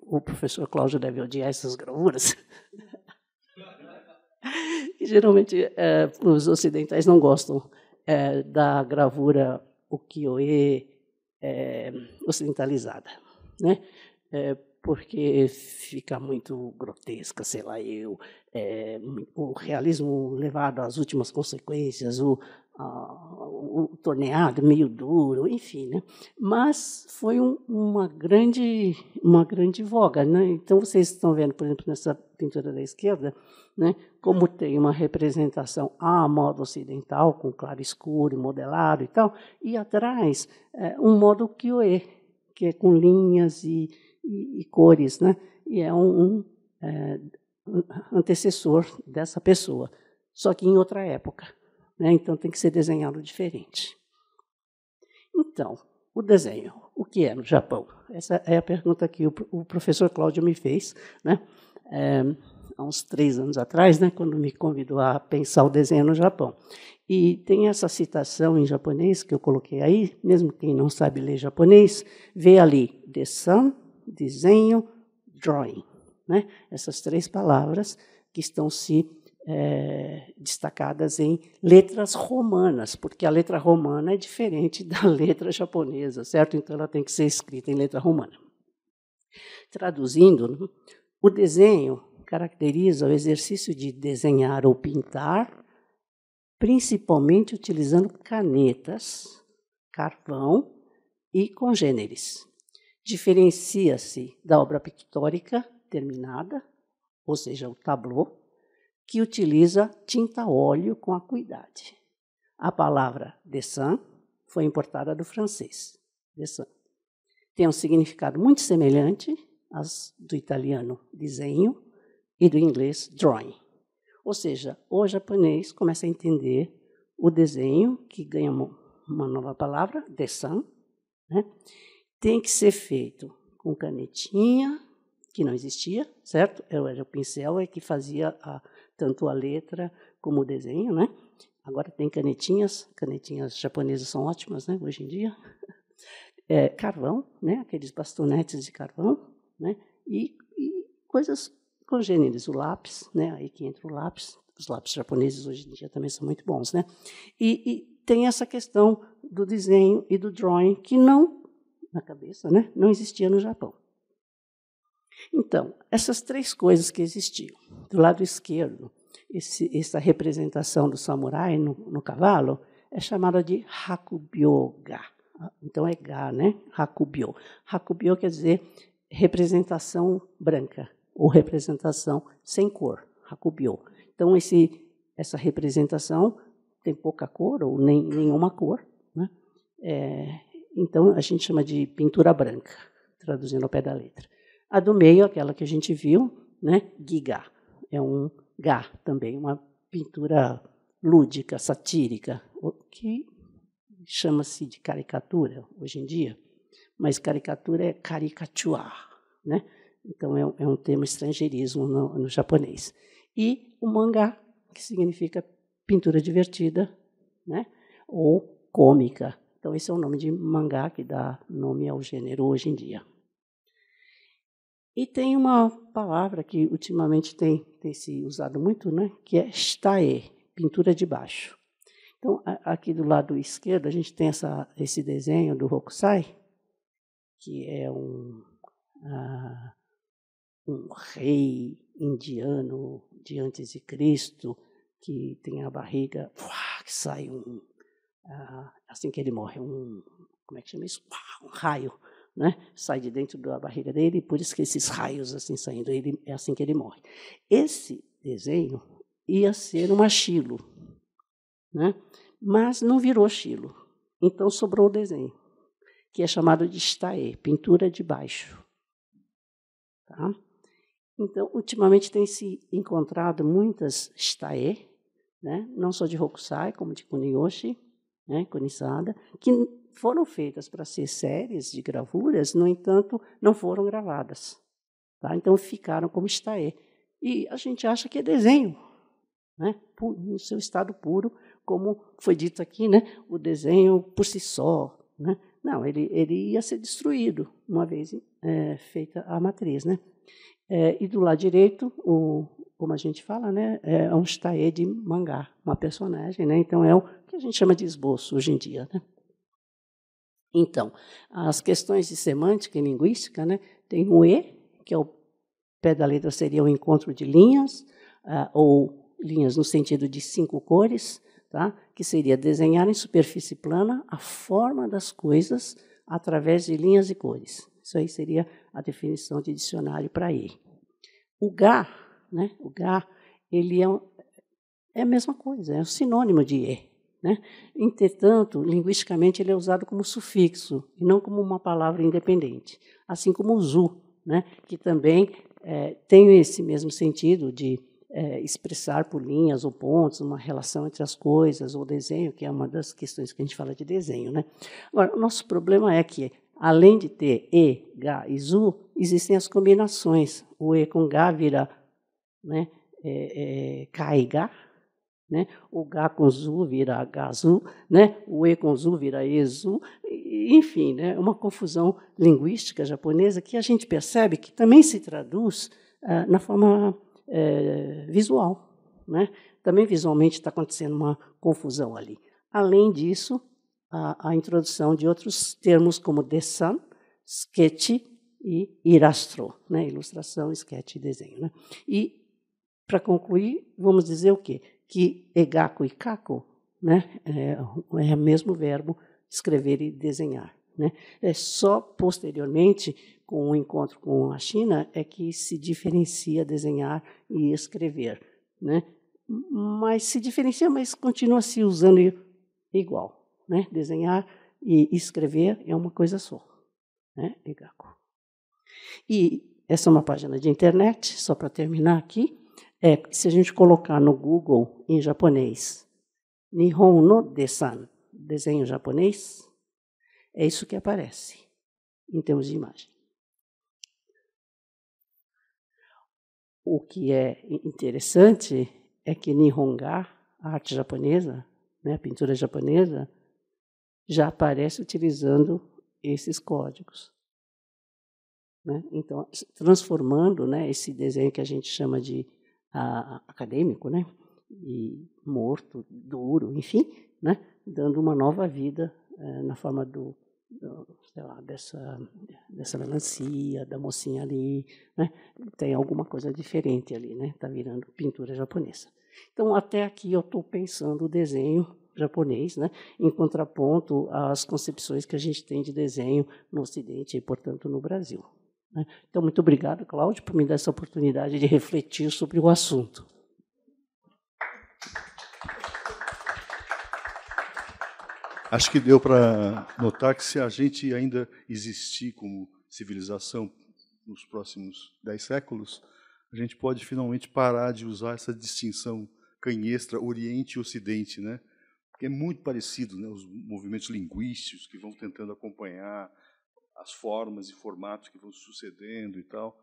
o professor Cláudio deve odiar essas gravuras. geralmente, é, os ocidentais não gostam é, da gravura ukiyo-e é, ocidentalizada, né? É, porque fica muito grotesca, sei lá eu, é, o realismo levado às últimas consequências, o, o torneado meio duro, enfim, né? Mas foi um, uma grande uma grande voga, né? Então vocês estão vendo, por exemplo, nessa pintura da esquerda, né? Como tem uma representação à modo ocidental, com claro escuro, modelado e tal, e atrás é, um modo kyoe, que é com linhas e, e, e cores, né? E é um, um é, antecessor dessa pessoa, só que em outra época. Né? Então tem que ser desenhado diferente. Então, o desenho, o que é no Japão? Essa é a pergunta que o, o professor Cláudio me fez, né? É, há uns três anos atrás, né, quando me convidou a pensar o desenho no Japão. E tem essa citação em japonês que eu coloquei aí, mesmo quem não sabe ler japonês, vê ali desan, desenho, drawing. Né? Essas três palavras que estão se é, destacadas em letras romanas, porque a letra romana é diferente da letra japonesa, certo? Então ela tem que ser escrita em letra romana. Traduzindo, o desenho caracteriza o exercício de desenhar ou pintar, principalmente utilizando canetas, carvão e congêneres. Diferencia-se da obra pictórica terminada, ou seja, o tableau, que utiliza tinta óleo com acuidade. A palavra dessin foi importada do francês, dessin. Tem um significado muito semelhante às do italiano desenho e do inglês drawing. Ou seja, o japonês começa a entender o desenho, que ganha uma nova palavra, dessin, né? tem que ser feito com canetinha, que não existia, certo? Era o pincel é que fazia a, tanto a letra como o desenho, né? Agora tem canetinhas, canetinhas japonesas são ótimas, né? Hoje em dia, é, carvão, né? Aqueles bastonetes de carvão, né? E, e coisas congêneres, o lápis, né? Aí que entra o lápis. Os lápis japoneses hoje em dia também são muito bons, né? E, e tem essa questão do desenho e do drawing que não na cabeça, né? Não existia no Japão. Então, essas três coisas que existiam. Do lado esquerdo, esse, essa representação do samurai no, no, cavalo é chamada de Hakubyoga. Então é ga, né? Hakubyo. Hakubyo quer dizer representação branca ou representação sem cor. Hakubyo. Então esse, essa representação tem pouca cor ou nem, nenhuma cor. Né? É, então a gente chama de pintura branca, traduzindo ao pé da letra. A do meio, aquela que a gente viu, né? Giga. É um Gá também, uma pintura lúdica, satírica, que chama-se de caricatura hoje em dia, mas caricatura é caricatuar, né? Então é, um é termo estrangeirismo no, no japonês. E o mangá, que significa pintura divertida, né? Ou cômica. Então esse é o nome de mangá que dá nome ao gênero hoje em dia. E tem uma palavra que ultimamente tem, tem se usado muito, né, que é stae, pintura de baixo. Então, aqui do lado esquerdo, a gente tem essa, esse desenho do Hokusai, que é um, uh, um rei indiano de antes de Cristo, que tem a barriga, que sai um, uh, assim que ele morre, um, como é que chama isso? Um raio né? sai de dentro da barriga dele, por isso que esses raios assim saindo, ele, é assim que ele morre. Esse desenho ia ser um achilo, né? mas não virou chilo. Então sobrou o desenho, que é chamado de stae, pintura de baixo. Tá? Então, ultimamente tem se encontrado muitas stae, né? não só de Hokusai, como de Kuniyoshi, né? Kunisada, que foram feitas para ser séries de gravuras, no entanto, não foram gravadas. Tá? Então ficaram como está aí. E a gente acha que é desenho, né? no seu estado puro, como foi dito aqui, né? o desenho por si só. Né? Não, ele, ele ia ser destruído uma vez é, feita a matriz. Né? É, e do lado direito, o, como a gente fala, né, é um stae de mangá, uma personagem. Né? Então é o que a gente chama de esboço hoje em dia. Né? Então, as questões de semântica e linguística, né, tem o E, que é o pé da letra seria o encontro de linhas, uh, ou linhas no sentido de cinco cores, tá? que seria desenhar em superfície plana a forma das coisas através de linhas e cores. Isso aí seria a definição de dicionário para E. O GA, né, o GA, ele é, um, é a mesma coisa, é um sinônimo de E. Né? Entretanto, linguisticamente, ele é usado como sufixo e não como uma palavra independente, assim como o zu, né? que também é, tem esse mesmo sentido de é, expressar por linhas ou pontos uma relação entre as coisas ou desenho, que é uma das questões que a gente fala de desenho. Né? Agora, o nosso problema é que além de ter E, Ga e Zu, existem as combinações. O E com Ga vira né, é, é, e Ga, né? o Ga com Zu vira Gazu, né? o E com Zu vira Ezu, enfim, né? Uma confusão linguística japonesa que a gente percebe que também se traduz ah, na forma é, visual. Né? Também visualmente está acontecendo uma confusão ali. Além disso, a, a introdução de outros termos como desan, sketch e irastro, né? ilustração, sketch e desenho. Né? E, para concluir, vamos dizer o quê? Que egaku e kako né? é, é o mesmo verbo escrever e desenhar. Né? É só posteriormente, com o encontro com a China, é que se diferencia desenhar e escrever. Né? Mas se diferencia, mas continua se usando igual. Né? Desenhar e escrever é uma coisa só. Né? E essa é uma página de internet, só para terminar aqui. É, se a gente colocar no Google em japonês, Nihon no Desan, desenho japonês, é isso que aparece em termos de imagem. O que é interessante é que Nihonga, a arte japonesa, né, a pintura japonesa, já aparece utilizando esses códigos. Né? Então, transformando né, esse desenho que a gente chama de uh, acadêmico, né, e morto, duro, enfim, né, dando uma nova vida uh, na forma do, do, sei lá, dessa, dessa melancia, da mocinha ali, né, tem alguma coisa diferente ali, né, está virando pintura japonesa. Então, até aqui eu estou pensando o desenho japonês, né, em contraponto às concepções que a gente tem de desenho no Ocidente e, portanto, no Brasil. Né. Então, muito obrigado, Cláudio, por me dar essa oportunidade de refletir sobre o assunto. Acho que deu para notar que se a gente ainda existir como civilização nos próximos dez séculos, a gente pode finalmente parar de usar essa distinção canhestra Oriente e Ocidente, né? É muito parecido, né? Os movimentos linguísticos que vão tentando acompanhar as formas e formatos que vão sucedendo e tal.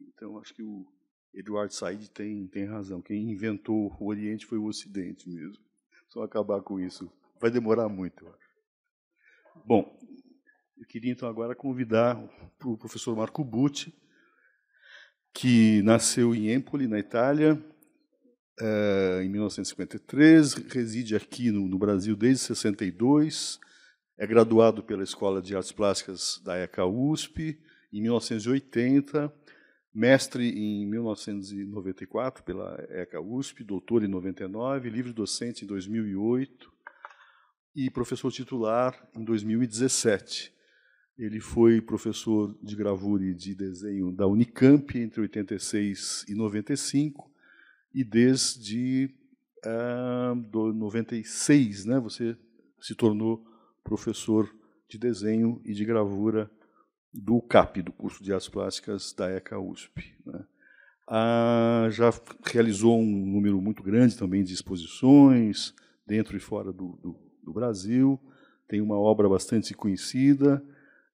Então, acho que o Eduardo Said tem tem razão. Quem inventou o Oriente foi o Ocidente mesmo. Só acabar com isso vai demorar muito. Bom, eu queria então agora convidar o professor Marco Butti, que nasceu em Empoli, na Itália, eh, em 1953, reside aqui no, Brasil desde 62, é graduado pela Escola de Artes Plásticas da ECA USP em 1980, mestre em 1994 pela ECA USP, doutor em 99, livre docente em 2008, e professor titular em 2017. Ele foi professor de gravura e de desenho da Unicamp entre 86 e 95 e desde uh, do 96, né, você se tornou professor de desenho e de gravura do CAP, do curso de Artes Plásticas da ECA USP. Né. Ah, já realizou um número muito grande também de exposições dentro e fora do, do do Brasil, tem uma obra bastante conhecida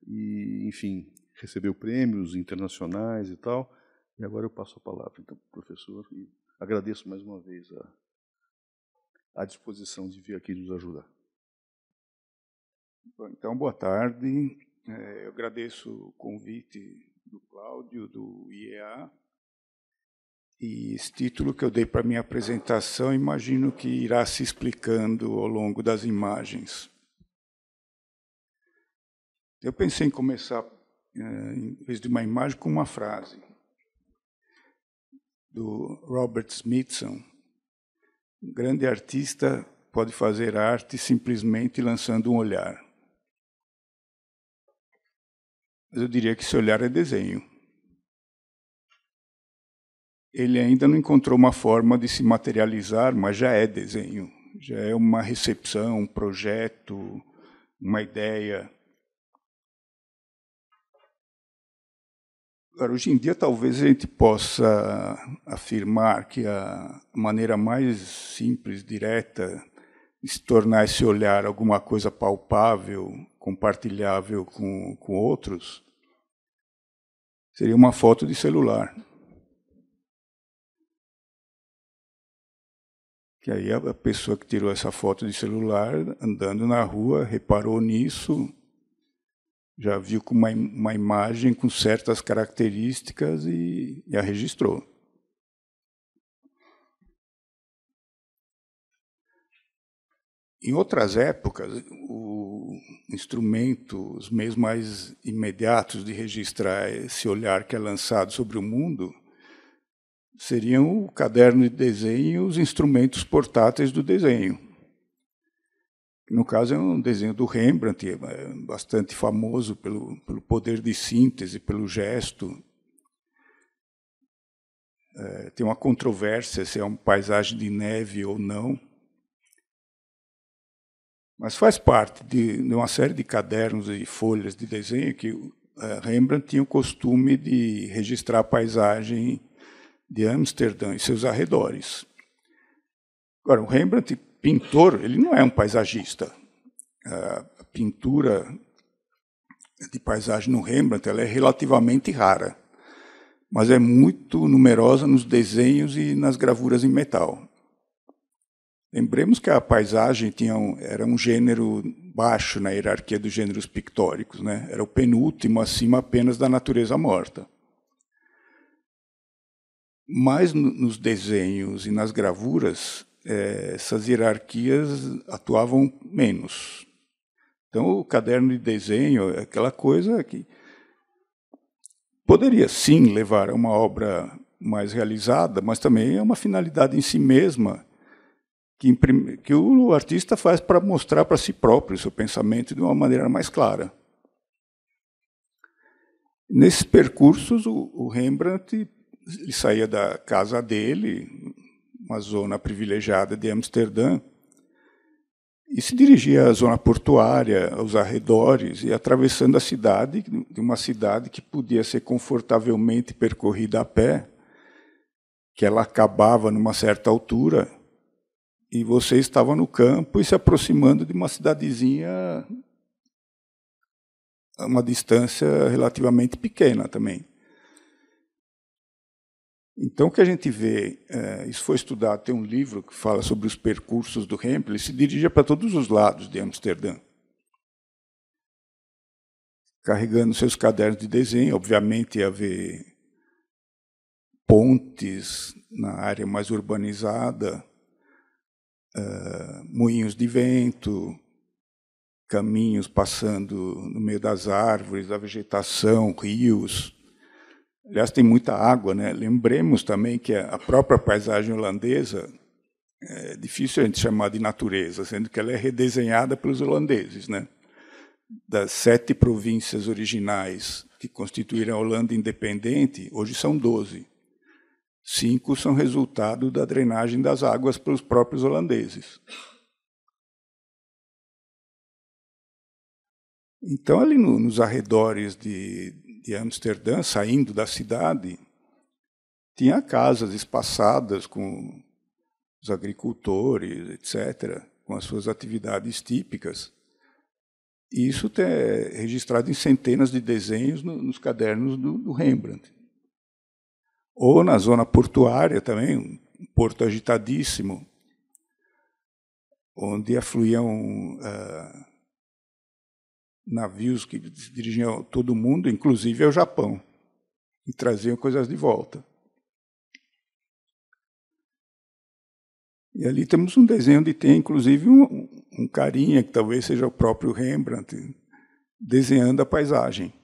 e, enfim, recebeu prêmios internacionais e tal. E agora eu passo a palavra então para o professor e agradeço mais uma vez a, a disposição de vir aqui nos ajudar. Bom, então, boa tarde. É, eu agradeço o convite do Cláudio, do IEA, e esse título que eu dei para minha apresentação, imagino que irá se explicando ao longo das imagens. Eu pensei em começar, eh, em vez de uma imagem, com uma frase do Robert Smithson. Um grande artista pode fazer arte simplesmente lançando um olhar. Mas eu diria que esse olhar é desenho ele ainda não encontrou uma forma de se materializar, mas já é desenho, já é uma recepção, um projeto, uma ideia. Agora, hoje em dia, talvez a gente possa afirmar que a maneira mais simples, direta, de se tornar esse olhar alguma coisa palpável, compartilhável com, com outros, seria uma foto de celular. Que aí a pessoa que tirou essa foto de celular, andando na rua, reparou nisso, já viu com uma, uma imagem com certas características e, e a registrou. Em outras épocas, o instrumento, os meios mais imediatos de registrar esse olhar que é lançado sobre o mundo seriam o caderno de desenho e os instrumentos portáteis do desenho. No caso, é um desenho do Rembrandt, é bastante famoso pelo, pelo poder de síntese, pelo gesto. É, tem uma controvérsia se é uma paisagem de neve ou não. Mas faz parte de, de uma série de cadernos e folhas de desenho que é, Rembrandt tinha o costume de registrar a paisagem de Amsterdã e seus arredores. Agora, o Rembrandt, pintor, ele não é um paisagista. A pintura de paisagem no Rembrandt ela é relativamente rara, mas é muito numerosa nos desenhos e nas gravuras em metal. Lembremos que a paisagem tinha um, era um gênero baixo na hierarquia dos gêneros pictóricos, né? era o penúltimo acima apenas da natureza morta. Mas nos desenhos e nas gravuras, é, essas hierarquias atuavam menos. Então, o caderno de desenho é aquela coisa que poderia sim levar a uma obra mais realizada, mas também é uma finalidade em si mesma que, que o artista faz para mostrar para si próprio seu pensamento de uma maneira mais clara. Nesses percursos, o, o Rembrandt ele saía da casa dele, uma zona privilegiada de Amsterdã, e se dirigia à zona portuária, aos arredores, e atravessando a cidade, de uma cidade que podia ser confortavelmente percorrida a pé, que ela acabava numa certa altura, e você estava no campo e se aproximando de uma cidadezinha a uma distância relativamente pequena também. Então, o que a gente vê, é, isso foi estudado, tem um livro que fala sobre os percursos do Rempel, ele se dirigia para todos os lados de Amsterdã. Carregando seus cadernos de desenho, obviamente ia haver pontes na área mais urbanizada, uh, moinhos de vento, caminhos passando no meio das árvores, da vegetação, rios, Aliás, tem muita água, né? Lembremos também que a própria paisagem holandesa é difícil a gente chamar de natureza, sendo que ela é redesenhada pelos holandeses, né? Das sete províncias originais que constituíram a Holanda independente, hoje são doze. Cinco são resultado da drenagem das águas pelos próprios holandeses. Então, ali no, nos arredores de, de Amsterdã, saindo da cidade, tinha casas espaçadas com os agricultores, etc., com as suas atividades típicas. Isso é registrado em centenas de desenhos nos cadernos do, do Rembrandt. Ou na zona portuária também, um porto agitadíssimo, onde afluíam uh, navios que dirigiam todo mundo, inclusive ao Japão, e traziam coisas de volta. E ali temos um desenho onde tem, inclusive, um, um carinha, que talvez seja o próprio Rembrandt, desenhando a paisagem.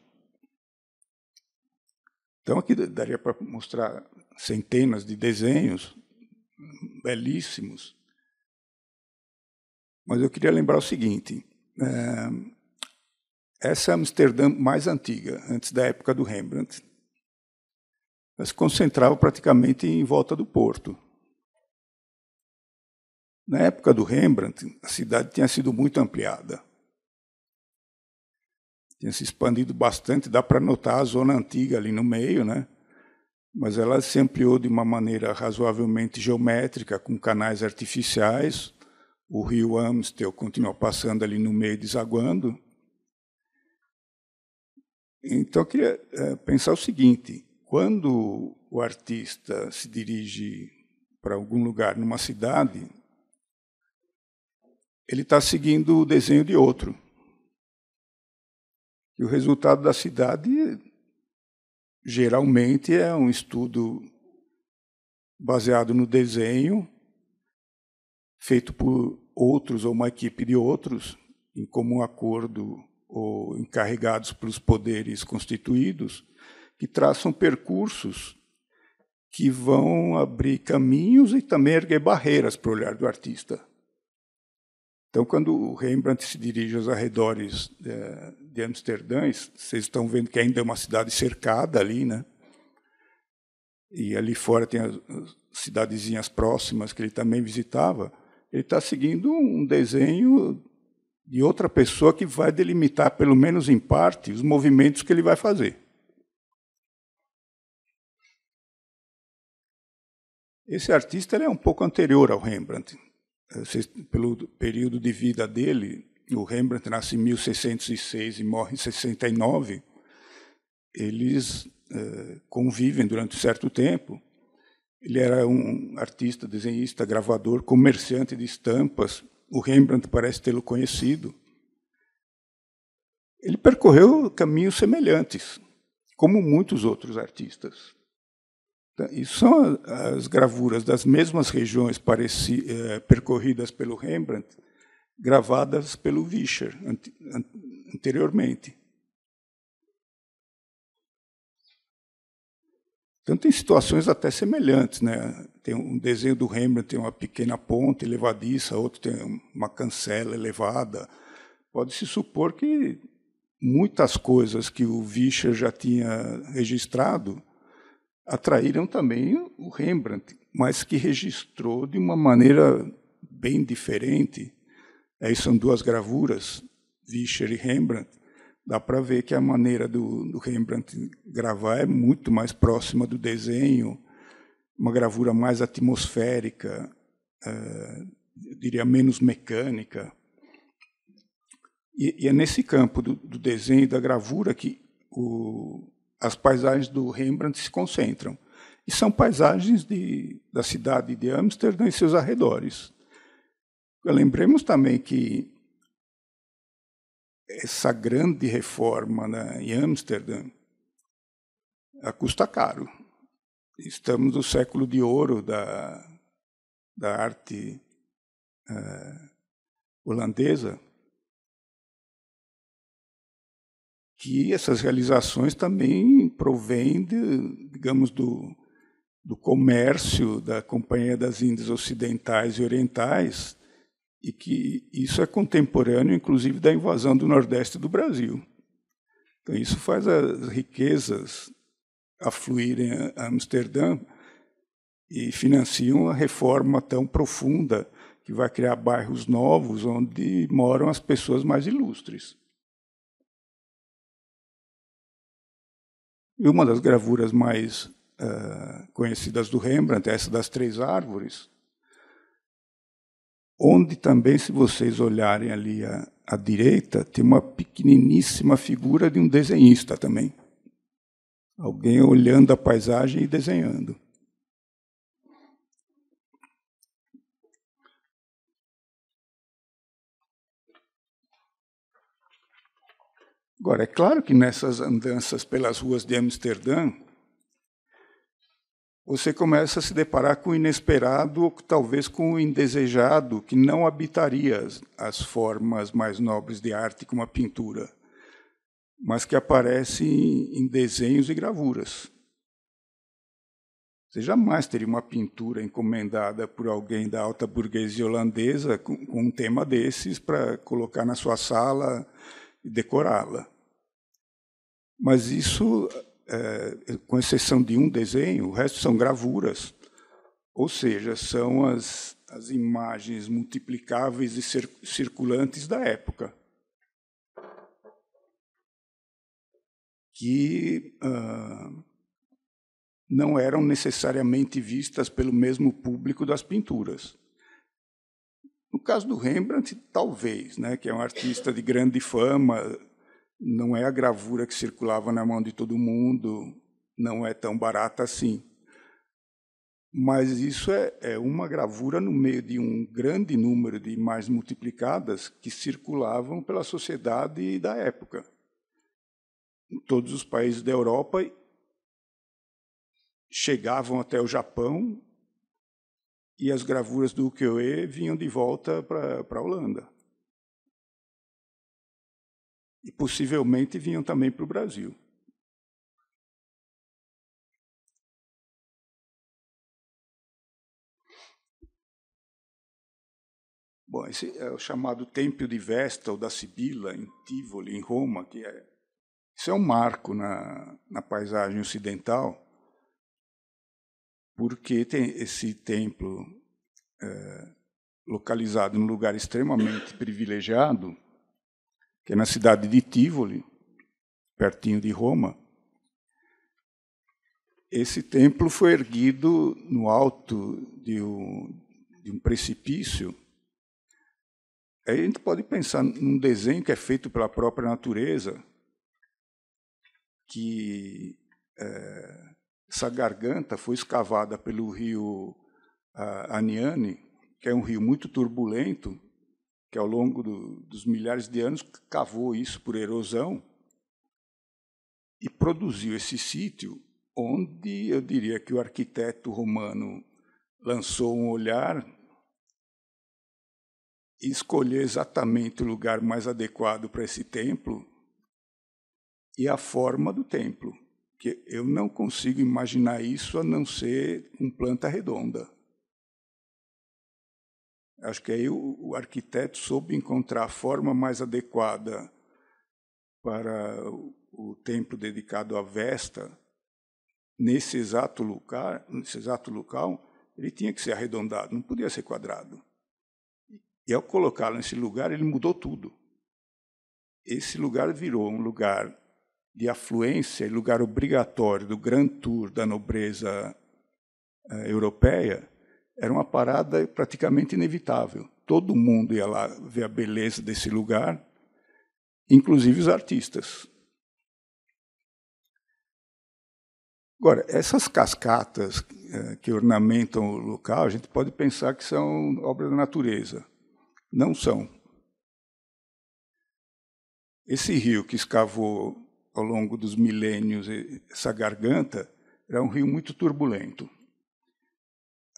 Então, aqui daria para mostrar centenas de desenhos belíssimos. Mas eu queria lembrar o seguinte: é, essa é a Amsterdã mais antiga, antes da época do Rembrandt. Ela se concentrava praticamente em volta do porto. Na época do Rembrandt, a cidade tinha sido muito ampliada. Tinha se expandido bastante, dá para notar a zona antiga ali no meio, né? mas ela se ampliou de uma maneira razoavelmente geométrica, com canais artificiais. O rio Amstel continuou passando ali no meio, desaguando Então, eu queria é, pensar o seguinte: quando o artista se dirige para algum lugar numa cidade, ele está seguindo o desenho de outro. E o resultado da cidade, geralmente, é um estudo baseado no desenho, feito por outros ou uma equipe de outros, em comum acordo ou encarregados pelos poderes constituídos, que traçam percursos que vão abrir caminhos e também erguer barreiras para o olhar do artista. Então, quando o Rembrandt se dirige aos arredores de, de Amsterdã, vocês estão vendo que ainda é uma cidade cercada ali, né? E ali fora tem as cidadezinhas próximas que ele também visitava. Ele está seguindo um desenho de outra pessoa que vai delimitar, pelo menos em parte, os movimentos que ele vai fazer. Esse artista é um pouco anterior ao Rembrandt pelo período de vida dele, o Rembrandt nasce em 1606 e morre em 69, eles eh, convivem durante um certo tempo. Ele era um artista, desenhista, gravador, comerciante de estampas. O Rembrandt parece tê-lo conhecido. Ele percorreu caminhos semelhantes, como muitos outros artistas. E são as gravuras das mesmas regiões pareci, eh, percorridas pelo Rembrandt, gravadas pelo Vischer anteriormente. Então tem situações até semelhantes, né? Tem um desenho do Rembrandt tem uma pequena ponte elevadiça, outro tem uma cancela elevada. Pode se supor que muitas coisas que o Vischer já tinha registrado atraíram também o Rembrandt, mas que registrou de uma maneira bem diferente. Aí são duas gravuras, Vischer e Rembrandt. Dá para ver que a maneira do, do, Rembrandt gravar é muito mais próxima do desenho, uma gravura mais atmosférica, é, eu diria menos mecânica. E, e, é nesse campo do, do desenho e da gravura que o, as paisagens do Rembrandt se concentram. E são paisagens de, da cidade de Amsterdã e seus arredores. Lembremos também que essa grande reforma né, em Amsterdã custa caro. Estamos no século de ouro da, da arte uh, holandesa. Que essas realizações também provêm, de, digamos, do, do comércio da Companhia das Índias Ocidentais e Orientais, e que isso é contemporâneo, inclusive, da invasão do Nordeste do Brasil. Então, isso faz as riquezas afluírem a Amsterdã e financiam a reforma tão profunda que vai criar bairros novos onde moram as pessoas mais ilustres. E uma das gravuras mais uh, conhecidas do Rembrandt é essa das três árvores, onde também, se vocês olharem ali à, à direita, tem uma pequeniníssima figura de um desenhista também. Alguém olhando a paisagem e desenhando. Agora, é claro que nessas andanças pelas ruas de Amsterdã, você começa a se deparar com o inesperado, ou talvez com o indesejado, que não habitaria as, as formas mais nobres de arte, como a pintura, mas que aparece em, desenhos e gravuras. Você jamais teria uma pintura encomendada por alguém da alta burguesia holandesa com um tema desses para colocar na sua sala e decorá-la. Mas isso, é, com exceção de um desenho, o resto são gravuras, ou seja, são as, as imagens multiplicáveis e cir circulantes da época. Que uh, não eram necessariamente vistas pelo mesmo público das pinturas. No caso do Rembrandt, talvez, né, que é um artista de grande fama, não é a gravura que circulava na mão de todo mundo, não é tão barata assim. Mas isso é, é uma gravura no meio de um grande número de imagens multiplicadas que circulavam pela sociedade da época. Em todos os países da Europa chegavam até o Japão e as gravuras do ukiyo-e vinham de volta para a Holanda. E possivelmente vinham também para o Brasil. Bom, esse é o chamado Templo de Vesta ou da Sibila, em Tivoli, em Roma, que é, isso é um marco na, na paisagem ocidental, porque tem esse templo é, localizado num lugar extremamente privilegiado, que é na cidade de Tivoli, pertinho de Roma. Esse templo foi erguido no alto de um, de um precipício. Aí a gente pode pensar num desenho que é feito pela própria natureza, que é, essa garganta foi escavada pelo rio Aniane, que é um rio muito turbulento, que ao longo do, dos milhares de anos cavou isso por erosão e produziu esse sítio onde eu diria que o arquiteto romano lançou um olhar e escolheu exatamente o lugar mais adequado para esse templo e a forma do templo, que eu não consigo imaginar isso a não ser com planta redonda. Acho que aí o, o arquiteto soube encontrar a forma mais adequada para o, o templo dedicado à Vesta, nesse exato local, nesse exato local, ele tinha que ser arredondado, não podia ser quadrado. E ao colocá-lo nesse lugar, ele mudou tudo. Esse lugar virou um lugar de afluência, lugar obrigatório do Grand Tour da nobreza uh, europeia, era uma parada praticamente inevitável. Todo mundo ia lá ver a beleza desse lugar, inclusive os artistas. Agora, essas cascatas eh, que ornamentam o local, a gente pode pensar que são obras da natureza. Não são. Esse rio que escavou ao longo dos milênios essa garganta era um rio muito turbulento.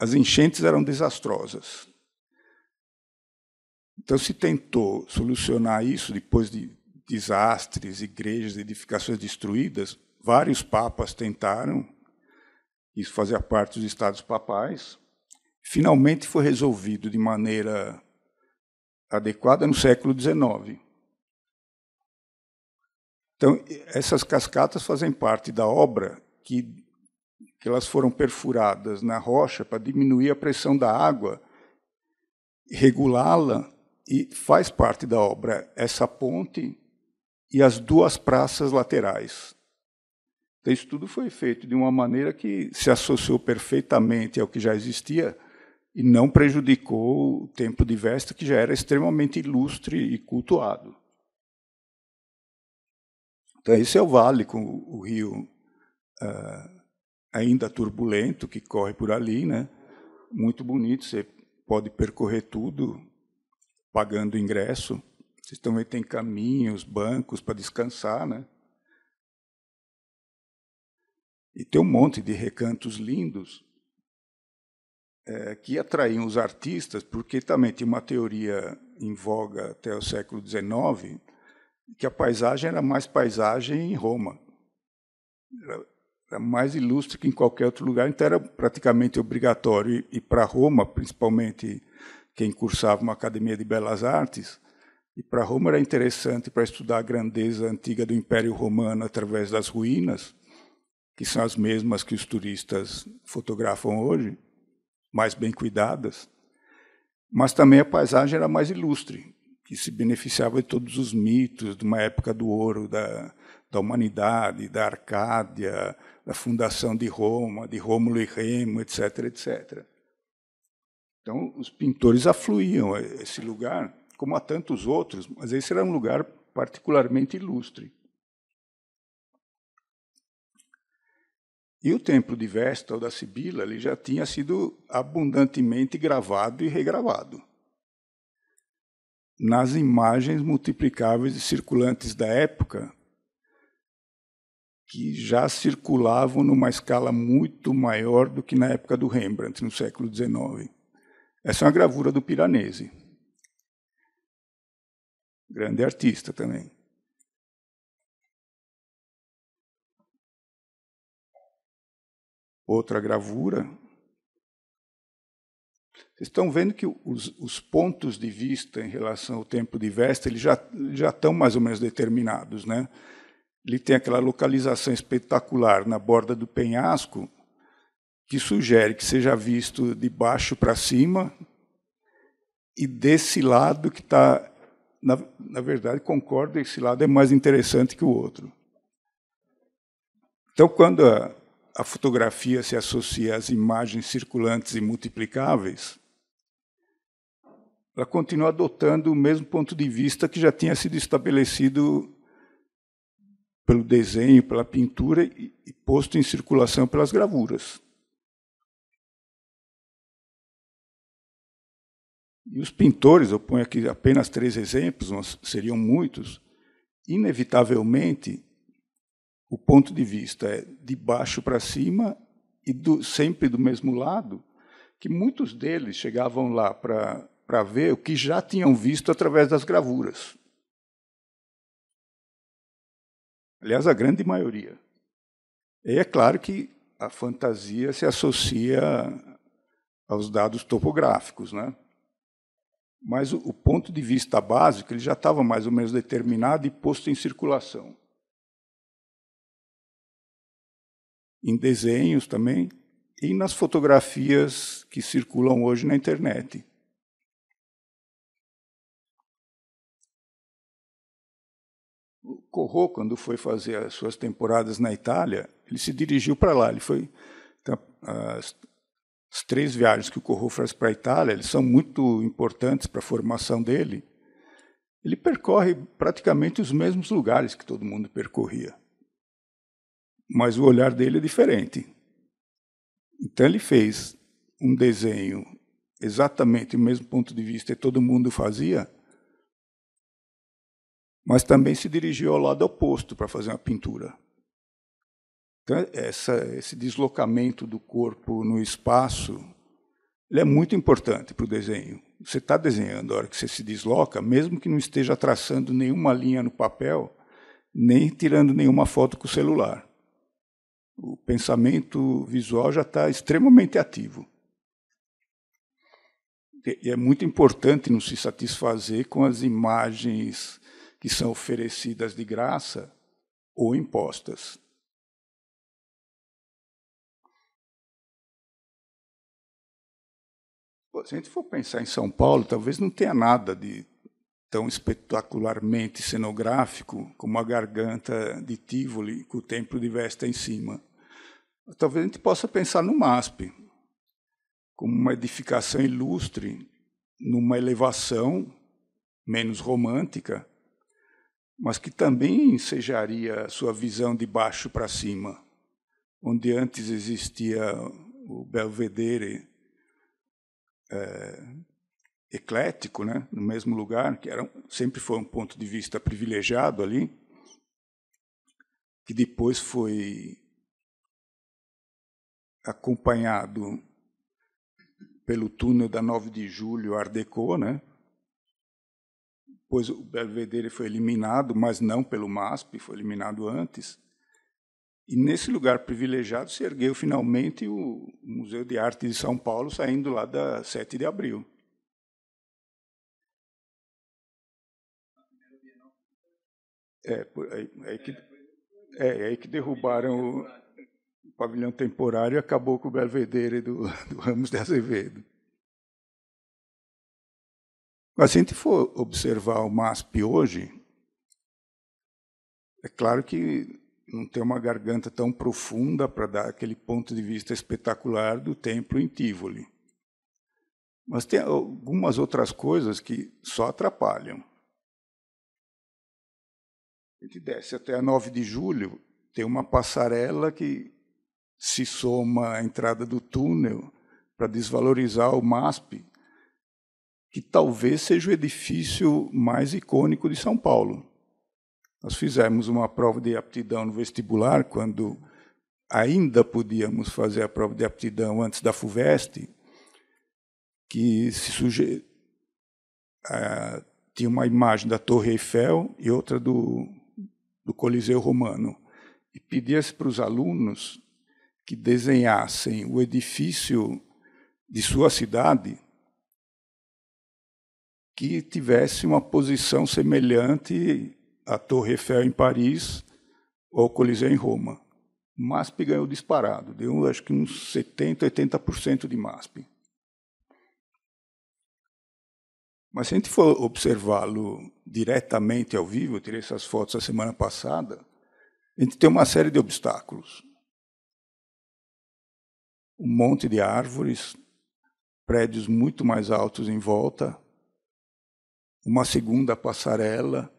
As enchentes eram desastrosas. Então se tentou solucionar isso depois de desastres, igrejas, edificações destruídas. Vários papas tentaram, isso fazia parte dos estados papais. Finalmente foi resolvido de maneira adequada no século XIX. Então, essas cascatas fazem parte da obra que que elas foram perfuradas na rocha para diminuir a pressão da água, regulá-la, e faz parte da obra essa ponte e as duas praças laterais. Então, isso tudo foi feito de uma maneira que se associou perfeitamente ao que já existia e não prejudicou o templo de Vesta, que já era extremamente ilustre e cultuado. Então, esse é o vale com o rio uh, ainda turbulento que corre por ali, né? Muito bonito, você pode percorrer tudo pagando ingresso. Vocês vendo tem caminhos, bancos para descansar, né? E tem um monte de recantos lindos é, que atraíam os artistas, porque também tinha uma teoria em voga até o século XIX, que a paisagem era mais paisagem em Roma. Mais ilustre que em qualquer outro lugar, então era praticamente obrigatório ir para Roma, principalmente quem cursava uma academia de belas artes. E para Roma era interessante para estudar a grandeza antiga do Império Romano através das ruínas, que são as mesmas que os turistas fotografam hoje, mais bem cuidadas. Mas também a paisagem era mais ilustre, que se beneficiava de todos os mitos de uma época do ouro da, da humanidade, da Arcádia, da fundação de Roma, de Rômulo e Remo, etc., etc. Então, os pintores afluíam a esse lugar, como a tantos outros, mas esse era um lugar particularmente ilustre. E o templo de Vesta ou da Sibila ele já tinha sido abundantemente gravado e regravado. Nas imagens multiplicáveis e circulantes da época, que já circulavam numa escala muito maior do que na época do Rembrandt, no século XIX. Essa é uma gravura do Piranesi. Grande artista também. outra gravura. Vocês estão vendo que os, os, pontos de vista em relação ao tempo de Vesta eles já, já estão mais ou menos determinados. Né? Ele tem aquela localização espetacular na borda do penhasco, que sugere que seja visto de baixo para cima, e desse lado que está. Na, na verdade, concordo, esse lado é mais interessante que o outro. Então, quando a, a fotografia se associa às imagens circulantes e multiplicáveis, ela continua adotando o mesmo ponto de vista que já tinha sido estabelecido pelo desenho, pela pintura e posto em circulação pelas gravuras. E os pintores, eu ponho aqui apenas três exemplos, mas seriam muitos, inevitavelmente o ponto de vista é de baixo para cima e do, sempre do mesmo lado, que muitos deles chegavam lá para ver o que já tinham visto através das gravuras. Aliás, a grande maioria. E é claro que a fantasia se associa aos dados topográficos, né? Mas o, o ponto de vista básico ele já estava mais ou menos determinado e posto em circulação. em desenhos também e nas fotografias que circulam hoje na internet. O Corro, quando foi fazer as suas temporadas na Itália, ele se dirigiu para lá. Ele foi então, as, as, três viagens que o Corro faz para a Itália, eles são muito importantes para a formação dele. Ele percorre praticamente os mesmos lugares que todo mundo percorria mas o olhar dele é diferente. Então ele fez um desenho exatamente o mesmo ponto de vista que todo mundo fazia, mas também se dirigiu ao lado oposto para fazer uma pintura. Então essa, esse deslocamento do corpo no espaço ele é muito importante para o desenho. Você está desenhando, a hora que você se desloca, mesmo que não esteja traçando nenhuma linha no papel, nem tirando nenhuma foto com o celular o pensamento visual já está extremamente ativo. E é muito importante não se satisfazer com as imagens que são oferecidas de graça ou impostas. Se a gente for pensar em São Paulo, talvez não tenha nada de tão espetacularmente cenográfico como a garganta de Tivoli, com o templo de Vesta em cima. Talvez a gente possa pensar no MASP, como uma edificação ilustre, numa elevação menos romântica, mas que também ensejaria sua visão de baixo para cima, onde antes existia o Belvedere é, eclético, né, no mesmo lugar, que era, sempre foi um ponto de vista privilegiado ali, que depois foi acompanhado pelo túnel da 9 de julho Art Deco, né? Pois o Belvedere foi eliminado, mas não pelo MASP, foi eliminado antes. E nesse lugar privilegiado se ergueu finalmente o Museu de Arte de São Paulo, saindo lá da 7 de abril. É, é, é, que, é, é aí que derrubaram o, o pavilhão temporário acabou com o Belvedere do, do Ramos de Azevedo. Se a gente for observar o MASP hoje, é claro que não tem uma garganta tão profunda para dar aquele ponto de vista espetacular do templo em Tivoli. Mas tem algumas outras coisas que só atrapalham. A gente desce até a 9 de julho, tem uma passarela que se soma à entrada do túnel para desvalorizar o MASP, que talvez seja o edifício mais icônico de São Paulo. Nós fizemos uma prova de aptidão no vestibular quando ainda podíamos fazer a prova de aptidão antes da FUVEST, que se suje... Tinha uma imagem da Torre Eiffel e outra do, do Coliseu Romano. E pedia-se para os alunos que desenhassem o edifício de sua cidade que tivesse uma posição semelhante à Torre Eiffel em Paris ou ao Coliseu em Roma. MASP ganhou disparado, deu acho que uns 70%, 80% de MASP. Mas se a gente for observá-lo diretamente ao vivo, eu tirei essas fotos a semana passada, a gente tem uma série de obstáculos. Um monte de árvores, prédios muito mais altos em volta, uma segunda passarela.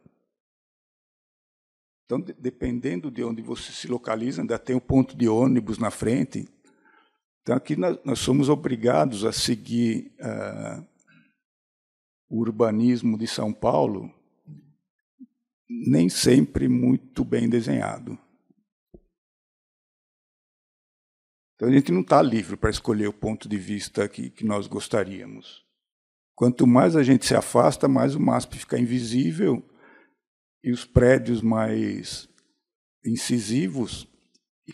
Então, dependendo de onde você se localiza, ainda tem um ponto de ônibus na frente. Então, aqui nós, nós somos obrigados a seguir uh, o urbanismo de São Paulo, nem sempre muito bem desenhado. Então, a gente não está livre para escolher o ponto de vista que, que nós gostaríamos. Quanto mais a gente se afasta, mais o MASP fica invisível e os prédios mais incisivos,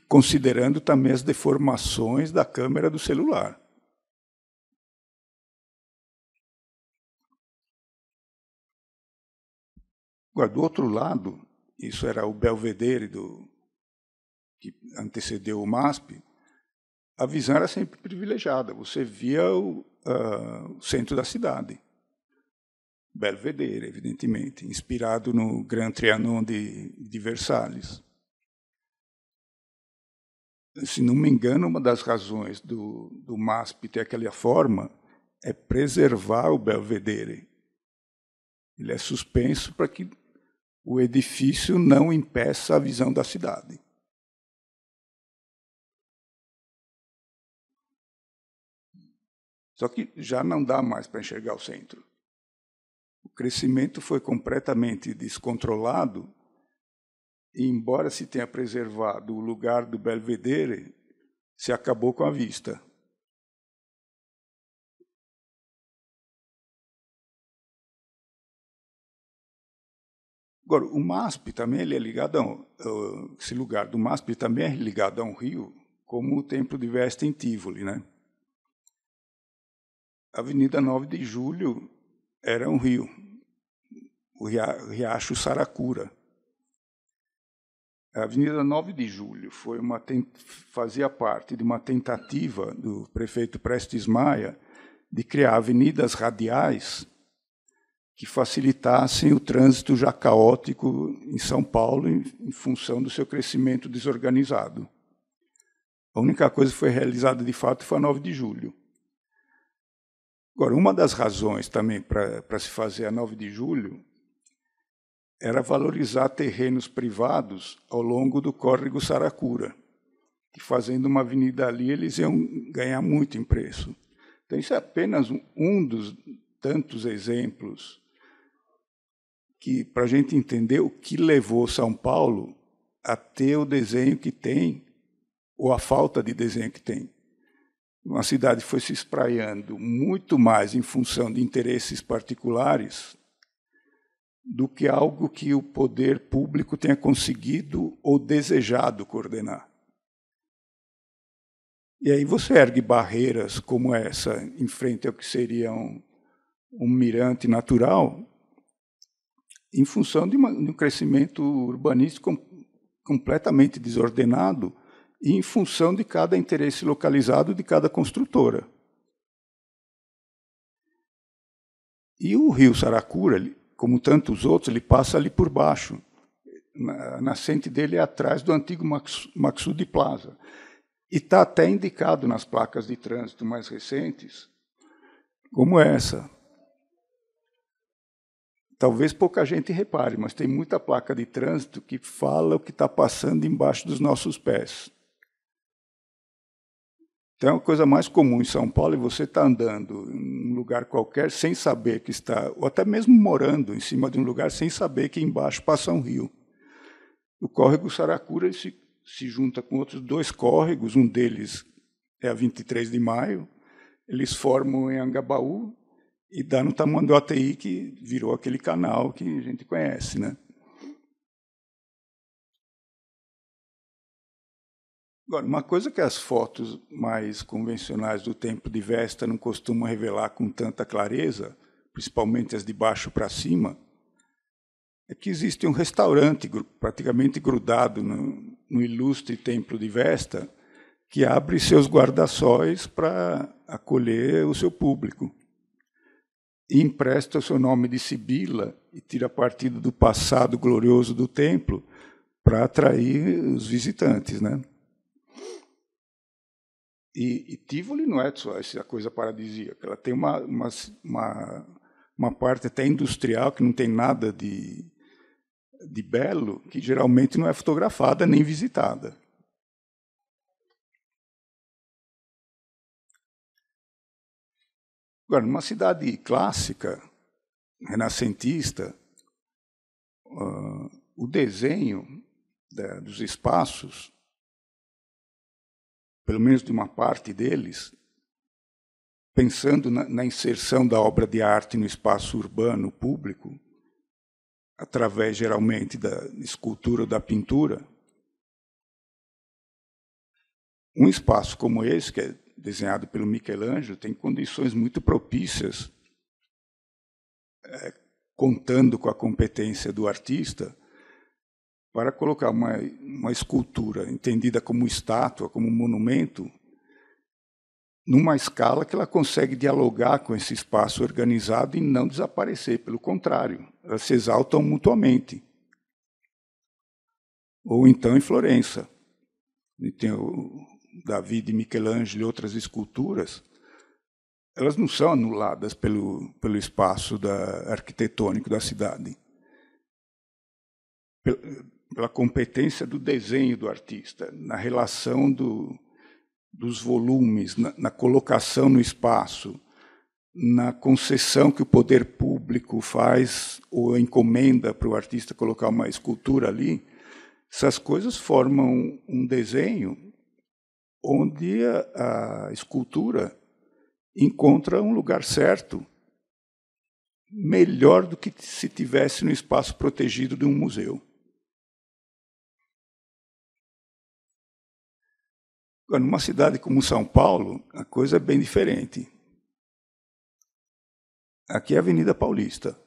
considerando também as deformações da câmera do celular. Agora, do outro lado, isso era o belvedere do, que antecedeu o MASP, a visão era sempre privilegiada. Você via o, uh, o centro da cidade. Belvedere, evidentemente, inspirado no Grand Trianon de, de Versalhes. Se não me engano, uma das razões do, do MASP ter aquela forma é preservar o Belvedere. Ele é suspenso para que o edifício não impeça a visão da cidade. Só que já não dá mais para enxergar o centro. O crescimento foi completamente descontrolado, e embora se tenha preservado o lugar do Belvedere, se acabou com a vista. Agora, o MASP também ele é ligado a, esse lugar do MASP também é ligado a um rio, como o templo de Vesta em Tivoli, né? Avenida 9 de Julho era um rio, o Riacho Saracura. A Avenida 9 de Julho foi uma fazia parte de uma tentativa do prefeito Prestes Maia de criar avenidas radiais que facilitassem o trânsito já caótico em São Paulo em, função do seu crescimento desorganizado. A única coisa que foi realizada de fato foi a 9 de julho. Agora, uma das razões também para se fazer a 9 de julho era valorizar terrenos privados ao longo do córrego Saracura, que fazendo uma avenida ali eles iam ganhar muito em preço. Então, isso é apenas um dos tantos exemplos que, para a gente entender o que levou São Paulo a ter o desenho que tem, ou a falta de desenho que tem uma cidade foi se espraiando muito mais em função de interesses particulares do que algo que o poder público tenha conseguido ou desejado coordenar. E aí você ergue barreiras como essa em frente ao que seria um, um mirante natural, em função de, uma, de um crescimento urbanístico com, completamente desordenado em função de cada interesse localizado de cada construtora. E o rio Saracura, como tantos outros, ele passa ali por baixo. A nascente dele é atrás do antigo Maxud Plaza. E está até indicado nas placas de trânsito mais recentes, como essa. talvez pouca gente repare, mas tem muita placa de trânsito que fala o que está passando embaixo dos nossos pés. Então, a coisa mais comum em São Paulo é você estar tá andando em um lugar qualquer sem saber que está, ou até mesmo morando em cima de um lugar sem saber que embaixo passa um rio. O córrego Saracura se, se junta com outros dois córregos, um deles é a 23 de maio, eles formam em Angabaú e dá no Tamanduateí, que virou aquele canal que a gente conhece. Né? Agora, uma coisa que as fotos mais convencionais do Templo de Vesta não costumam revelar com tanta clareza, principalmente as de baixo para cima, é que existe um restaurante praticamente grudado no, no ilustre Templo de Vesta, que abre seus guarda-sóis para acolher o seu público e empresta o seu nome de Sibila e tira partido do passado glorioso do templo para atrair os visitantes, né? E, e Tivoli não é só essa coisa paradisíaca, ela tem uma, uma, uma, uma parte até industrial que não tem nada de, de belo, que geralmente não é fotografada nem visitada. Agora, numa cidade clássica, renascentista, uh, o desenho da, dos espaços, pelo menos de uma parte deles, pensando na, na inserção da obra de arte no espaço urbano público, através geralmente da escultura ou da pintura, um espaço como esse, que é desenhado pelo Michelangelo, tem condições muito propícias, é, contando com a competência do artista, para colocar uma, uma escultura entendida como estátua, como monumento, numa escala que ela consegue dialogar com esse espaço organizado e não desaparecer. Pelo contrário, elas se exaltam mutuamente. Ou então em Florença. Tem o, Davi de Michelangelo e outras esculturas, elas não são anuladas pelo, pelo espaço da, arquitetônico da cidade. Pela, competência do desenho do artista, na relação do, dos volumes, na, na colocação no espaço, na concessão que o poder público faz ou encomenda para o artista colocar uma escultura ali, essas coisas formam um desenho onde a, a escultura encontra um lugar certo, melhor do que se tivesse no espaço protegido de um museu. Agora, numa cidade como São Paulo, a coisa é bem diferente. Aqui é a Avenida Paulista.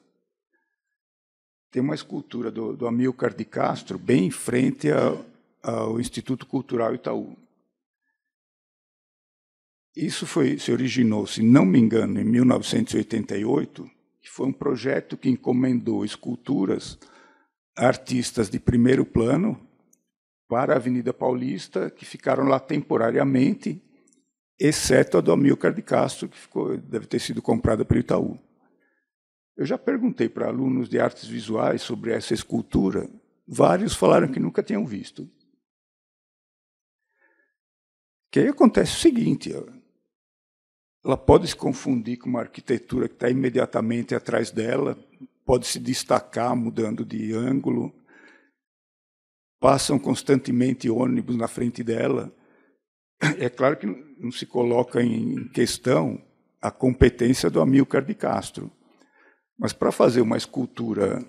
Tem uma escultura do, do Amilcar de Castro bem em frente ao, ao Instituto Cultural Itaú. Isso foi, se originou, se não me engano, em 1988, que foi um projeto que encomendou esculturas a artistas de primeiro plano para a Avenida Paulista, que ficaram lá temporariamente, exceto a do Amilcar de Castro, que ficou, deve ter sido comprada pelo Itaú. Eu já perguntei para alunos de artes visuais sobre essa escultura, vários falaram que nunca tinham visto. Que aí acontece o seguinte: ela pode se confundir com uma arquitetura que está imediatamente atrás dela, pode se destacar mudando de ângulo. Passam constantemente ônibus na frente dela. É claro que não se coloca em questão a competência do Amilcar de Castro. Mas para fazer uma escultura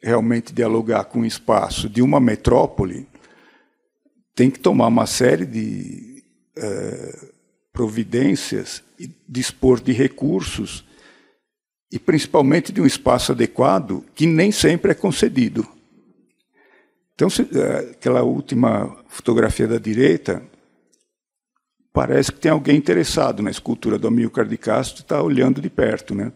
realmente dialogar com o espaço de uma metrópole, tem que tomar uma série de. Uh, providências e dispor de recursos e principalmente de um espaço adequado que nem sempre é concedido. Então, é, aquela última fotografia da direita, parece que tem alguém interessado na escultura do Amilcar de Castro e está olhando de perto. Né?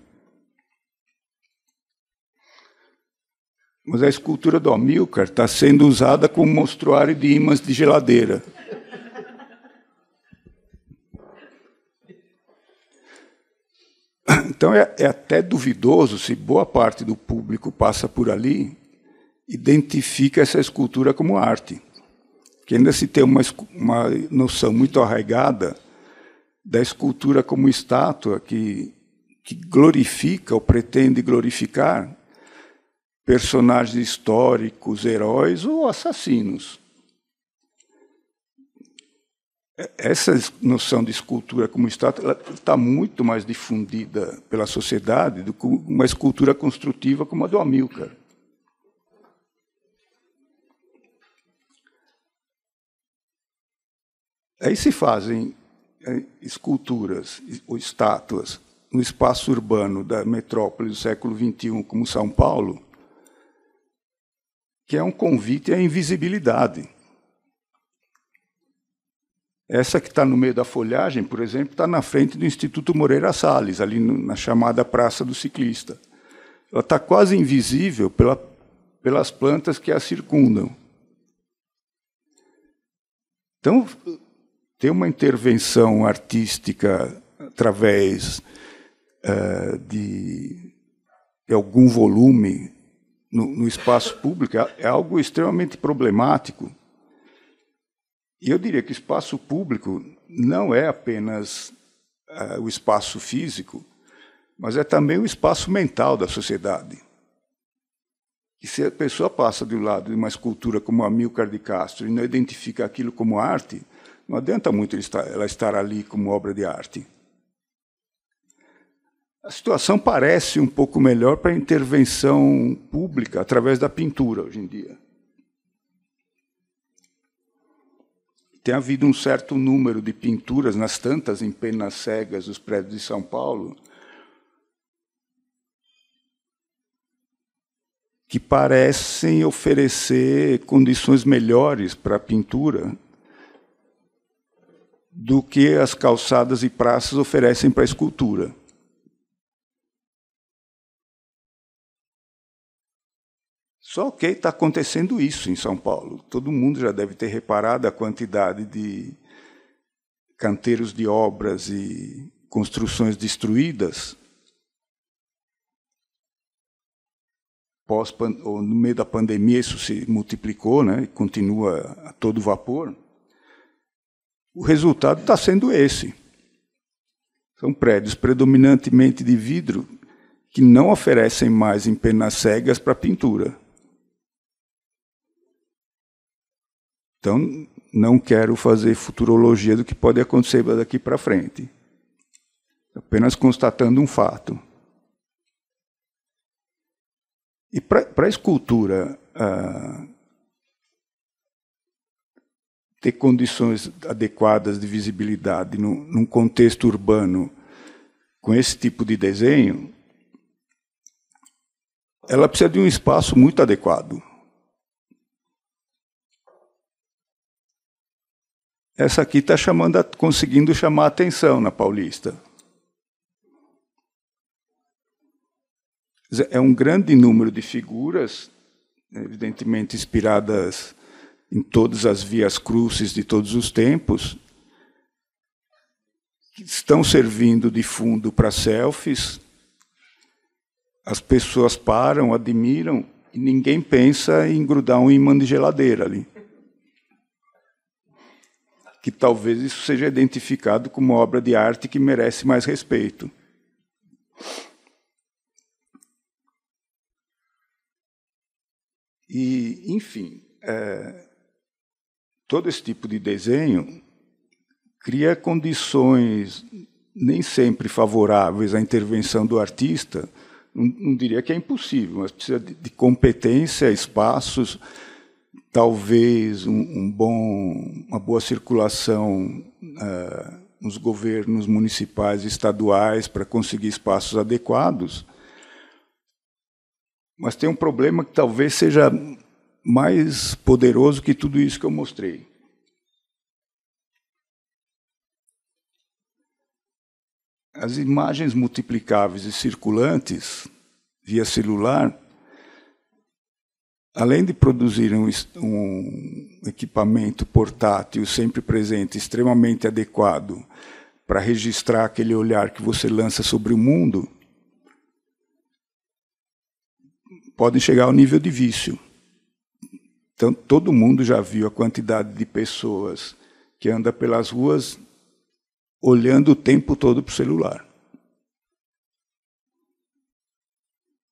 Mas a escultura do Amilcar está sendo usada como monstruário de imãs de geladeira. Então é, é até duvidoso se boa parte do público passa por ali identifica essa escultura como arte. Que ainda se tem uma, uma noção muito arraigada da escultura como estátua que, que glorifica ou pretende glorificar personagens históricos, heróis ou assassinos. Essa noção de escultura como estátua está muito mais difundida pela sociedade do que uma escultura construtiva como a do Amilcar. Aí se fazem é, esculturas ou estátuas no espaço urbano da metrópole do século XXI, como São Paulo, que é um convite à invisibilidade. Essa que está no meio da folhagem, por exemplo, está na frente do Instituto Moreira Salles, ali na chamada Praça do Ciclista. Ela está quase invisível pela, pelas plantas que a circundam. Então, ter uma intervenção artística através uh, de, de, algum volume no, no espaço público é, é algo extremamente problemático. E eu diria que o espaço público não é apenas uh, o espaço físico, mas é também o espaço mental da sociedade. E se a pessoa passa do lado de uma escultura como a Milcar de Castro e não identifica aquilo como arte, não adianta muito ela estar ali como obra de arte. A situação parece um pouco melhor para a intervenção pública através da pintura hoje em dia. Tem havido um certo número de pinturas nas tantas empenas cegas dos prédios de São Paulo que parecem oferecer condições melhores para a pintura do que as calçadas e praças oferecem para a escultura. Só que está acontecendo isso em São Paulo. Todo mundo já deve ter reparado a quantidade de canteiros de obras e construções destruídas. Pós, no meio da pandemia isso se multiplicou, né, e continua a todo vapor. O resultado está sendo esse. São prédios predominantemente de vidro que não oferecem mais empenas cegas para pintura. Então, não quero fazer futurologia do que pode acontecer daqui para frente. Apenas constatando um fato. E para a escultura ah, ter condições adequadas de visibilidade num, num contexto urbano com esse tipo de desenho, ela precisa de um espaço muito adequado. Essa aqui está chamando, conseguindo chamar a atenção na Paulista. É um grande número de figuras, evidentemente inspiradas em todas as vias crucis de todos os tempos, que estão servindo de fundo para selfies. As pessoas param, admiram e ninguém pensa em grudar um imã de geladeira ali. Que talvez isso seja identificado como obra de arte que merece mais respeito. E, enfim, é, todo esse tipo de desenho cria condições nem sempre favoráveis à intervenção do artista. Não, não diria que é impossível, mas precisa de, de competência, espaços, talvez um, um, bom, uma boa circulação uh, nos governos municipais e estaduais para conseguir espaços adequados. Mas tem um problema que talvez seja mais poderoso que tudo isso que eu mostrei. As imagens multiplicáveis e circulantes via celular, além de produzirem um, um equipamento portátil sempre presente, extremamente adequado para registrar aquele olhar que você lança sobre o mundo, podem chegar ao nível de vício. Então, todo mundo já viu a quantidade de pessoas que anda pelas ruas olhando o tempo todo para o celular.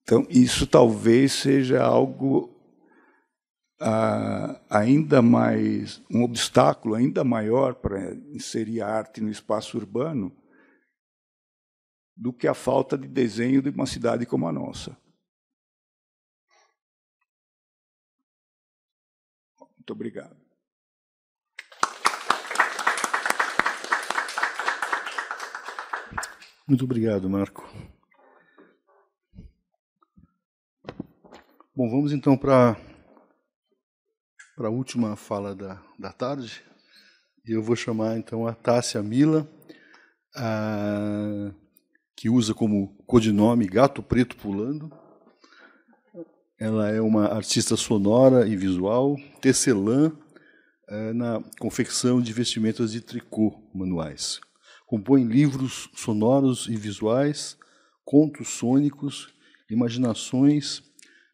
Então, isso talvez seja algo ah, ainda mais, um obstáculo ainda maior para inserir a arte no espaço urbano do que a falta de desenho de uma cidade como a nossa. Muito obrigado. Muito obrigado, Marco. Bom, vamos então para a última fala da, da tarde. E eu vou chamar então a Tássia Mila, a, que usa como codinome Gato Preto Pulando. Ela é uma artista sonora e visual, tecelã é, na confecção de vestimentas de tricô manuais. Compõe livros sonoros e visuais, contos sônicos, imaginações,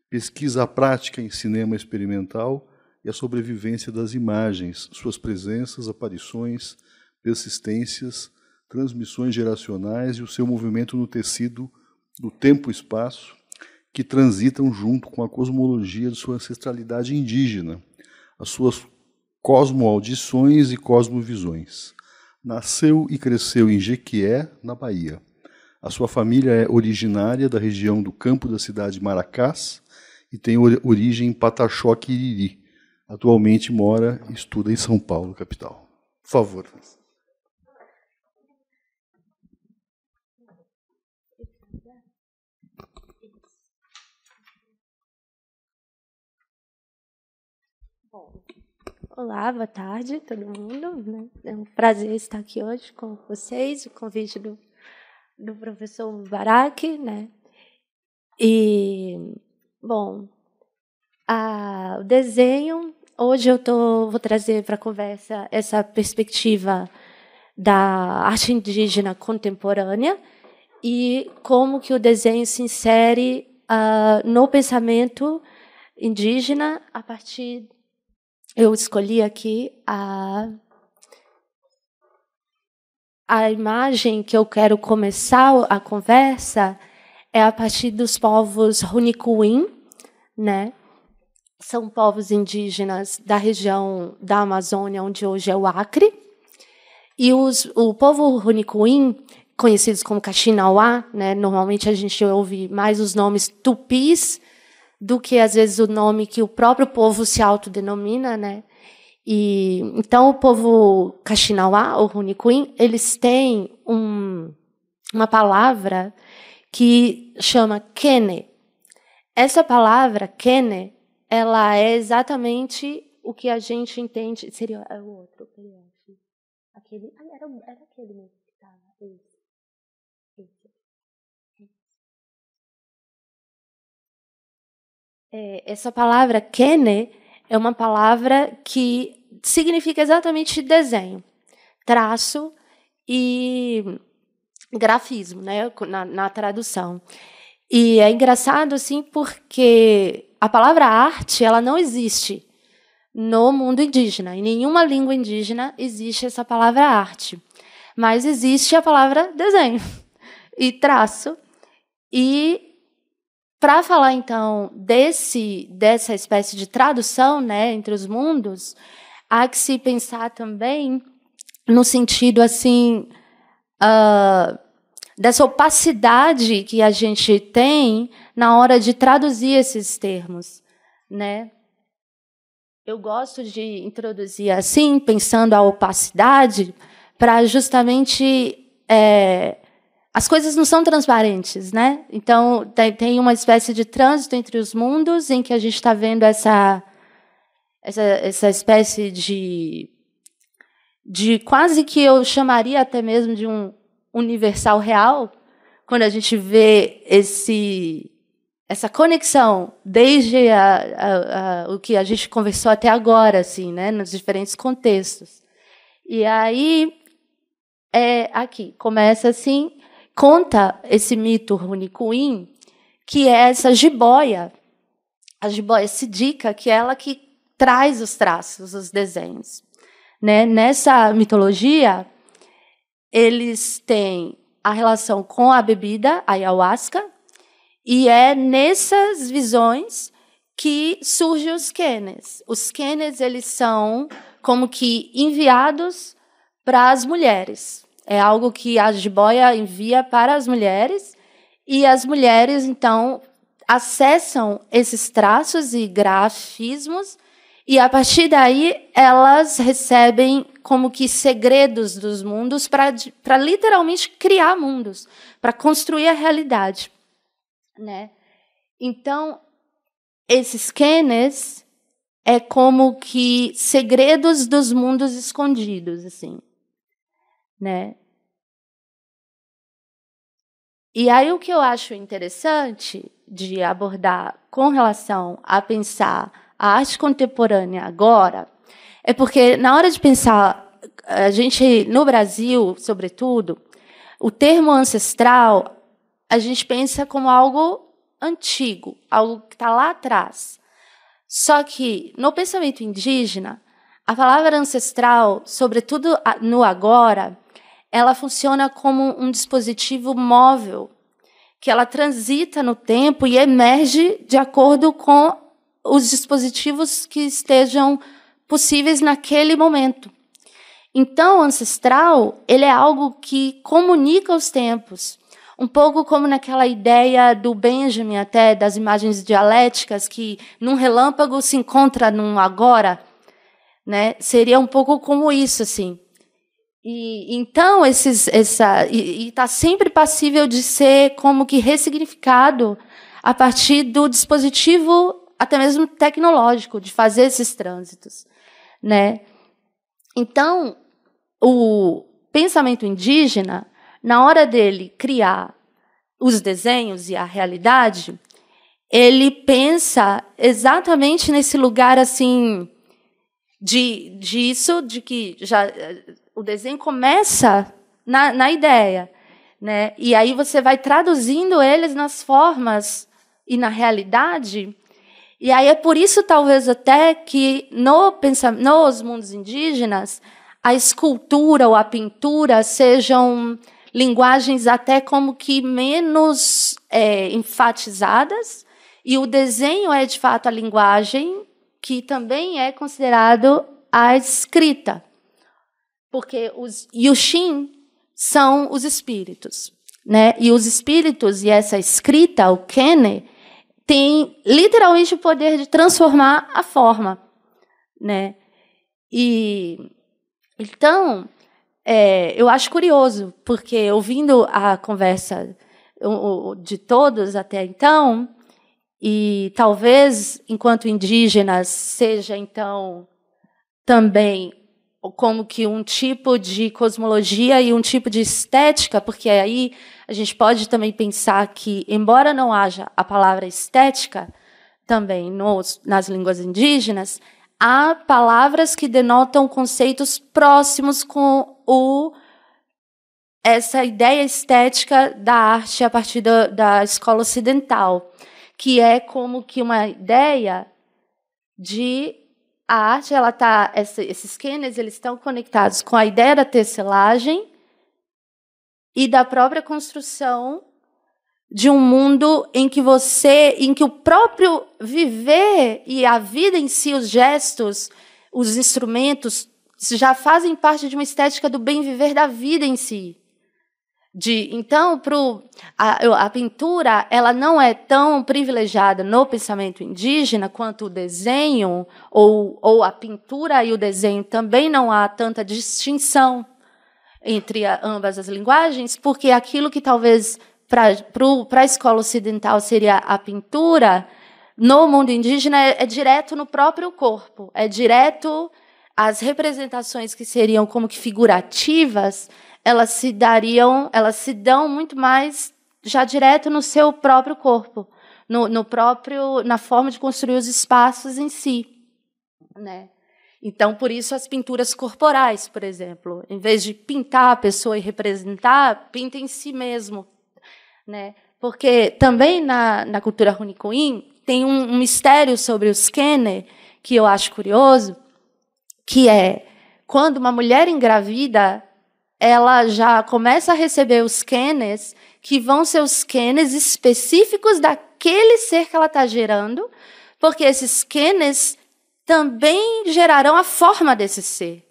pesquisa prática em cinema experimental e a sobrevivência das imagens, suas presenças, aparições, persistências, transmissões geracionais e o seu movimento no tecido do tempo e espaço que transitam junto com a cosmologia de sua ancestralidade indígena, as suas cosmoaudições e cosmovisões. Nasceu e cresceu em Jequié, na Bahia. A sua família é originária da região do campo da cidade de Maracás e tem origem em Pataxó, Quiriri, Atualmente mora e estuda em São Paulo, capital. Por favor. Olá, boa tarde, todo mundo. Né? É um prazer estar aqui hoje com vocês, o convite do, do professor Barak, né? E, bom, a, o desenho Hoje eu tô, vou trazer para a conversa essa perspectiva da arte indígena contemporânea e como que o desenho se insere uh, no pensamento indígena a partir eu escolhi aqui a a imagem que eu quero começar a conversa é a partir dos povos Runicuim, né? são povos indígenas da região da Amazônia, onde hoje é o Acre. E os, o povo Runicuim, conhecidos como Caxinauá, né, normalmente a gente ouve mais os nomes tupis do que às vezes o nome que o próprio povo se autodenomina, né? E então o povo Caxinauá ou Runicuim, eles têm um, uma palavra que chama kene. Essa palavra kene ela é exatamente o que a gente entende. Seria é o outro, Aquele, ah, era, era aquele mesmo É, essa palavra kene é uma palavra que significa exatamente desenho, traço e grafismo, né, na, na tradução. E é engraçado assim porque a palavra arte ela não existe no mundo indígena. Em nenhuma língua indígena existe essa palavra arte. Mas existe a palavra desenho e traço. E para falar então desse dessa espécie de tradução, né, entre os mundos, há que se pensar também no sentido assim uh, dessa opacidade que a gente tem na hora de traduzir esses termos, né? Eu gosto de introduzir assim, pensando a opacidade, para justamente é, as coisas não são transparentes, né? Então tem, uma espécie de trânsito entre os mundos em que a gente está vendo essa, essa essa espécie de de quase que eu chamaria até mesmo de um universal real, quando a gente vê esse essa conexão desde a, a, a, o que a gente conversou até agora, assim, né, nos diferentes contextos. E aí, é, aqui, começa assim, conta esse mito Runicuim, que é essa jiboia a jiboia sidica, que é ela que traz os traços, os desenhos. Né? Nessa mitologia, eles têm a relação com a bebida, a ayahuasca, e é nessas visões que surgem os quenes. Os quenes eles são como que enviados para as mulheres. É algo que a jiboia envia para as mulheres e as mulheres então acessam esses traços e grafismos e a partir daí elas recebem como que segredos dos mundos para literalmente criar mundos, para construir a realidade, né? Então, esses Kenes é como que segredos dos mundos escondidos, assim, né? E aí o que eu acho interessante de abordar com relação a pensar a arte contemporânea agora é porque na hora de pensar a gente no Brasil, sobretudo, o termo ancestral a gente pensa como algo antigo, algo que está lá atrás. Só que no pensamento indígena, a palavra ancestral, sobretudo no agora, ela funciona como um dispositivo móvel, que ela transita no tempo e emerge de acordo com os dispositivos que estejam possíveis naquele momento. Então, o ancestral, ele é algo que comunica os tempos, um pouco como naquela ideia do Benjamin até das imagens dialéticas que num relâmpago se encontra num agora, né? Seria um pouco como isso assim. E então esses essa e está sempre passível de ser como que ressignificado a partir do dispositivo até mesmo tecnológico de fazer esses trânsitos, né? Então, o pensamento indígena, na hora dele criar os desenhos e a realidade, ele pensa exatamente nesse lugar assim de disso, de que já o desenho começa na, na ideia, né? E aí você vai traduzindo eles nas formas e na realidade. E aí é por isso talvez até que no nos mundos indígenas a escultura ou a pintura sejam linguagens até como que menos é, enfatizadas e o desenho é de fato a linguagem que também é considerado a escrita porque os Yushin são os espíritos, né? E os espíritos e essa escrita, o Kene, tem literalmente o poder de transformar a forma, né? E então é, eu acho curioso, porque ouvindo a conversa de todos até então, e talvez enquanto indígenas seja então também como que um tipo de cosmologia e um tipo de estética, porque aí a gente pode também pensar que, embora não haja a palavra estética também nos, nas línguas indígenas, há palavras que denotam conceitos próximos com o essa ideia estética da arte a partir da, da escola ocidental, que é como que uma ideia de a arte, ela tá, esses scanners, eles estão conectados com a ideia da tecelagem e da própria construção de um mundo em que você, em que o próprio viver e a vida em si, os gestos, os instrumentos, já fazem parte de uma estética do bem viver da vida em si. De, então, pro, a, a, pintura ela não é tão privilegiada no pensamento indígena quanto o desenho, ou, ou a pintura e o desenho também não há tanta distinção entre a, ambas as linguagens, porque aquilo que talvez para a escola ocidental seria a pintura, no mundo indígena é, é direto no próprio corpo, é direto as representações que seriam como que figurativas elas se dariam, elas se dão muito mais já direto no seu próprio corpo, no, no próprio, na forma de construir os espaços em si, né? Então, por isso as pinturas corporais, por exemplo, em vez de pintar a pessoa e representar, pinta em si mesmo, né? Porque também na, na cultura runicuim tem um, um mistério sobre os Kenner que eu acho curioso, que é quando uma mulher engravida, ela já começa a receber os Kenners, que vão ser os Kenners específicos daquele ser que ela está gerando, porque esses Kenners também gerarão a forma desse ser.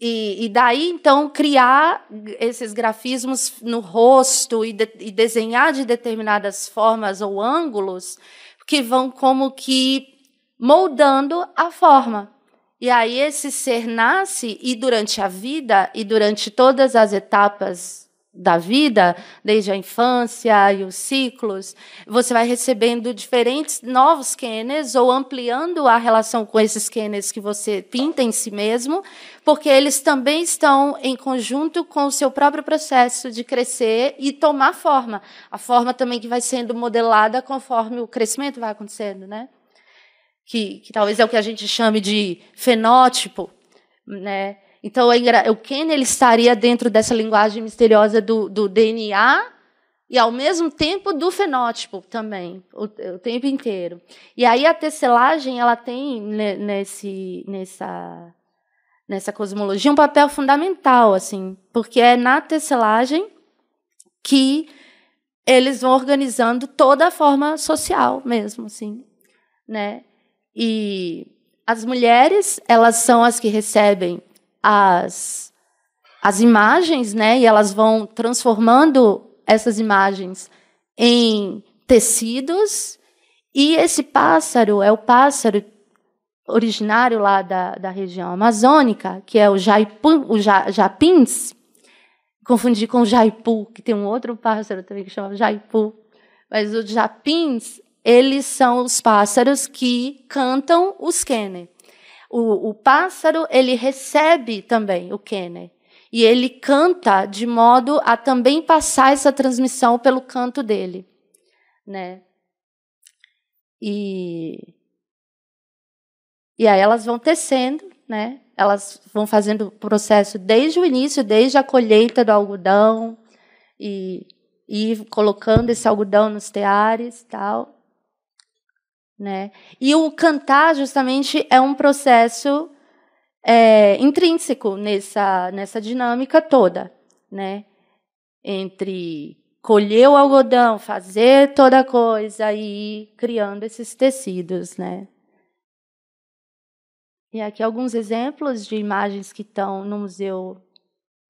E, e, daí, então, criar esses grafismos no rosto e, de, e, desenhar de determinadas formas ou ângulos que vão como que moldando a forma. E aí esse ser nasce e durante a vida e durante todas as etapas da vida, desde a infância e os ciclos, você vai recebendo diferentes novos Kenes ou ampliando a relação com esses Kenes que você pinta em si mesmo, porque eles também estão em conjunto com o seu próprio processo de crescer e tomar forma. A forma também que vai sendo modelada conforme o crescimento vai acontecendo, né? Que, que talvez é o que a gente chame de fenótipo, né? Então, o Ken ele estaria dentro dessa linguagem misteriosa do, do DNA e, ao mesmo tempo, do fenótipo também, o, o, tempo inteiro. E aí a tecelagem ela tem nesse, nessa, nessa cosmologia um papel fundamental, assim, porque é na tecelagem que eles vão organizando toda a forma social mesmo, assim, né? E as mulheres, elas são as que recebem as, as imagens, né? E elas vão transformando essas imagens em tecidos. E esse pássaro é o pássaro originário lá da, da região amazônica, que é o, jaipu, o ja, japins. Confundi com o jaipu, que tem um outro pássaro também que chama jaipu. Mas os japins, eles são os pássaros que cantam os quene. O, o pássaro ele recebe também o Kenner e ele canta de modo a também passar essa transmissão pelo canto dele, né? E e aí elas vão tecendo, né? Elas vão fazendo o processo desde o início, desde a colheita do algodão e, e colocando esse algodão nos teares, tal. Né? E o cantar, justamente, é um processo é, intrínseco nessa, nessa dinâmica toda. Né? Entre colher o algodão, fazer toda a coisa e ir criando esses tecidos. Né? E aqui alguns exemplos de imagens que estão no museu,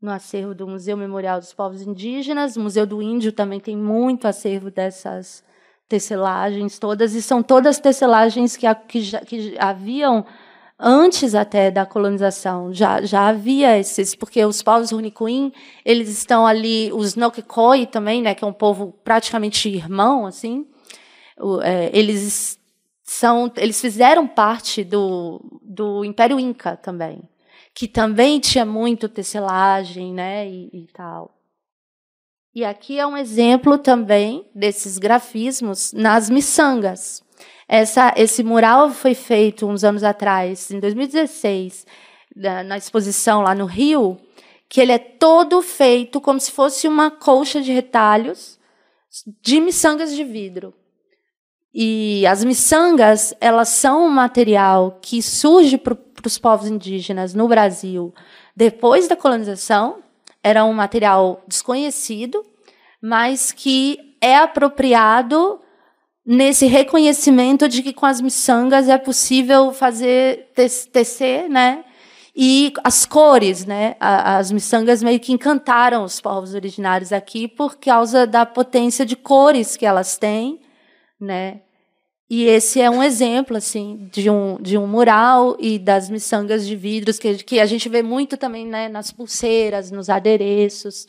no acervo do Museu Memorial dos Povos Indígenas. O Museu do Índio também tem muito acervo dessas tecelagens todas, e são todas tecelagens que, que, já, que haviam antes até da colonização. Já, já havia esses, porque os povos Runicuim, eles estão ali, os Nokekoi também, né, que é um povo praticamente irmão, assim, é, eles são, eles fizeram parte do, do Império Inca também, que também tinha muito tecelagem, né, e, e tal. E aqui é um exemplo também desses grafismos nas miçangas. Essa, esse mural foi feito uns anos atrás, em 2016, na, exposição lá no Rio, que ele é todo feito como se fosse uma colcha de retalhos de miçangas de vidro. E as miçangas, elas são um material que surge para os povos indígenas no Brasil depois da colonização, era um material desconhecido, mas que é apropriado nesse reconhecimento de que com as miçangas é possível fazer tecer, né? E as cores, né? As miçangas meio que encantaram os povos originários aqui por causa da potência de cores que elas têm, né? E esse é um exemplo assim de um, de um mural e das miçangas de vidros que, que a gente vê muito também né, nas pulseiras, nos adereços.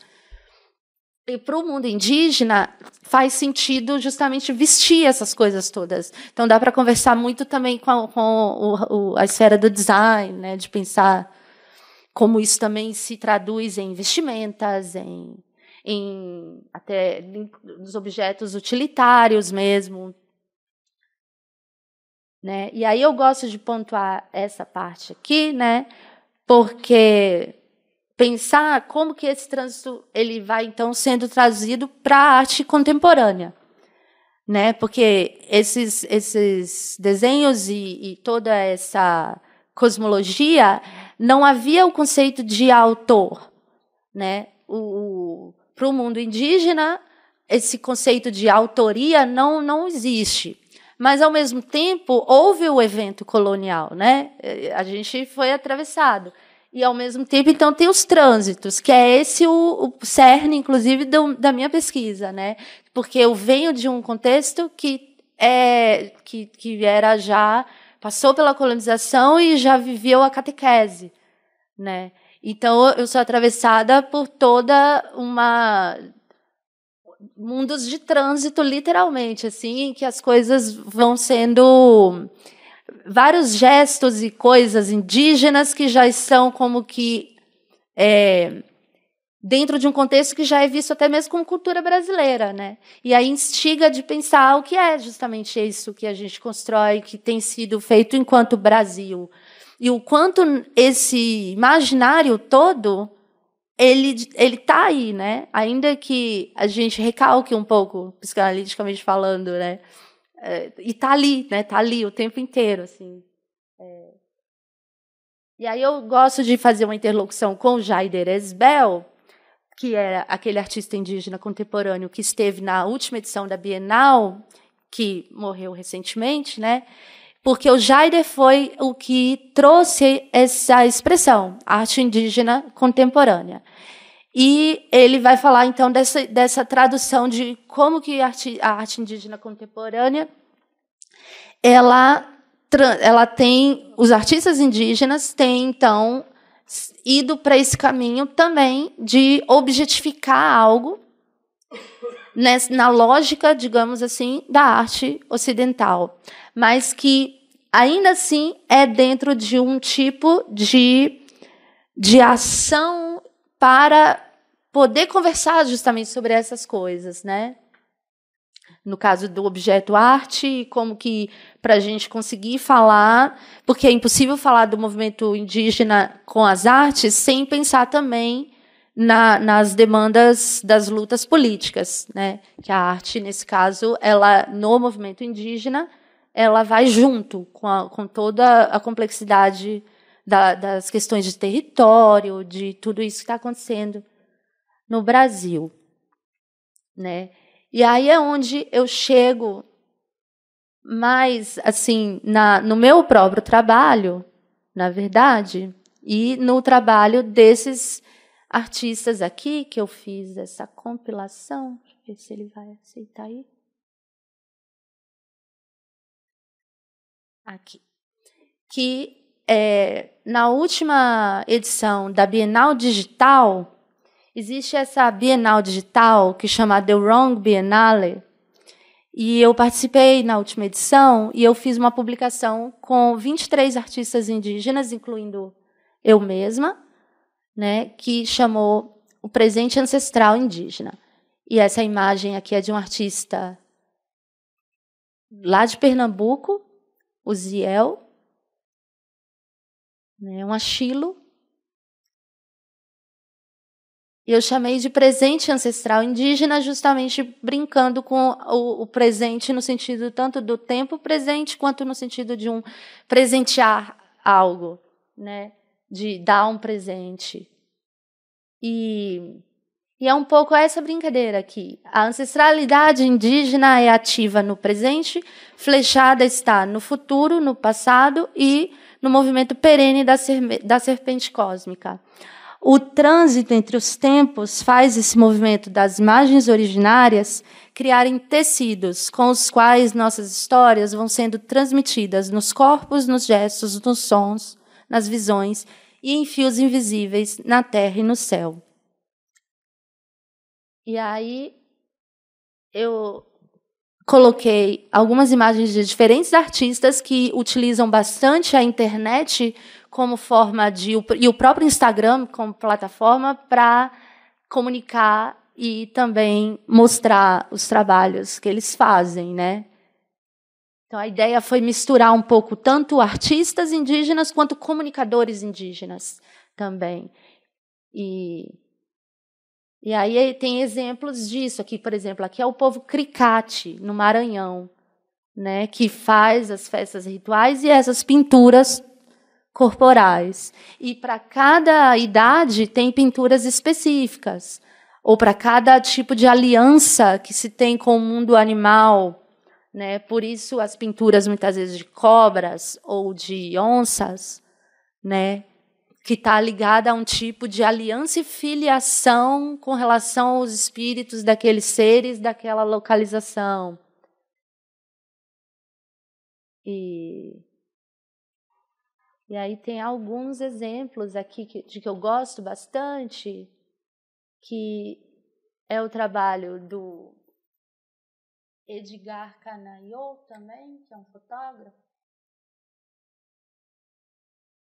E para o mundo indígena faz sentido justamente vestir essas coisas todas. Então dá para conversar muito também com, com o, o, a esfera do design, né, de pensar como isso também se traduz em vestimentas, em, em até nos objetos utilitários mesmo, né? E aí eu gosto de pontuar essa parte aqui, né? porque pensar como que esse trânsito ele vai então sendo trazido para a arte contemporânea. né? Porque esses, esses desenhos e, e toda essa cosmologia não havia o conceito de autor, né? O, para o mundo indígena esse conceito de autoria não não existe mas ao mesmo tempo houve o evento colonial, né? A gente foi atravessado e ao mesmo tempo então tem os trânsitos, que é esse o, o cerne, inclusive, do, da minha pesquisa, né? Porque eu venho de um contexto que é que, que era já passou pela colonização e já viveu a catequese, né? Então eu sou atravessada por toda uma mundos de trânsito, literalmente, assim, em que as coisas vão sendo vários gestos e coisas indígenas que já estão como que é, dentro de um contexto que já é visto até mesmo como cultura brasileira, né? E aí instiga de pensar o que é justamente isso que a gente constrói, que tem sido feito enquanto Brasil. E o quanto esse imaginário todo ele ele tá aí, né? Ainda que a gente recalque um pouco psicanaliticamente falando, né? É, e tá ali, né? Tá ali o tempo inteiro, assim. É. E aí eu gosto de fazer uma interlocução com Jaider Esbel, que é aquele artista indígena contemporâneo que esteve na última edição da Bienal, que morreu recentemente, né? Porque o Jaider foi o que trouxe essa expressão, arte indígena contemporânea. E ele vai falar então dessa, dessa tradução de como que a arte, a arte indígena contemporânea ela ela tem os artistas indígenas têm então ido para esse caminho também de objetificar algo na lógica, digamos assim, da arte ocidental, mas que ainda assim é dentro de um tipo de, de ação para poder conversar justamente sobre essas coisas, né? No caso do objeto arte, como que para a gente conseguir falar, porque é impossível falar do movimento indígena com as artes sem pensar também na, nas demandas das lutas políticas, né? Que a arte, nesse caso, ela no movimento indígena, ela vai junto com, a, com toda a complexidade da, das questões de território, de tudo isso que está acontecendo no Brasil, né? E aí é onde eu chego mais assim na, no meu próprio trabalho, na verdade, e no trabalho desses artistas aqui que eu fiz essa compilação. Deixa eu ver se ele vai aceitar aí. Aqui. Que é, na última edição da Bienal Digital, existe essa Bienal Digital que chama The Wrong Biennale. E eu participei na última edição e eu fiz uma publicação com 23 artistas indígenas, incluindo eu mesma, né, que chamou O Presente Ancestral Indígena. E essa imagem aqui é de um artista lá de Pernambuco, o Ziel, né, um achilo. E eu chamei de presente ancestral indígena, justamente brincando com o, o, presente no sentido tanto do tempo presente quanto no sentido de um presentear algo, né? de dar um presente. E, e é um pouco essa brincadeira aqui. A ancestralidade indígena é ativa no presente, flechada está no futuro, no passado e no movimento perene da, da serpente cósmica. O trânsito entre os tempos faz esse movimento das imagens originárias criarem tecidos com os quais nossas histórias vão sendo transmitidas nos corpos, nos gestos, nos sons, nas visões e em fios invisíveis na terra e no céu. E aí eu coloquei algumas imagens de diferentes artistas que utilizam bastante a internet como forma de e o próprio Instagram como plataforma para comunicar e também mostrar os trabalhos que eles fazem, né? Então a ideia foi misturar um pouco tanto artistas indígenas quanto comunicadores indígenas também. E E aí tem exemplos disso aqui, por exemplo, aqui é o povo Cricate, no Maranhão, né, que faz as festas rituais e essas pinturas corporais. E para cada idade tem pinturas específicas, ou para cada tipo de aliança que se tem com o mundo animal, né? Por isso as pinturas muitas vezes de cobras ou de onças, né? Que está ligada a um tipo de aliança e filiação com relação aos espíritos daqueles seres daquela localização. E, e aí tem alguns exemplos aqui que, de que eu gosto bastante, que é o trabalho do Edgar Canaiot também, que é um fotógrafo.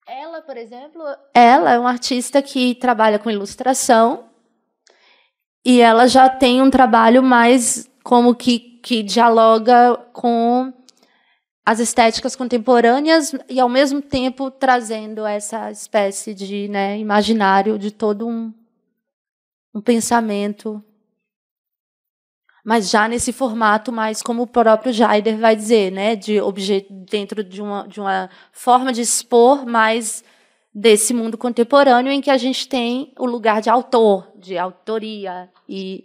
Ela, por exemplo, ela é uma artista que trabalha com ilustração e ela já tem um trabalho mais como que, que dialoga com as estéticas contemporâneas e, ao mesmo tempo, trazendo essa espécie de né, imaginário de todo um, um pensamento mas já nesse formato mais como o próprio Jaider vai dizer, né, de objeto dentro de uma, de uma forma de expor mais desse mundo contemporâneo em que a gente tem o lugar de autor, de autoria e,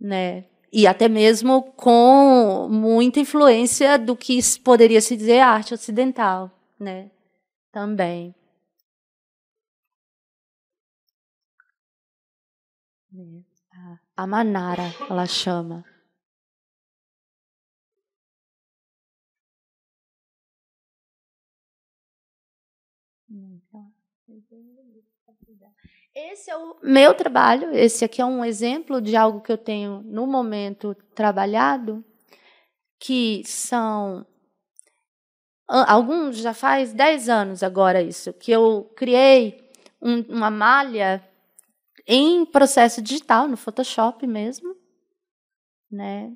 né, e até mesmo com muita influência do que poderia se dizer arte ocidental, né, também. É a Manara, ela chama. Esse é o meu trabalho. Esse aqui é um exemplo de algo que eu tenho no momento trabalhado, que são alguns já faz 10 anos agora isso, que eu criei um, uma malha em processo digital, no Photoshop mesmo, né?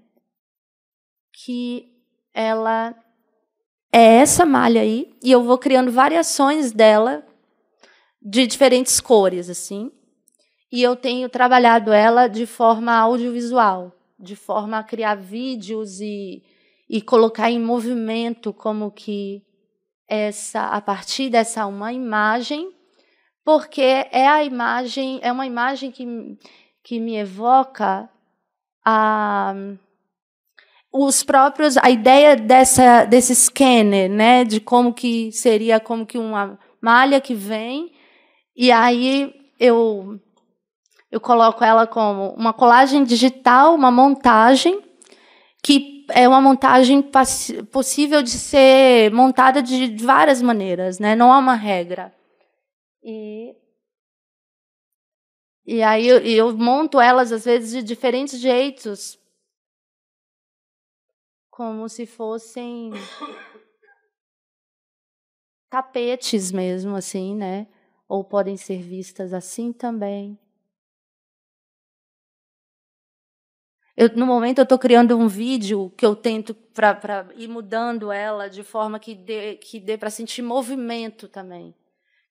Que ela é essa malha aí e eu vou criando variações dela de diferentes cores assim. E eu tenho trabalhado ela de forma audiovisual, de forma a criar vídeos e, e colocar em movimento como que essa a partir dessa uma imagem porque é a imagem, é uma imagem que, que me evoca a os próprios a ideia dessa desse scanner, né, de como que seria como que uma malha que vem e aí eu eu coloco ela como uma colagem digital, uma montagem que é uma montagem possível de ser montada de várias maneiras, né? Não há uma regra. E, e aí eu, eu monto elas, às vezes, de diferentes jeitos, como se fossem tapetes mesmo, assim, né? Ou podem ser vistas assim também. Eu, no momento eu estou criando um vídeo que eu tento para ir mudando ela de forma que dê, que dê para sentir movimento também.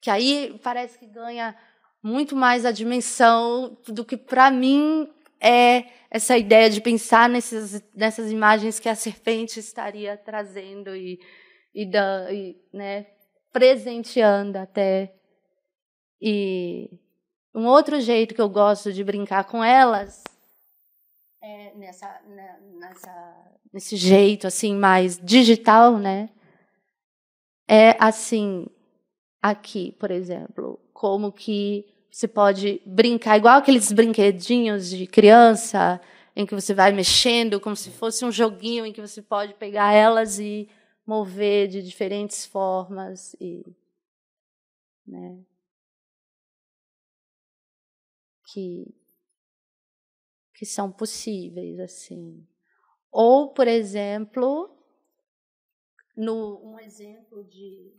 Que aí parece que ganha muito mais a dimensão do que para mim é essa ideia de pensar nesses, nessas imagens que a serpente estaria trazendo e, e, da, e né, presenteando até. E um outro jeito que eu gosto de brincar com elas é nessa, né, nessa, nesse jeito assim mais digital, né? É assim, aqui, por exemplo, como que você pode brincar igual aqueles brinquedinhos de criança em que você vai mexendo como se fosse um joguinho em que você pode pegar elas e mover de diferentes formas e né, que que são possíveis assim. Ou, por exemplo, no um exemplo de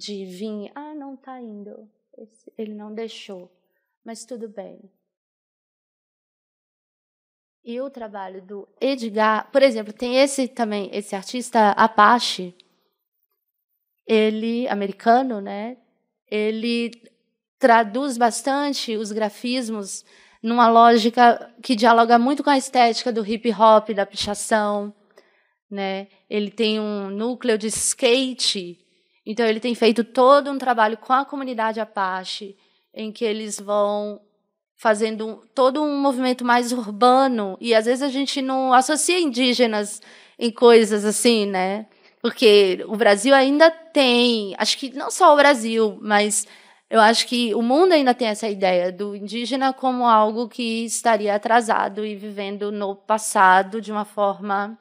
de vir, ah, não está indo, ele não deixou, mas tudo bem. E o trabalho do Edgar, por exemplo, tem esse também, esse artista Apache, ele americano, né? ele traduz bastante os grafismos numa lógica que dialoga muito com a estética do hip hop, da pichação, né? Ele tem um núcleo de skate, então ele tem feito todo um trabalho com a comunidade Apache, em que eles vão fazendo todo um movimento mais urbano e às vezes a gente não associa indígenas em coisas assim, né? Porque o Brasil ainda tem, acho que não só o Brasil, mas eu acho que o mundo ainda tem essa ideia do indígena como algo que estaria atrasado e vivendo no passado de uma forma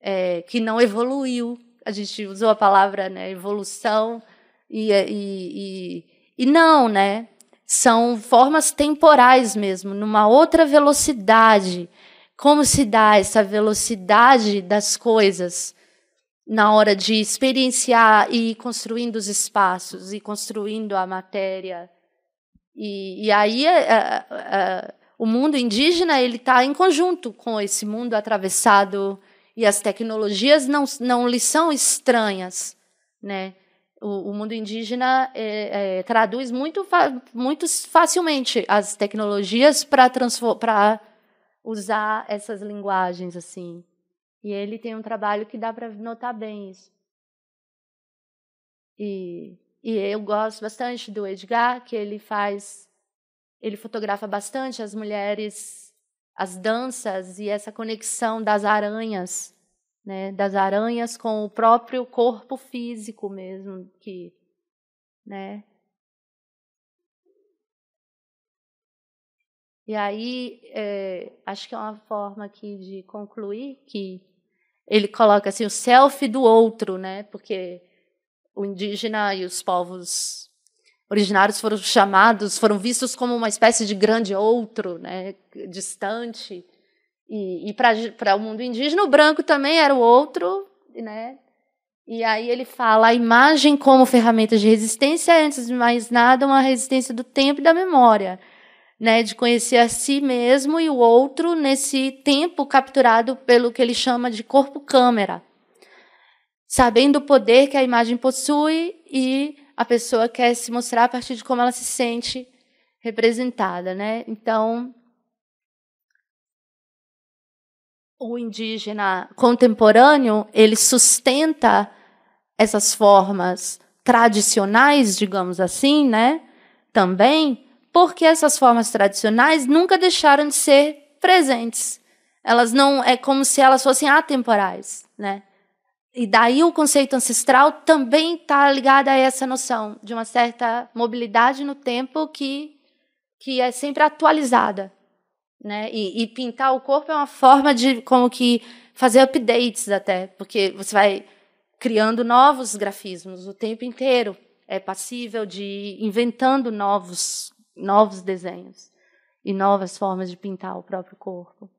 é, que não evoluiu. A gente usou a palavra né, evolução e, e, e, e não, né? São formas temporais mesmo, numa outra velocidade. Como se dá essa velocidade das coisas? na hora de experienciar e ir construindo os espaços e construindo a matéria. E, e aí a, a, a, o mundo indígena ele está em conjunto com esse mundo atravessado e as tecnologias não, não lhe são estranhas, né? O, o mundo indígena é, é, traduz muito, muito facilmente as tecnologias para usar essas linguagens assim. E ele tem um trabalho que dá para notar bem isso. E, e eu gosto bastante do Edgar, que ele faz, ele fotografa bastante as mulheres, as danças e essa conexão das aranhas, né, das aranhas com o próprio corpo físico mesmo, que, né, E aí, é, acho que é uma forma aqui de concluir que ele coloca assim o selfie do outro, né? Porque o indígena e os povos originários foram chamados, foram vistos como uma espécie de grande outro, né? Distante. E, e para o mundo indígena, o branco também era o outro, né? E aí ele fala a imagem como ferramenta de resistência, antes de mais nada, uma resistência do tempo e da memória né, de conhecer a si mesmo e o outro nesse tempo capturado pelo que ele chama de corpo-câmera, sabendo o poder que a imagem possui e a pessoa quer se mostrar a partir de como ela se sente representada, né? Então, o indígena contemporâneo ele sustenta essas formas tradicionais, digamos assim, né? Também porque essas formas tradicionais nunca deixaram de ser presentes. Elas não é como se elas fossem atemporais, né? E daí o conceito ancestral também está ligado a essa noção de uma certa mobilidade no tempo que que é sempre atualizada, né? E, e pintar o corpo é uma forma de como que fazer updates até, porque você vai criando novos grafismos o tempo inteiro. É passível de inventando novos novos desenhos e novas formas de pintar o próprio corpo.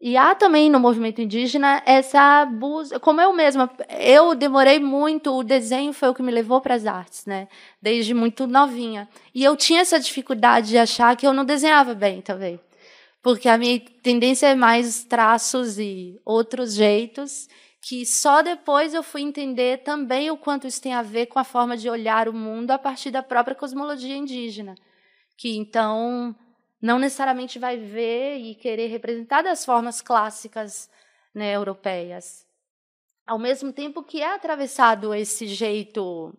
E há também no movimento indígena essa busca, como eu mesma, eu demorei muito, o desenho foi o que me levou para as artes, né? Desde muito novinha. E eu tinha essa dificuldade de achar que eu não desenhava bem, talvez. Porque a minha tendência é mais traços e outros jeitos, que só depois eu fui entender também o quanto isso tem a ver com a forma de olhar o mundo a partir da própria cosmologia indígena que então não necessariamente vai ver e querer representar das formas clássicas né, europeias. Ao mesmo tempo que é atravessado esse jeito,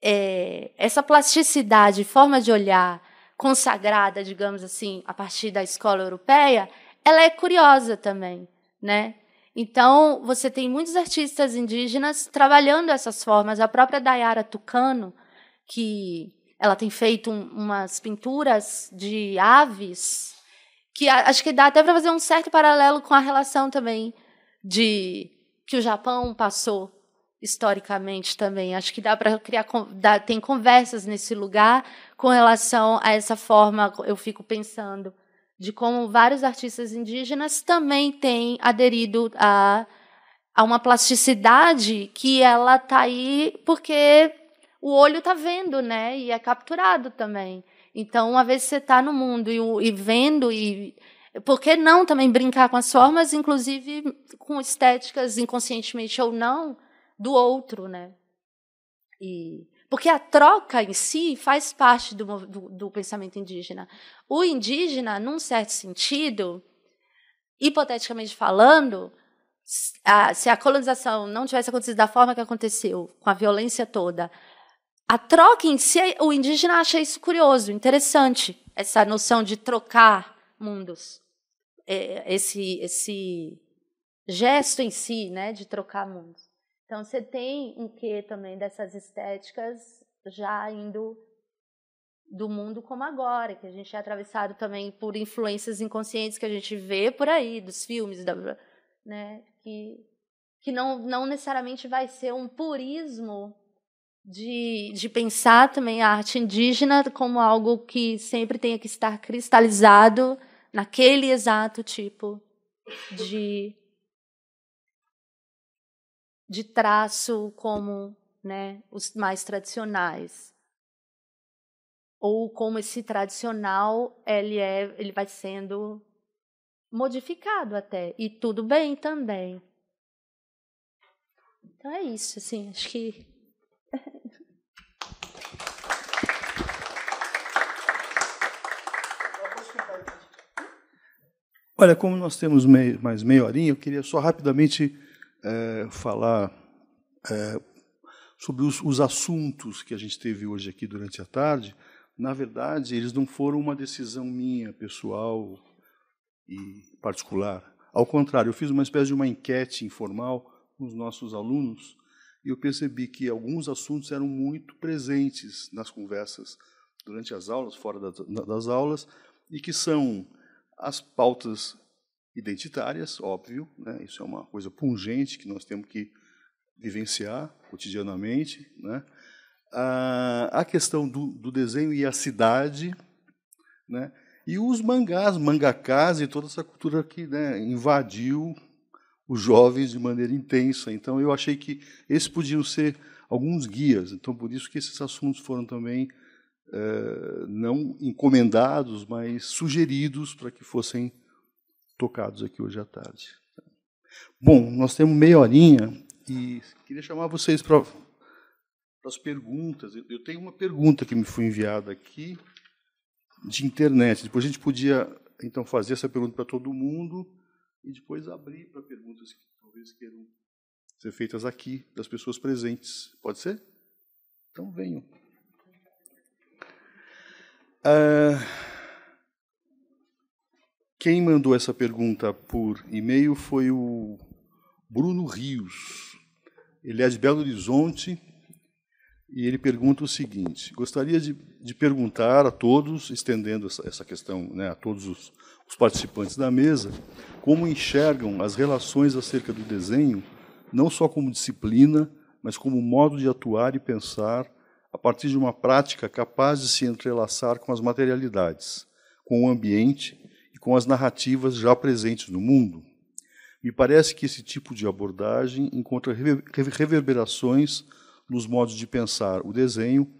é, essa plasticidade, forma de olhar consagrada, digamos assim, a partir da escola europeia, ela é curiosa também, né? Então, você tem muitos artistas indígenas trabalhando essas formas. A própria Dayara Tucano, que ela tem feito um, umas pinturas de aves que acho que dá até para fazer um certo paralelo com a relação também de que o Japão passou historicamente também. Acho que dá para criar dá, tem conversas nesse lugar com relação a essa forma. Eu fico pensando de como vários artistas indígenas também têm aderido a, a uma plasticidade que ela está aí porque o olho está vendo, né? E é capturado também. Então, uma vez que você está no mundo e, e, vendo, e por que não também brincar com as formas, inclusive com estéticas, inconscientemente ou não, do outro, né? E Porque a troca em si faz parte do, do, do pensamento indígena. O indígena, num certo sentido, hipoteticamente falando, a, se a colonização não tivesse acontecido da forma que aconteceu, com a violência toda, a troca em si, o indígena acha isso curioso, interessante, essa noção de trocar mundos. É, esse, esse gesto em si, né, de trocar mundos. Então você tem um quê também dessas estéticas já indo do mundo como agora, que a gente é atravessado também por influências inconscientes que a gente vê por aí, dos filmes, da, né, que, que não, não necessariamente vai ser um purismo de, de pensar também a arte indígena como algo que sempre tenha que estar cristalizado naquele exato tipo de, de traço como né, os mais tradicionais. Ou como esse tradicional ele, é, ele vai sendo modificado até. E tudo bem também. Então é isso, assim, acho que Olha, como nós temos mais meia horinha, eu queria só rapidamente é, falar é, sobre os, os, assuntos que a gente teve hoje aqui durante a tarde. Na verdade, eles não foram uma decisão minha, pessoal e particular. Ao contrário, eu fiz uma espécie de uma enquete informal com os nossos alunos e eu percebi que alguns assuntos eram muito presentes nas conversas durante as aulas, fora das aulas, e que são as pautas identitárias, óbvio, né? isso é uma coisa pungente que nós temos que vivenciar cotidianamente. Né? A, a questão do, do, desenho e a cidade, né? e os mangás, mangakás e toda essa cultura que né, invadiu os jovens de maneira intensa. Então, eu achei que esses podiam ser alguns guias. Então, por isso que esses assuntos foram também eh, não encomendados, mas sugeridos para que fossem tocados aqui hoje à tarde. Bom, nós temos meia horinha e queria chamar vocês para as perguntas. Eu tenho uma pergunta que me foi enviada aqui de internet. Depois a gente podia então fazer essa pergunta para todo mundo e depois abrir para perguntas que talvez queiram ser feitas aqui das pessoas presentes. Pode ser? Então venham. Uh, quem mandou essa pergunta por e-mail foi o Bruno Rios. Ele é de Belo Horizonte e ele pergunta o seguinte: gostaria de, de perguntar a todos, estendendo essa, essa questão né, a todos os, os participantes da mesa, como enxergam as relações acerca do desenho, não só como disciplina, mas como modo de atuar e pensar a partir de uma prática capaz de se entrelaçar com as materialidades, com o ambiente e com as narrativas já presentes no mundo. Me parece que esse tipo de abordagem encontra reverberações nos modos de pensar o desenho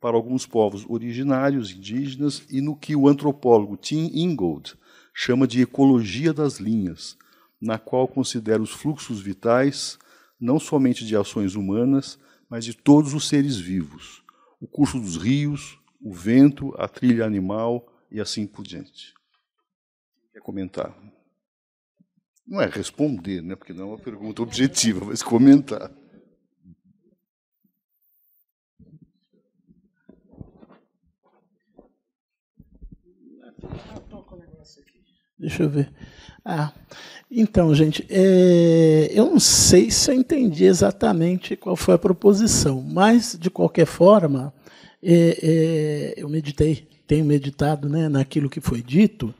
para alguns povos originários indígenas e no que o antropólogo Tim Ingold chama de ecologia das linhas, na qual considera os fluxos vitais não somente de ações humanas, mas de todos os seres vivos, o curso dos rios, o vento, a trilha animal e assim por diante. Quer comentar? Não é responder, né, porque não é uma pergunta objetiva, mas comentar. Deixa eu ver. Ah, então, gente, é, eu não sei se eu entendi exatamente qual foi a proposição, mas, de qualquer forma, é, é, eu meditei, tenho meditado né, naquilo que foi dito,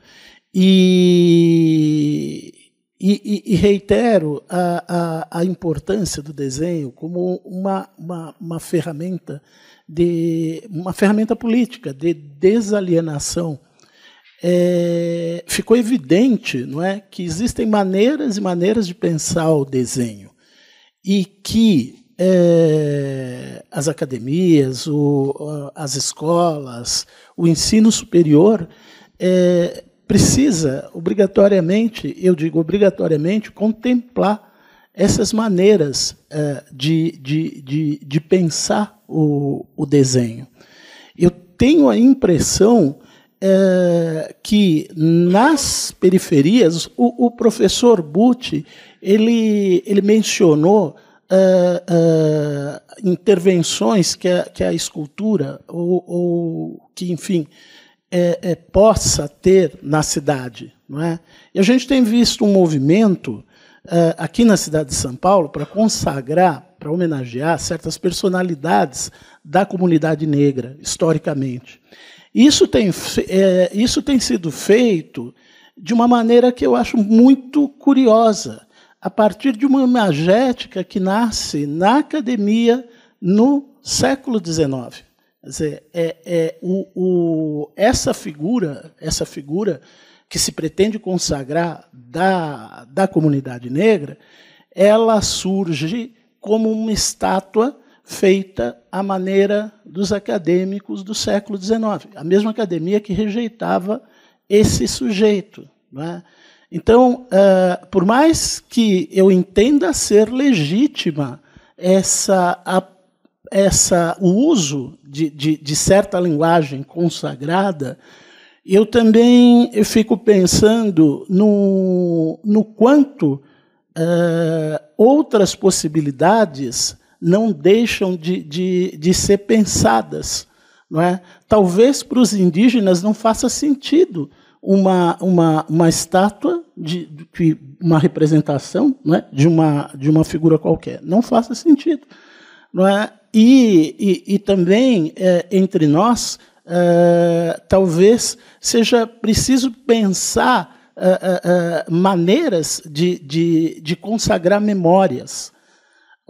e, e, e reitero a, a, a, importância do desenho como uma, uma, uma ferramenta de uma ferramenta política de desalienação é, ficou evidente não é, que existem maneiras e maneiras de pensar o desenho e que é, as academias, o, as escolas, o ensino superior é, precisa obrigatoriamente, eu digo obrigatoriamente, contemplar essas maneiras uh, de, de, de, de, pensar o, o, desenho. Eu tenho a impressão uh, que nas periferias, o, o professor Butti ele, ele mencionou uh, intervenções que a, que a escultura, ou, ou que, enfim, é, é, possa ter na cidade. Não é? E a gente tem visto um movimento uh, aqui na cidade de São Paulo para consagrar, para homenagear certas personalidades da comunidade negra, historicamente. Isso tem, é, isso tem sido feito de uma maneira que eu acho muito curiosa, a partir de uma imagética que nasce na academia no século XIX. Quer dizer, é, é o, o, essa figura, essa figura que se pretende consagrar da, da comunidade negra, ela surge como uma estátua feita à maneira dos acadêmicos do século XIX, a mesma academia que rejeitava esse sujeito. É? Então, uh, por mais que eu entenda ser legítima essa, a, essa o uso de, de, de certa linguagem consagrada, eu também eu fico pensando no, no quanto uh, outras possibilidades não deixam de, de, de ser pensadas. Não é? Talvez para os indígenas não faça sentido uma, uma, uma estátua, de, de uma representação não é? de, uma, de uma figura qualquer. Não faça sentido. Não é? E, e, e também, é, entre nós, uh, talvez seja preciso pensar uh, uh, maneiras de, de, de, consagrar memórias.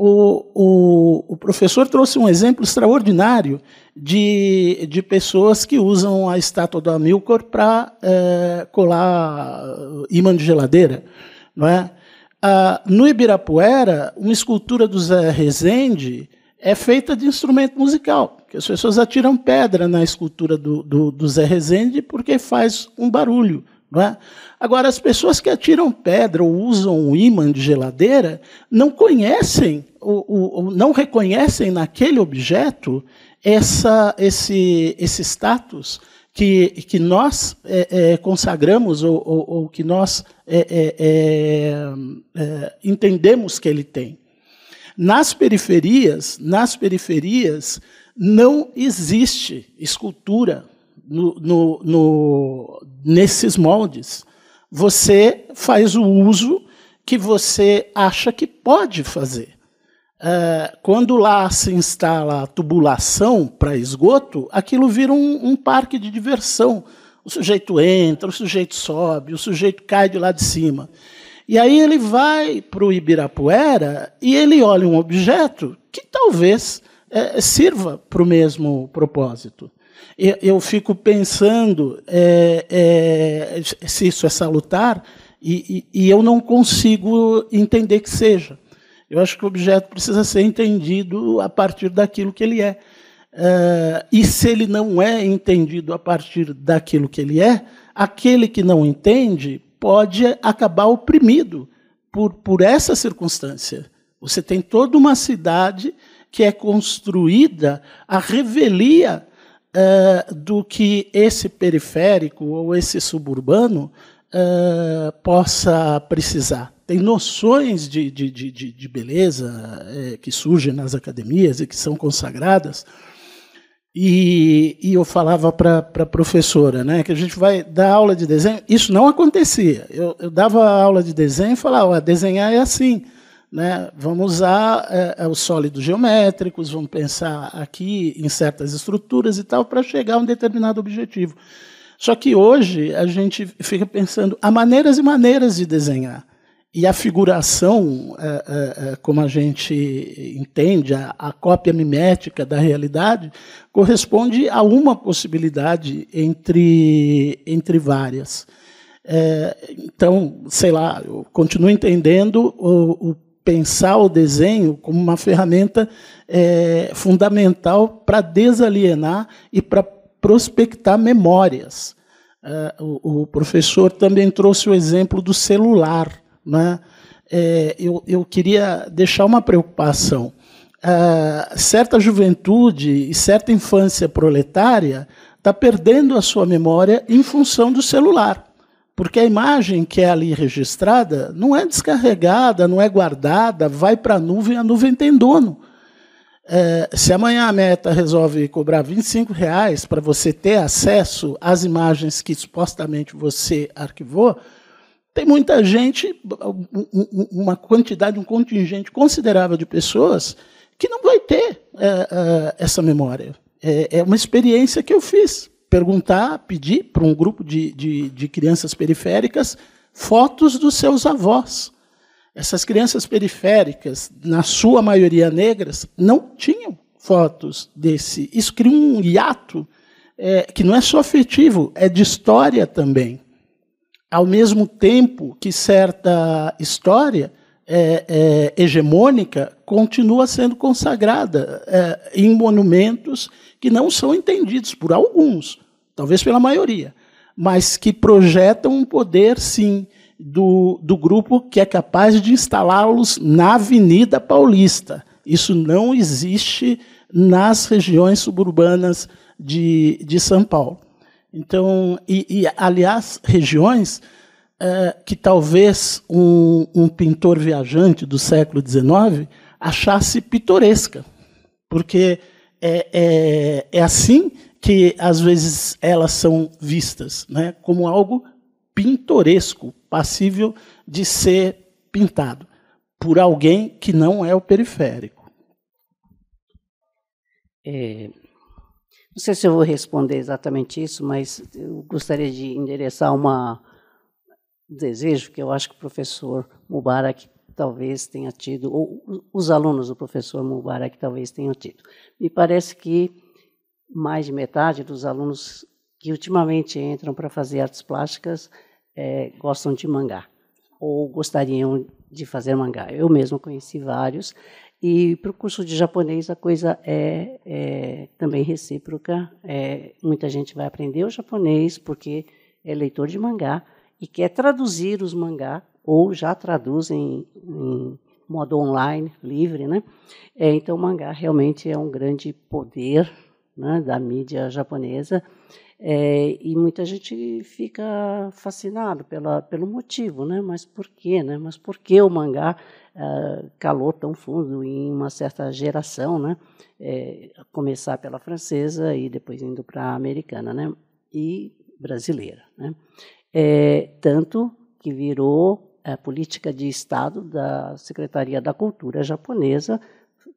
O, o, o, professor trouxe um exemplo extraordinário de, de pessoas que usam a estátua do Amilcar para colar imã de geladeira. Não é? no Ibirapuera, uma escultura do Zé Rezende é feita de instrumento musical. Que as pessoas atiram pedra na escultura do, do, do Zé Rezende porque faz um barulho. É? Agora, as pessoas que atiram pedra ou usam o imã de geladeira não conhecem, ou, ou não reconhecem naquele objeto essa, esse, esse status que, que nós é, é, consagramos ou, ou, que nós é, é, é entendemos que ele tem. Nas periferias, nas periferias não existe escultura no, no, no, nesses moldes. Você faz o uso que você acha que pode fazer. É, quando lá se instala a tubulação para esgoto, aquilo vira um, um parque de diversão. O sujeito entra, o sujeito sobe, o sujeito cai de lá de cima. E aí ele vai para o Ibirapuera e ele olha um objeto que talvez é, sirva para o mesmo propósito. Eu, fico pensando é, é, se isso é salutar e, e, e eu não consigo entender que seja. Eu acho que o objeto precisa ser entendido a partir daquilo que ele é. Uh, e se ele não é entendido a partir daquilo que ele é, aquele que não entende pode acabar oprimido por, por essa circunstância. Você tem toda uma cidade que é construída a revelia uh, do que esse periférico ou esse suburbano uh, possa precisar. Tem noções de, de, de, de beleza uh, que surgem nas academias e que são consagradas e, e eu falava para a professora né, que a gente vai dar aula de desenho. Isso não acontecia. Eu, eu dava aula de desenho e falava: desenhar é assim. Né? Vamos usar é, é, os sólidos geométricos, vamos pensar aqui em certas estruturas e tal, para chegar a um determinado objetivo. Só que hoje a gente fica pensando há maneiras e maneiras de desenhar. E a figuração, é, é, é, como a gente entende, a, a, cópia mimética da realidade, corresponde a uma possibilidade entre, entre várias. É, então, sei lá, eu continuo entendendo o, o pensar o desenho como uma ferramenta é, fundamental para desalienar e para prospectar memórias. É, o, o professor também trouxe o exemplo do celular. Né? é, eu, eu queria deixar uma preocupação. Uh, certa juventude e certa infância proletária está perdendo a sua memória em função do celular. Porque a imagem que é ali registrada não é descarregada, não é guardada, vai para a nuvem, a nuvem tem dono. É, se amanhã a Meta resolve cobrar 25 reais para você ter acesso às imagens que supostamente você arquivou, tem muita gente, uma quantidade, um contingente considerável de pessoas que não vai ter é, é, essa memória. É, é, uma experiência que eu fiz. Perguntar, pedir para um grupo de, de, de crianças periféricas fotos dos seus avós. Essas crianças periféricas, na sua maioria negras, não tinham fotos desse. Isso cria um hiato é, que não é só afetivo, é de história também. Ao mesmo tempo que certa história é, é, hegemônica continua sendo consagrada é, em monumentos que não são entendidos por alguns, talvez pela maioria, mas que projetam um poder, sim, do, do grupo que é capaz de instalá-los na Avenida Paulista. Isso não existe nas regiões suburbanas de, de São Paulo. Então, e, e aliás, regiões é, que talvez um, um, pintor viajante do século XIX achasse pitoresca, porque é, é, é assim que às vezes elas são vistas, né, como algo pintoresco, passível de ser pintado por alguém que não é o periférico. É, não sei se eu vou responder exatamente isso, mas eu gostaria de endereçar uma, um desejo que eu acho que o professor Mubarak talvez tenha tido, ou os alunos do professor Mubarak talvez tenham tido. Me parece que mais de metade dos alunos que ultimamente entram para fazer artes plásticas é, gostam de mangá ou gostariam de fazer mangá. Eu mesmo conheci vários e para o curso de japonês a coisa é, é também recíproca. É, muita gente vai aprender o japonês porque é leitor de mangá e quer traduzir os mangá ou já traduz em, em modo online, livre, né? É, então, o mangá realmente é um grande poder né, da mídia japonesa é, e muita gente fica fascinado pela, pelo motivo, né? Mas por quê, né? Mas por que o mangá uh, calou tão fundo em uma certa geração, né? É, começar pela francesa e depois indo para a americana, né? E brasileira, né? É, tanto que virou a política de Estado da Secretaria da Cultura japonesa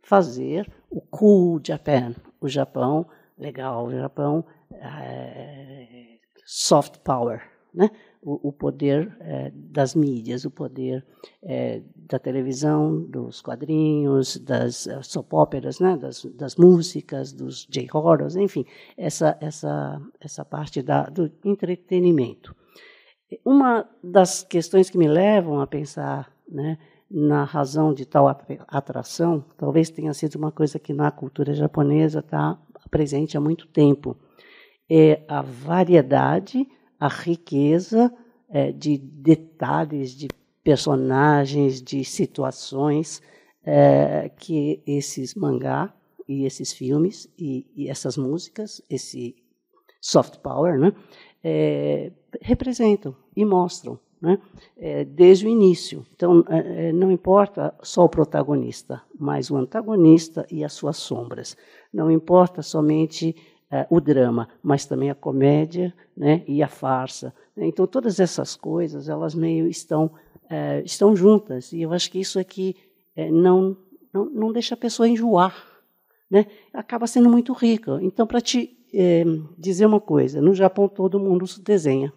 fazer o Cool Japan, o Japão legal, o Japão é, soft power, né? o, o poder é, das mídias, o poder é, da televisão, dos quadrinhos, das soap operas, né? das, das músicas, dos J-horrors, enfim, essa, essa, essa parte da, do entretenimento. Uma das questões que me levam a pensar né, na razão de tal atração, talvez tenha sido uma coisa que na cultura japonesa está presente há muito tempo, é a variedade, a riqueza é, de detalhes, de personagens, de situações é, que esses mangá e esses filmes e, e, essas músicas, esse soft power, né, é, representam e mostram. Né, é, desde o início. Então, é, é, não importa só o protagonista, mas o antagonista e as suas sombras. Não importa somente é, o drama, mas também a comédia né, e a farsa. Então, todas essas coisas, elas meio estão, é, estão juntas. E eu acho que isso aqui é, não, não, não deixa a pessoa enjoar. Né? Acaba sendo muito rica. Então, para te dizer uma coisa, no Japão todo mundo desenha.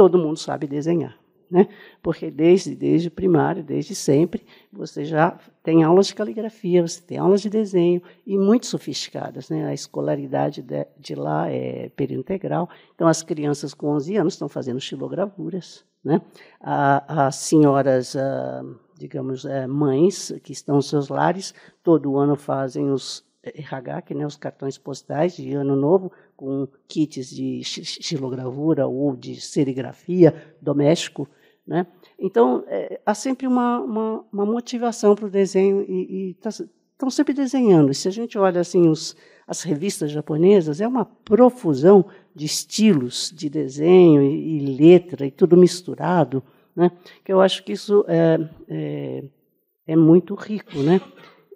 Todo mundo sabe desenhar né? porque desde, desde primário, desde sempre, você já tem aulas de caligrafia, você tem aulas de desenho, e muito sofisticadas. Né? A escolaridade de, de lá é período integral, então as crianças com 11 anos estão fazendo xilogravuras. Né? as senhoras, ah, digamos, eh, mães que estão nos seus lares, todo ano fazem os RH, que né, os cartões postais de ano novo, com kits de xilogravura ou de serigrafia doméstico, Né? Então, é, há sempre uma, uma, uma motivação para o desenho e estão tá, sempre desenhando. Se a gente olha assim os, as revistas japonesas, é uma profusão de estilos de desenho e, e letra e tudo misturado, né? que eu acho que isso é, é, é muito rico. Né?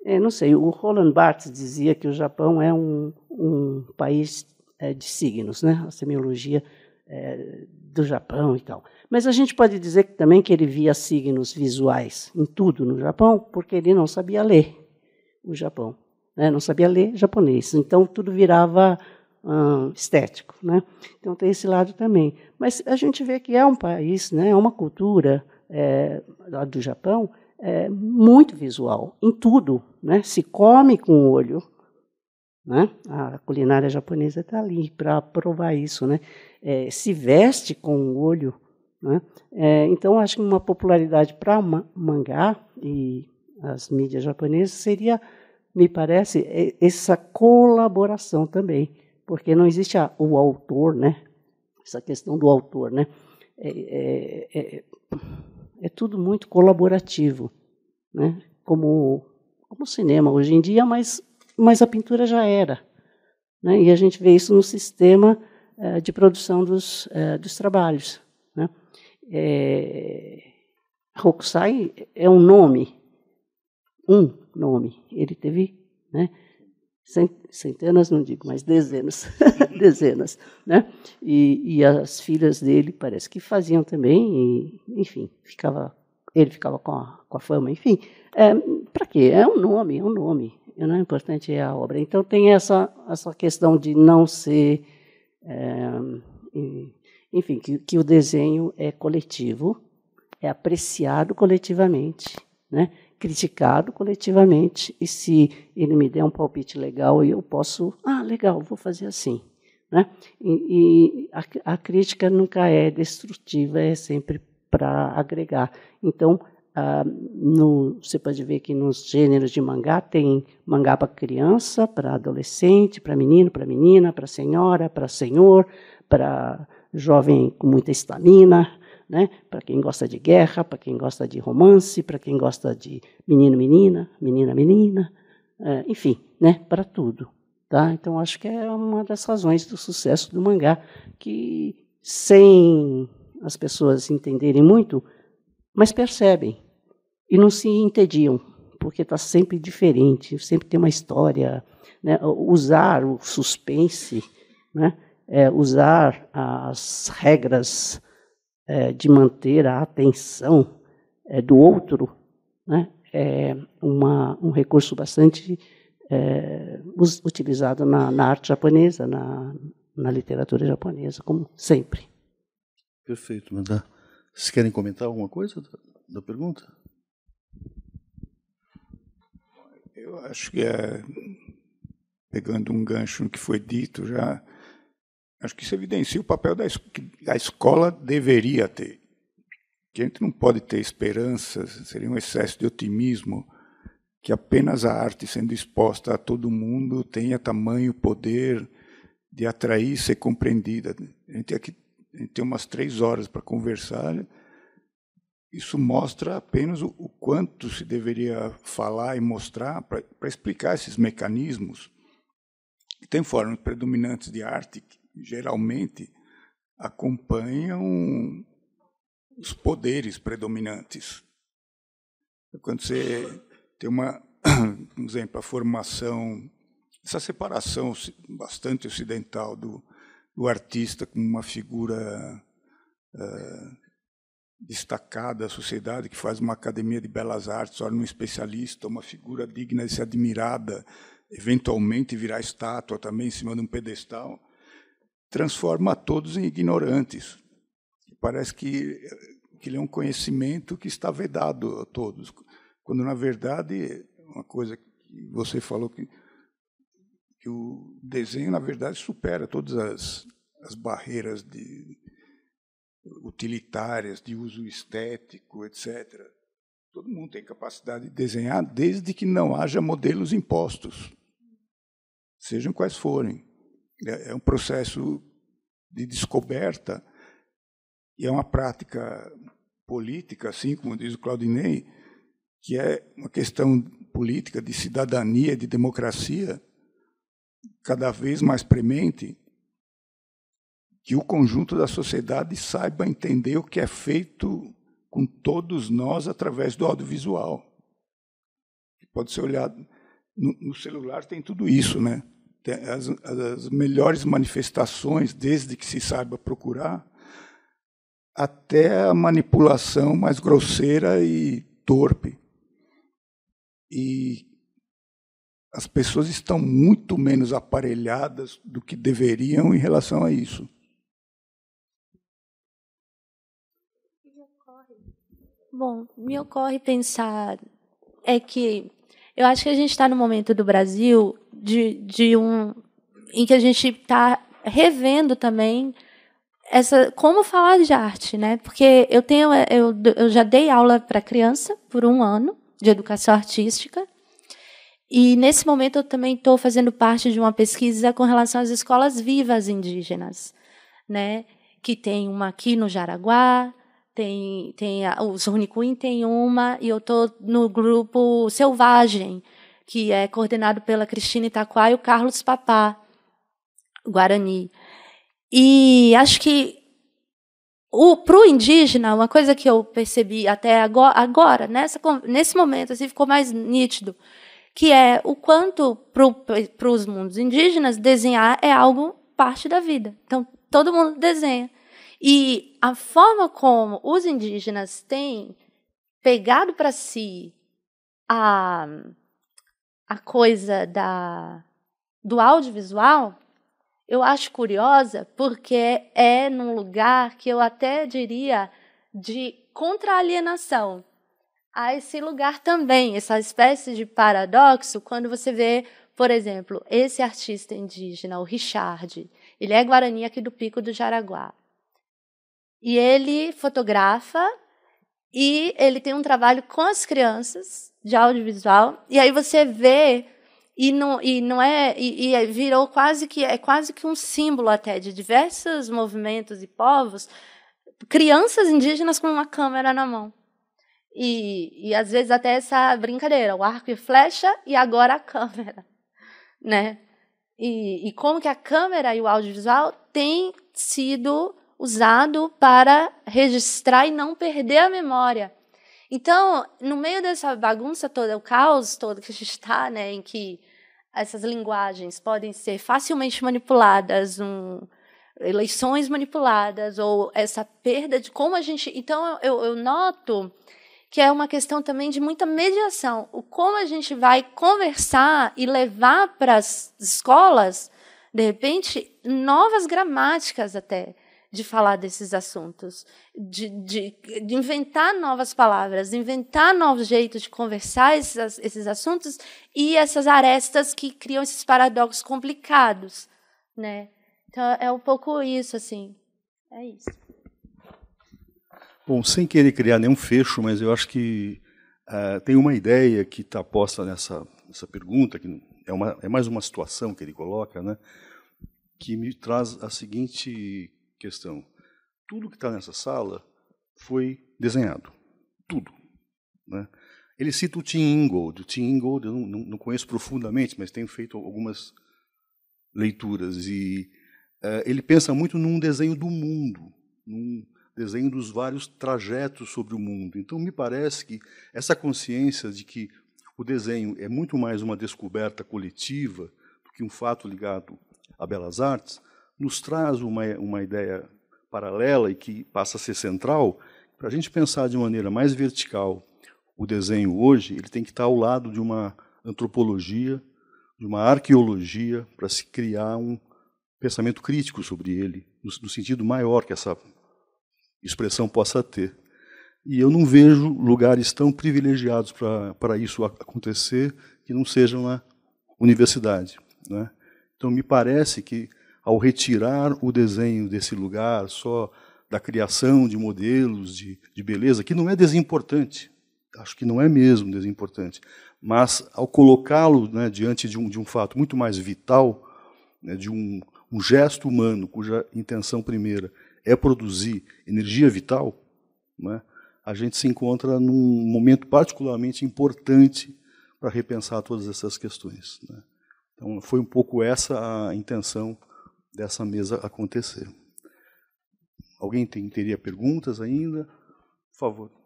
É, não sei, o Roland Barthes dizia que o Japão é um, um país é, de signos, né? a semiologia é, do Japão e tal. Mas a gente pode dizer que, também que ele via signos visuais em tudo no Japão, porque ele não sabia ler o Japão, né? não sabia ler japonês. Então tudo virava hum, estético, né? Então tem esse lado também. Mas a gente vê que é um país, né? É uma cultura é, do Japão é, muito visual, em tudo. Né? Se come com o olho. Né? A culinária japonesa está ali para provar isso. Né? É, se veste com o olho. Né? É, então, acho que uma popularidade para mangá e as mídias japonesas seria, me parece, é, essa colaboração também. Porque não existe a, o autor, né? essa questão do autor. Né? É, é, tudo muito colaborativo, né? como, como o cinema hoje em dia, mas, mas a pintura já era. Né? E a gente vê isso no sistema eh, de produção dos, eh, dos trabalhos. Né? É, Hokusai é um nome, um nome. Ele teve né, centenas, não digo, mas dezenas, dezenas, né? E, e, as filhas dele parece que faziam também, e, enfim, ficava, ele ficava com a, com a fama, enfim. É, Para quê? É um nome, é um nome. Não é importante é a obra. Então tem essa essa questão de não ser, é, enfim, que, que o desenho é coletivo, é apreciado coletivamente, né? Criticado coletivamente. E se ele me der um palpite legal eu posso ah legal vou fazer assim né? E, e a, a, crítica nunca é destrutiva é sempre para agregar. Então ah, no, você pode ver que nos gêneros de mangá tem mangá para criança para adolescente para menino para menina para senhora para senhor para jovem com muita estamina né? para quem gosta de guerra, para quem gosta de romance, para quem gosta de menino, menina, menina, menina, é, enfim, né? para tudo. Tá? Então, acho que é uma das razões do sucesso do mangá, que sem as pessoas entenderem muito, mas percebem e não se entediam, porque está sempre diferente, sempre tem uma história. Né? Usar o suspense, né? É, usar as regras é, de manter a atenção é, do outro, né, é uma, um recurso bastante é, utilizado na, na, arte japonesa, na, na literatura japonesa, como sempre. Perfeito, Mandar. Vocês querem comentar alguma coisa da, da pergunta? Eu acho que é, pegando um gancho no que foi dito já, Acho que isso evidencia o papel da, que a escola deveria ter. Que a gente não pode ter esperanças, seria um excesso de otimismo, que apenas a arte sendo exposta a todo mundo tenha tamanho poder de atrair e ser compreendida. A gente, aqui, a gente tem umas três horas para conversar. Isso mostra apenas o, o quanto se deveria falar e mostrar para explicar esses mecanismos. Tem formas predominantes de arte geralmente acompanham os poderes predominantes. Quando você tem uma, por exemplo, a formação, essa separação bastante ocidental do, do artista como uma figura uh, destacada da sociedade, que faz uma academia de belas artes, torna um especialista, uma figura digna de ser admirada, eventualmente virar estátua também em cima de um pedestal transforma todos em ignorantes. Parece que, ele é um conhecimento que está vedado a todos, quando, na verdade, uma coisa que você falou, que, que o desenho, na verdade, supera todas as, as barreiras de, utilitárias, de uso estético, etc. Todo mundo tem capacidade de desenhar, desde que não haja modelos impostos, sejam quais forem. É, é um processo de descoberta e é uma prática política, assim como diz o Claudinei, que é uma questão política de cidadania, de democracia, cada vez mais premente, que o conjunto da sociedade saiba entender o que é feito com todos nós através do audiovisual. Pode ser olhado no, no celular tem tudo isso, né? As, as melhores manifestações, desde que se saiba procurar, até a manipulação mais grosseira e torpe. E as pessoas estão muito menos aparelhadas do que deveriam em relação a isso. Bom, me ocorre pensar é que eu acho que a gente está no momento do Brasil de, de um em que a gente está revendo também essa como falar de arte, né? Porque eu tenho eu, eu já dei aula para criança por um ano de educação artística e nesse momento eu também estou fazendo parte de uma pesquisa com relação às escolas vivas indígenas, né? Que tem uma aqui no Jaraguá, tem, tem a, o Zornicuim tem uma, e eu estou no grupo Selvagem, que é coordenado pela Cristina Itaquá e o Carlos Papá, Guarani. E acho que para o indígena, uma coisa que eu percebi até agora, agora nessa, nesse momento, assim, ficou mais nítido, que é o quanto para os mundos indígenas desenhar é algo parte da vida. Então, todo mundo desenha. E a forma como os indígenas têm pegado para si a, a coisa da, do audiovisual, eu acho curiosa, porque é num lugar que eu até diria de contra-alienação. Há esse lugar também, essa espécie de paradoxo, quando você vê, por exemplo, esse artista indígena, o Richard, ele é guarani aqui do Pico do Jaraguá. E ele fotografa e ele tem um trabalho com as crianças de audiovisual. E aí você vê e não, e não é e, e virou quase que é quase que um símbolo até de diversos movimentos e povos crianças indígenas com uma câmera na mão e, e às vezes até essa brincadeira o arco e flecha e agora a câmera né e, e como que a câmera e o audiovisual têm sido usado para registrar e não perder a memória. Então, no meio dessa bagunça toda, o caos todo que a gente está, né, em que essas linguagens podem ser facilmente manipuladas, um, eleições manipuladas, ou essa perda de como a gente. Então, eu, eu noto que é uma questão também de muita mediação. O como a gente vai conversar e levar para as escolas, de repente, novas gramáticas até de falar desses assuntos, de, de, de, inventar novas palavras, inventar novos jeitos de conversar esses, esses assuntos e essas arestas que criam esses paradoxos complicados, né? Então é um pouco isso, assim. É isso. Bom, sem querer criar nenhum fecho, mas eu acho que uh, tem uma ideia que está posta nessa, nessa pergunta, que é, uma, é mais uma situação que ele coloca, né? que me traz a seguinte questão. Tudo que está nessa sala foi desenhado. Tudo. Né? Ele cita o Tim Ingold. O Tim Ingold eu não, não, conheço profundamente, mas tenho feito algumas leituras. E uh, ele pensa muito num desenho do mundo, num desenho dos vários trajetos sobre o mundo. Então, me parece que essa consciência de que o desenho é muito mais uma descoberta coletiva do que um fato ligado a belas artes, nos traz uma, uma ideia paralela e que passa a ser central, para a gente pensar de maneira mais vertical o desenho hoje, ele tem que estar ao lado de uma antropologia, de uma arqueologia, para se criar um pensamento crítico sobre ele, no, no sentido maior que essa expressão possa ter. E eu não vejo lugares tão privilegiados para isso acontecer que não sejam na universidade. Né? Então, me parece que ao retirar o desenho desse lugar só da criação de modelos de, de beleza, que não é desimportante, acho que não é mesmo desimportante, mas ao colocá-lo né, diante de um, de um fato muito mais vital, né, de um, um gesto humano cuja intenção primeira é produzir energia vital, né, a gente se encontra num momento particularmente importante para repensar todas essas questões. Né? Então, foi um pouco essa a intenção dessa mesa acontecer. Alguém tem, teria perguntas ainda? Por favor.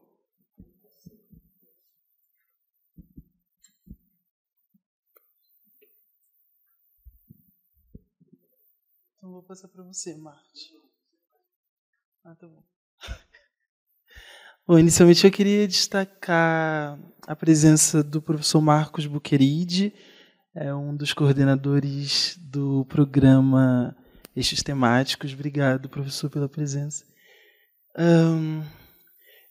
Então vou passar para você, Marte. Ah, tá bom. Bom, inicialmente eu queria destacar a presença do professor Marcos Buqueride, é um dos coordenadores do programa Eixos Temáticos. Obrigado, professor, pela presença. Um,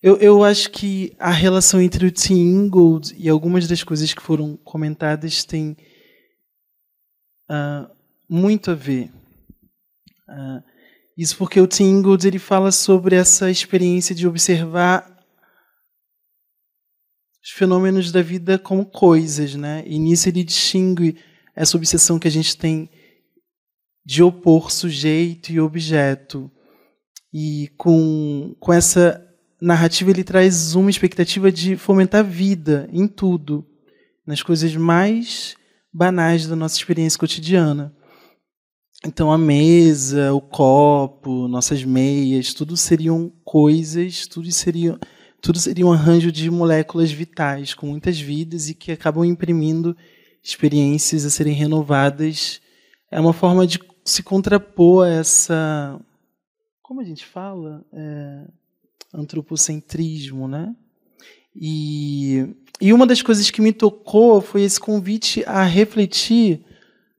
eu, eu acho que a relação entre o Tim Ingold e algumas das coisas que foram comentadas tem uh, muito a ver. Uh, isso porque o Tim Ingold ele fala sobre essa experiência de observar os fenômenos da vida como coisas, né? E nisso ele distingue essa obsessão que a gente tem de opor sujeito e objeto. E com, com essa narrativa ele traz uma expectativa de fomentar vida em tudo, nas coisas mais banais da nossa experiência cotidiana. Então a mesa, o copo, nossas meias, tudo seriam coisas, tudo seria, tudo seria um arranjo de moléculas vitais com muitas vidas e que acabam imprimindo experiências a serem renovadas. É uma forma de se contrapor a essa, como a gente fala, é, antropocentrismo, né? E, e uma das coisas que me tocou foi esse convite a refletir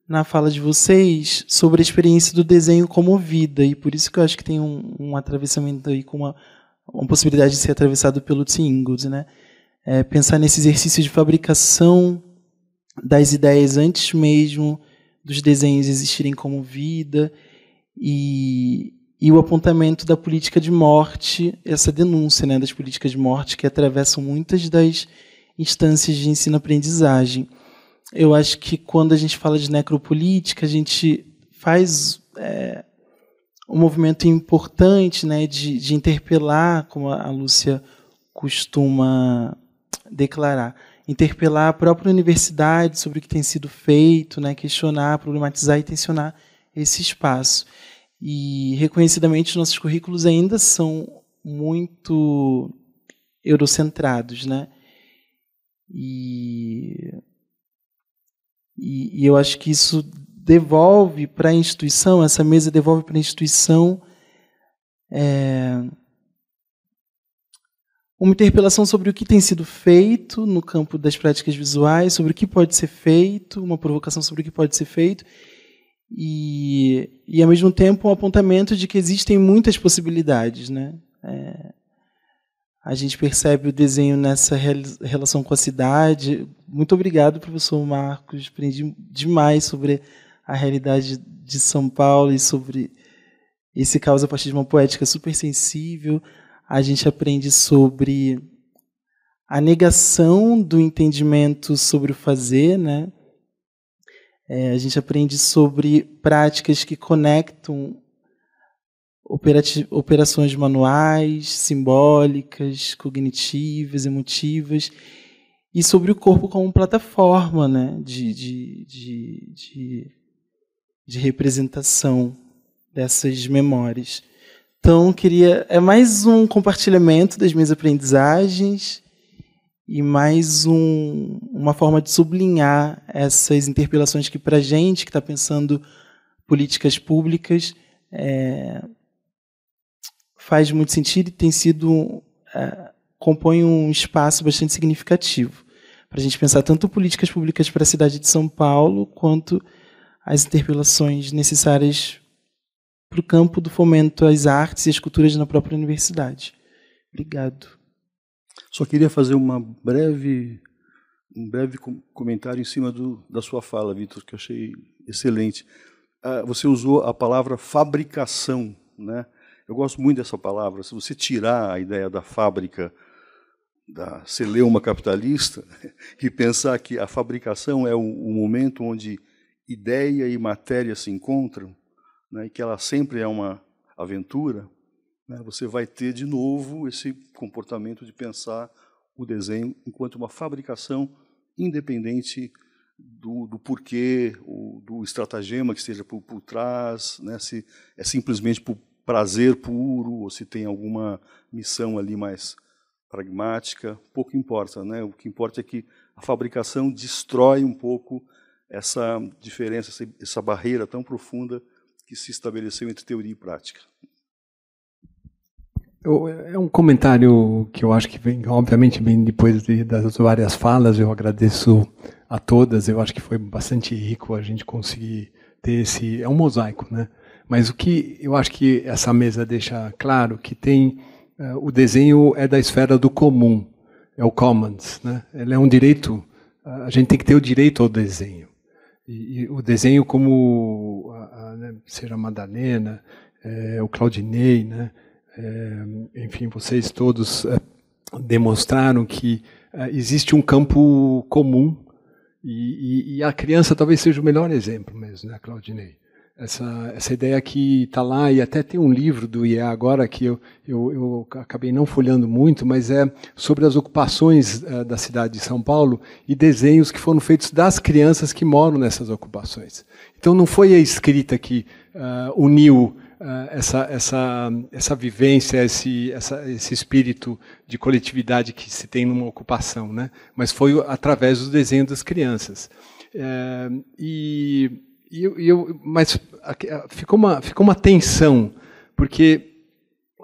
na fala de vocês sobre a experiência do desenho como vida, e por isso que eu acho que tem um, um atravessamento aí com uma, uma possibilidade de ser atravessado pelo Tsingud, né? É, pensar nesse exercício de fabricação das ideias antes mesmo dos desenhos existirem como vida e, e o apontamento da política de morte, essa denúncia né, das políticas de morte que atravessam muitas das instâncias de ensino-aprendizagem. Eu acho que quando a gente fala de necropolítica, a gente faz é, um movimento importante né, de, de interpelar, como a Lúcia costuma declarar, interpelar a própria universidade sobre o que tem sido feito, né, questionar, problematizar e tensionar esse espaço. E, reconhecidamente, os nossos currículos ainda são muito eurocentrados. Né? E e, e eu acho que isso devolve para a instituição, essa mesa devolve para a instituição é, uma interpelação sobre o que tem sido feito no campo das práticas visuais, sobre o que pode ser feito, uma provocação sobre o que pode ser feito, e, e ao mesmo tempo um apontamento de que existem muitas possibilidades. Né? É, a gente percebe o desenho nessa relação com a cidade. Muito obrigado, professor Marcos. Aprendi demais sobre a realidade de São Paulo e sobre esse caos a partir de uma poética super sensível. A gente aprende sobre a negação do entendimento sobre o fazer, né? É, a gente aprende sobre práticas que conectam operações manuais, simbólicas, cognitivas, emotivas, e sobre o corpo como plataforma né, de, de, de, de, de representação dessas memórias. Então, queria. É mais um compartilhamento das minhas aprendizagens e mais um, uma forma de sublinhar essas interpelações que, para a gente que está pensando políticas públicas, é, faz muito sentido e tem sido é, compõe um espaço bastante significativo para a gente pensar tanto políticas públicas para a cidade de São Paulo quanto as interpelações necessárias para o campo do fomento às artes e às culturas na própria universidade. Obrigado. Só queria fazer uma breve um breve comentário em cima do, da sua fala, Vitor, que eu achei excelente. Ah, você usou a palavra fabricação, né? Eu gosto muito dessa palavra. Se você tirar a ideia da fábrica da celeuma capitalista e pensar que a fabricação é o, o momento onde ideia e matéria se encontram, né, e que ela sempre é uma aventura, né, você vai ter de novo esse comportamento de pensar o desenho enquanto uma fabricação independente do, do porquê, do estratagema que esteja por, por trás, né, se é simplesmente por prazer puro ou se tem alguma missão ali mais pragmática, pouco importa, né? O que importa é que a fabricação destrói um pouco essa diferença, essa barreira tão profunda que se estabeleceu entre teoria e prática. É um comentário que eu acho que vem, obviamente, vem depois de, das várias falas. Eu agradeço a todas. Eu acho que foi bastante rico a gente conseguir ter esse. É um mosaico, né? Mas o que eu acho que essa mesa deixa claro que tem uh, o desenho é da esfera do comum, é o commons, né? Ele é um direito. A gente tem que ter o direito ao desenho. E, e o desenho como né, seja a Madalena, é, o Claudinei, né? É, enfim, vocês todos é, demonstraram que é, existe um campo comum e, e, e, a criança talvez seja o melhor exemplo mesmo, né, Claudinei? Essa, essa ideia que está lá, e até tem um livro do IEA agora que eu, eu, eu acabei não folhando muito, mas é sobre as ocupações uh, da cidade de São Paulo e desenhos que foram feitos das crianças que moram nessas ocupações. Então não foi a escrita que uh, uniu uh, essa, essa, essa vivência, esse, essa, esse espírito de coletividade que se tem numa ocupação, né? mas foi através do desenho das crianças. Eh, e e eu, eu, mas ficou uma, ficou uma tensão, porque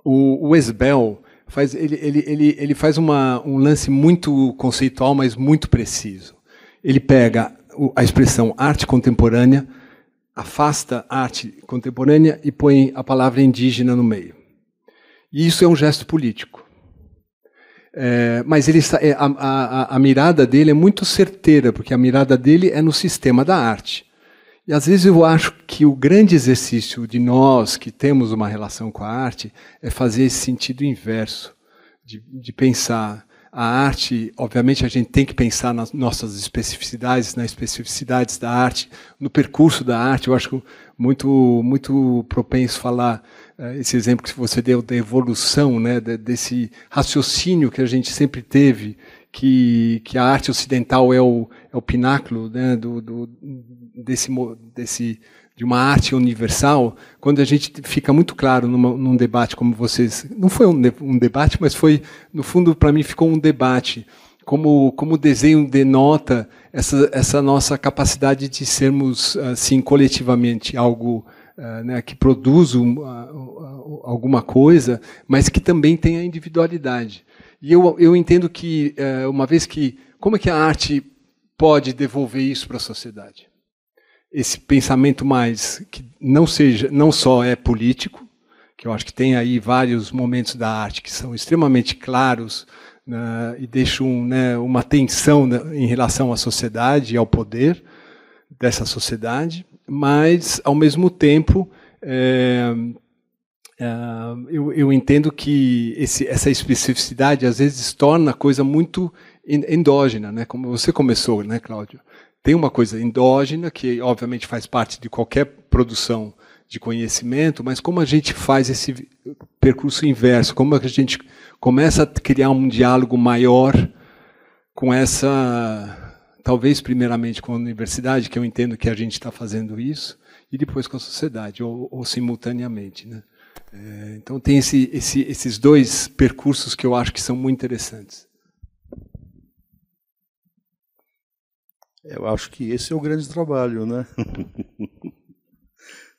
o, o Esbel faz, ele, ele, ele, ele faz uma, um lance muito conceitual, mas muito preciso. Ele pega a expressão arte contemporânea, afasta a arte contemporânea e põe a palavra indígena no meio. E isso é um gesto político. É, mas ele, é, a, a, a mirada dele é muito certeira, porque a mirada dele é no sistema da arte. E às vezes eu acho que o grande exercício de nós que temos uma relação com a arte é fazer esse sentido inverso, de, de pensar a arte, obviamente a gente tem que pensar nas nossas especificidades, nas especificidades da arte, no percurso da arte. Eu acho muito muito propenso falar uh, esse exemplo que você deu da evolução, né, desse raciocínio que a gente sempre teve que, que a arte ocidental é o, é o pináculo né, do, do, desse, desse, de uma arte universal, quando a gente fica muito claro numa, num debate como vocês. Não foi um, um debate, mas foi, no fundo, para mim, ficou um debate. Como, como o desenho denota essa, essa nossa capacidade de sermos, assim, coletivamente algo uh, né, que produz um, uh, alguma coisa, mas que também tem a individualidade. E eu, eu entendo que, é, uma vez que. Como é que a arte pode devolver isso para a sociedade? Esse pensamento mais. que não, seja, não só é político, que eu acho que tem aí vários momentos da arte que são extremamente claros né, e deixam né, uma tensão em relação à sociedade e ao poder dessa sociedade, mas, ao mesmo tempo, é, Uh, eu, eu, entendo que esse, essa especificidade às vezes torna a coisa muito endógena, né? Como você começou, né, Cláudio? Tem uma coisa endógena que obviamente faz parte de qualquer produção de conhecimento, mas como a gente faz esse percurso inverso? Como a gente começa a criar um diálogo maior com essa, talvez primeiramente com a universidade, que eu entendo que a gente está fazendo isso, e depois com a sociedade, ou, ou simultaneamente, né? É, então tem esse, esse, esses dois percursos que eu acho que são muito interessantes. Eu acho que esse é o grande trabalho, né?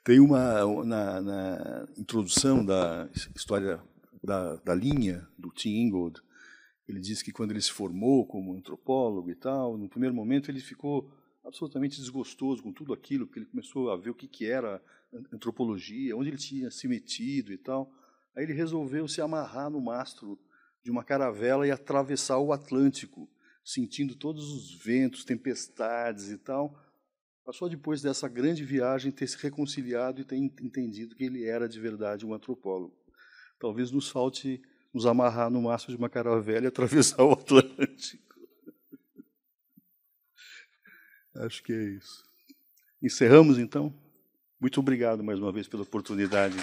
tem uma na, na, introdução da história da, da linha do Tim Ingold, ele diz que quando ele se formou como antropólogo e tal, no primeiro momento ele ficou absolutamente desgostoso com tudo aquilo, porque ele começou a ver o que, que era antropologia, onde ele tinha se metido e tal. Aí ele resolveu se amarrar no mastro de uma caravela e atravessar o Atlântico, sentindo todos os ventos, tempestades e tal. Passou depois dessa grande viagem ter se reconciliado e ter entendido que ele era de verdade um antropólogo. Talvez nos falte nos amarrar no mastro de uma caravela e atravessar o Atlântico. Acho que é isso. Encerramos então? Muito obrigado mais uma vez pela oportunidade.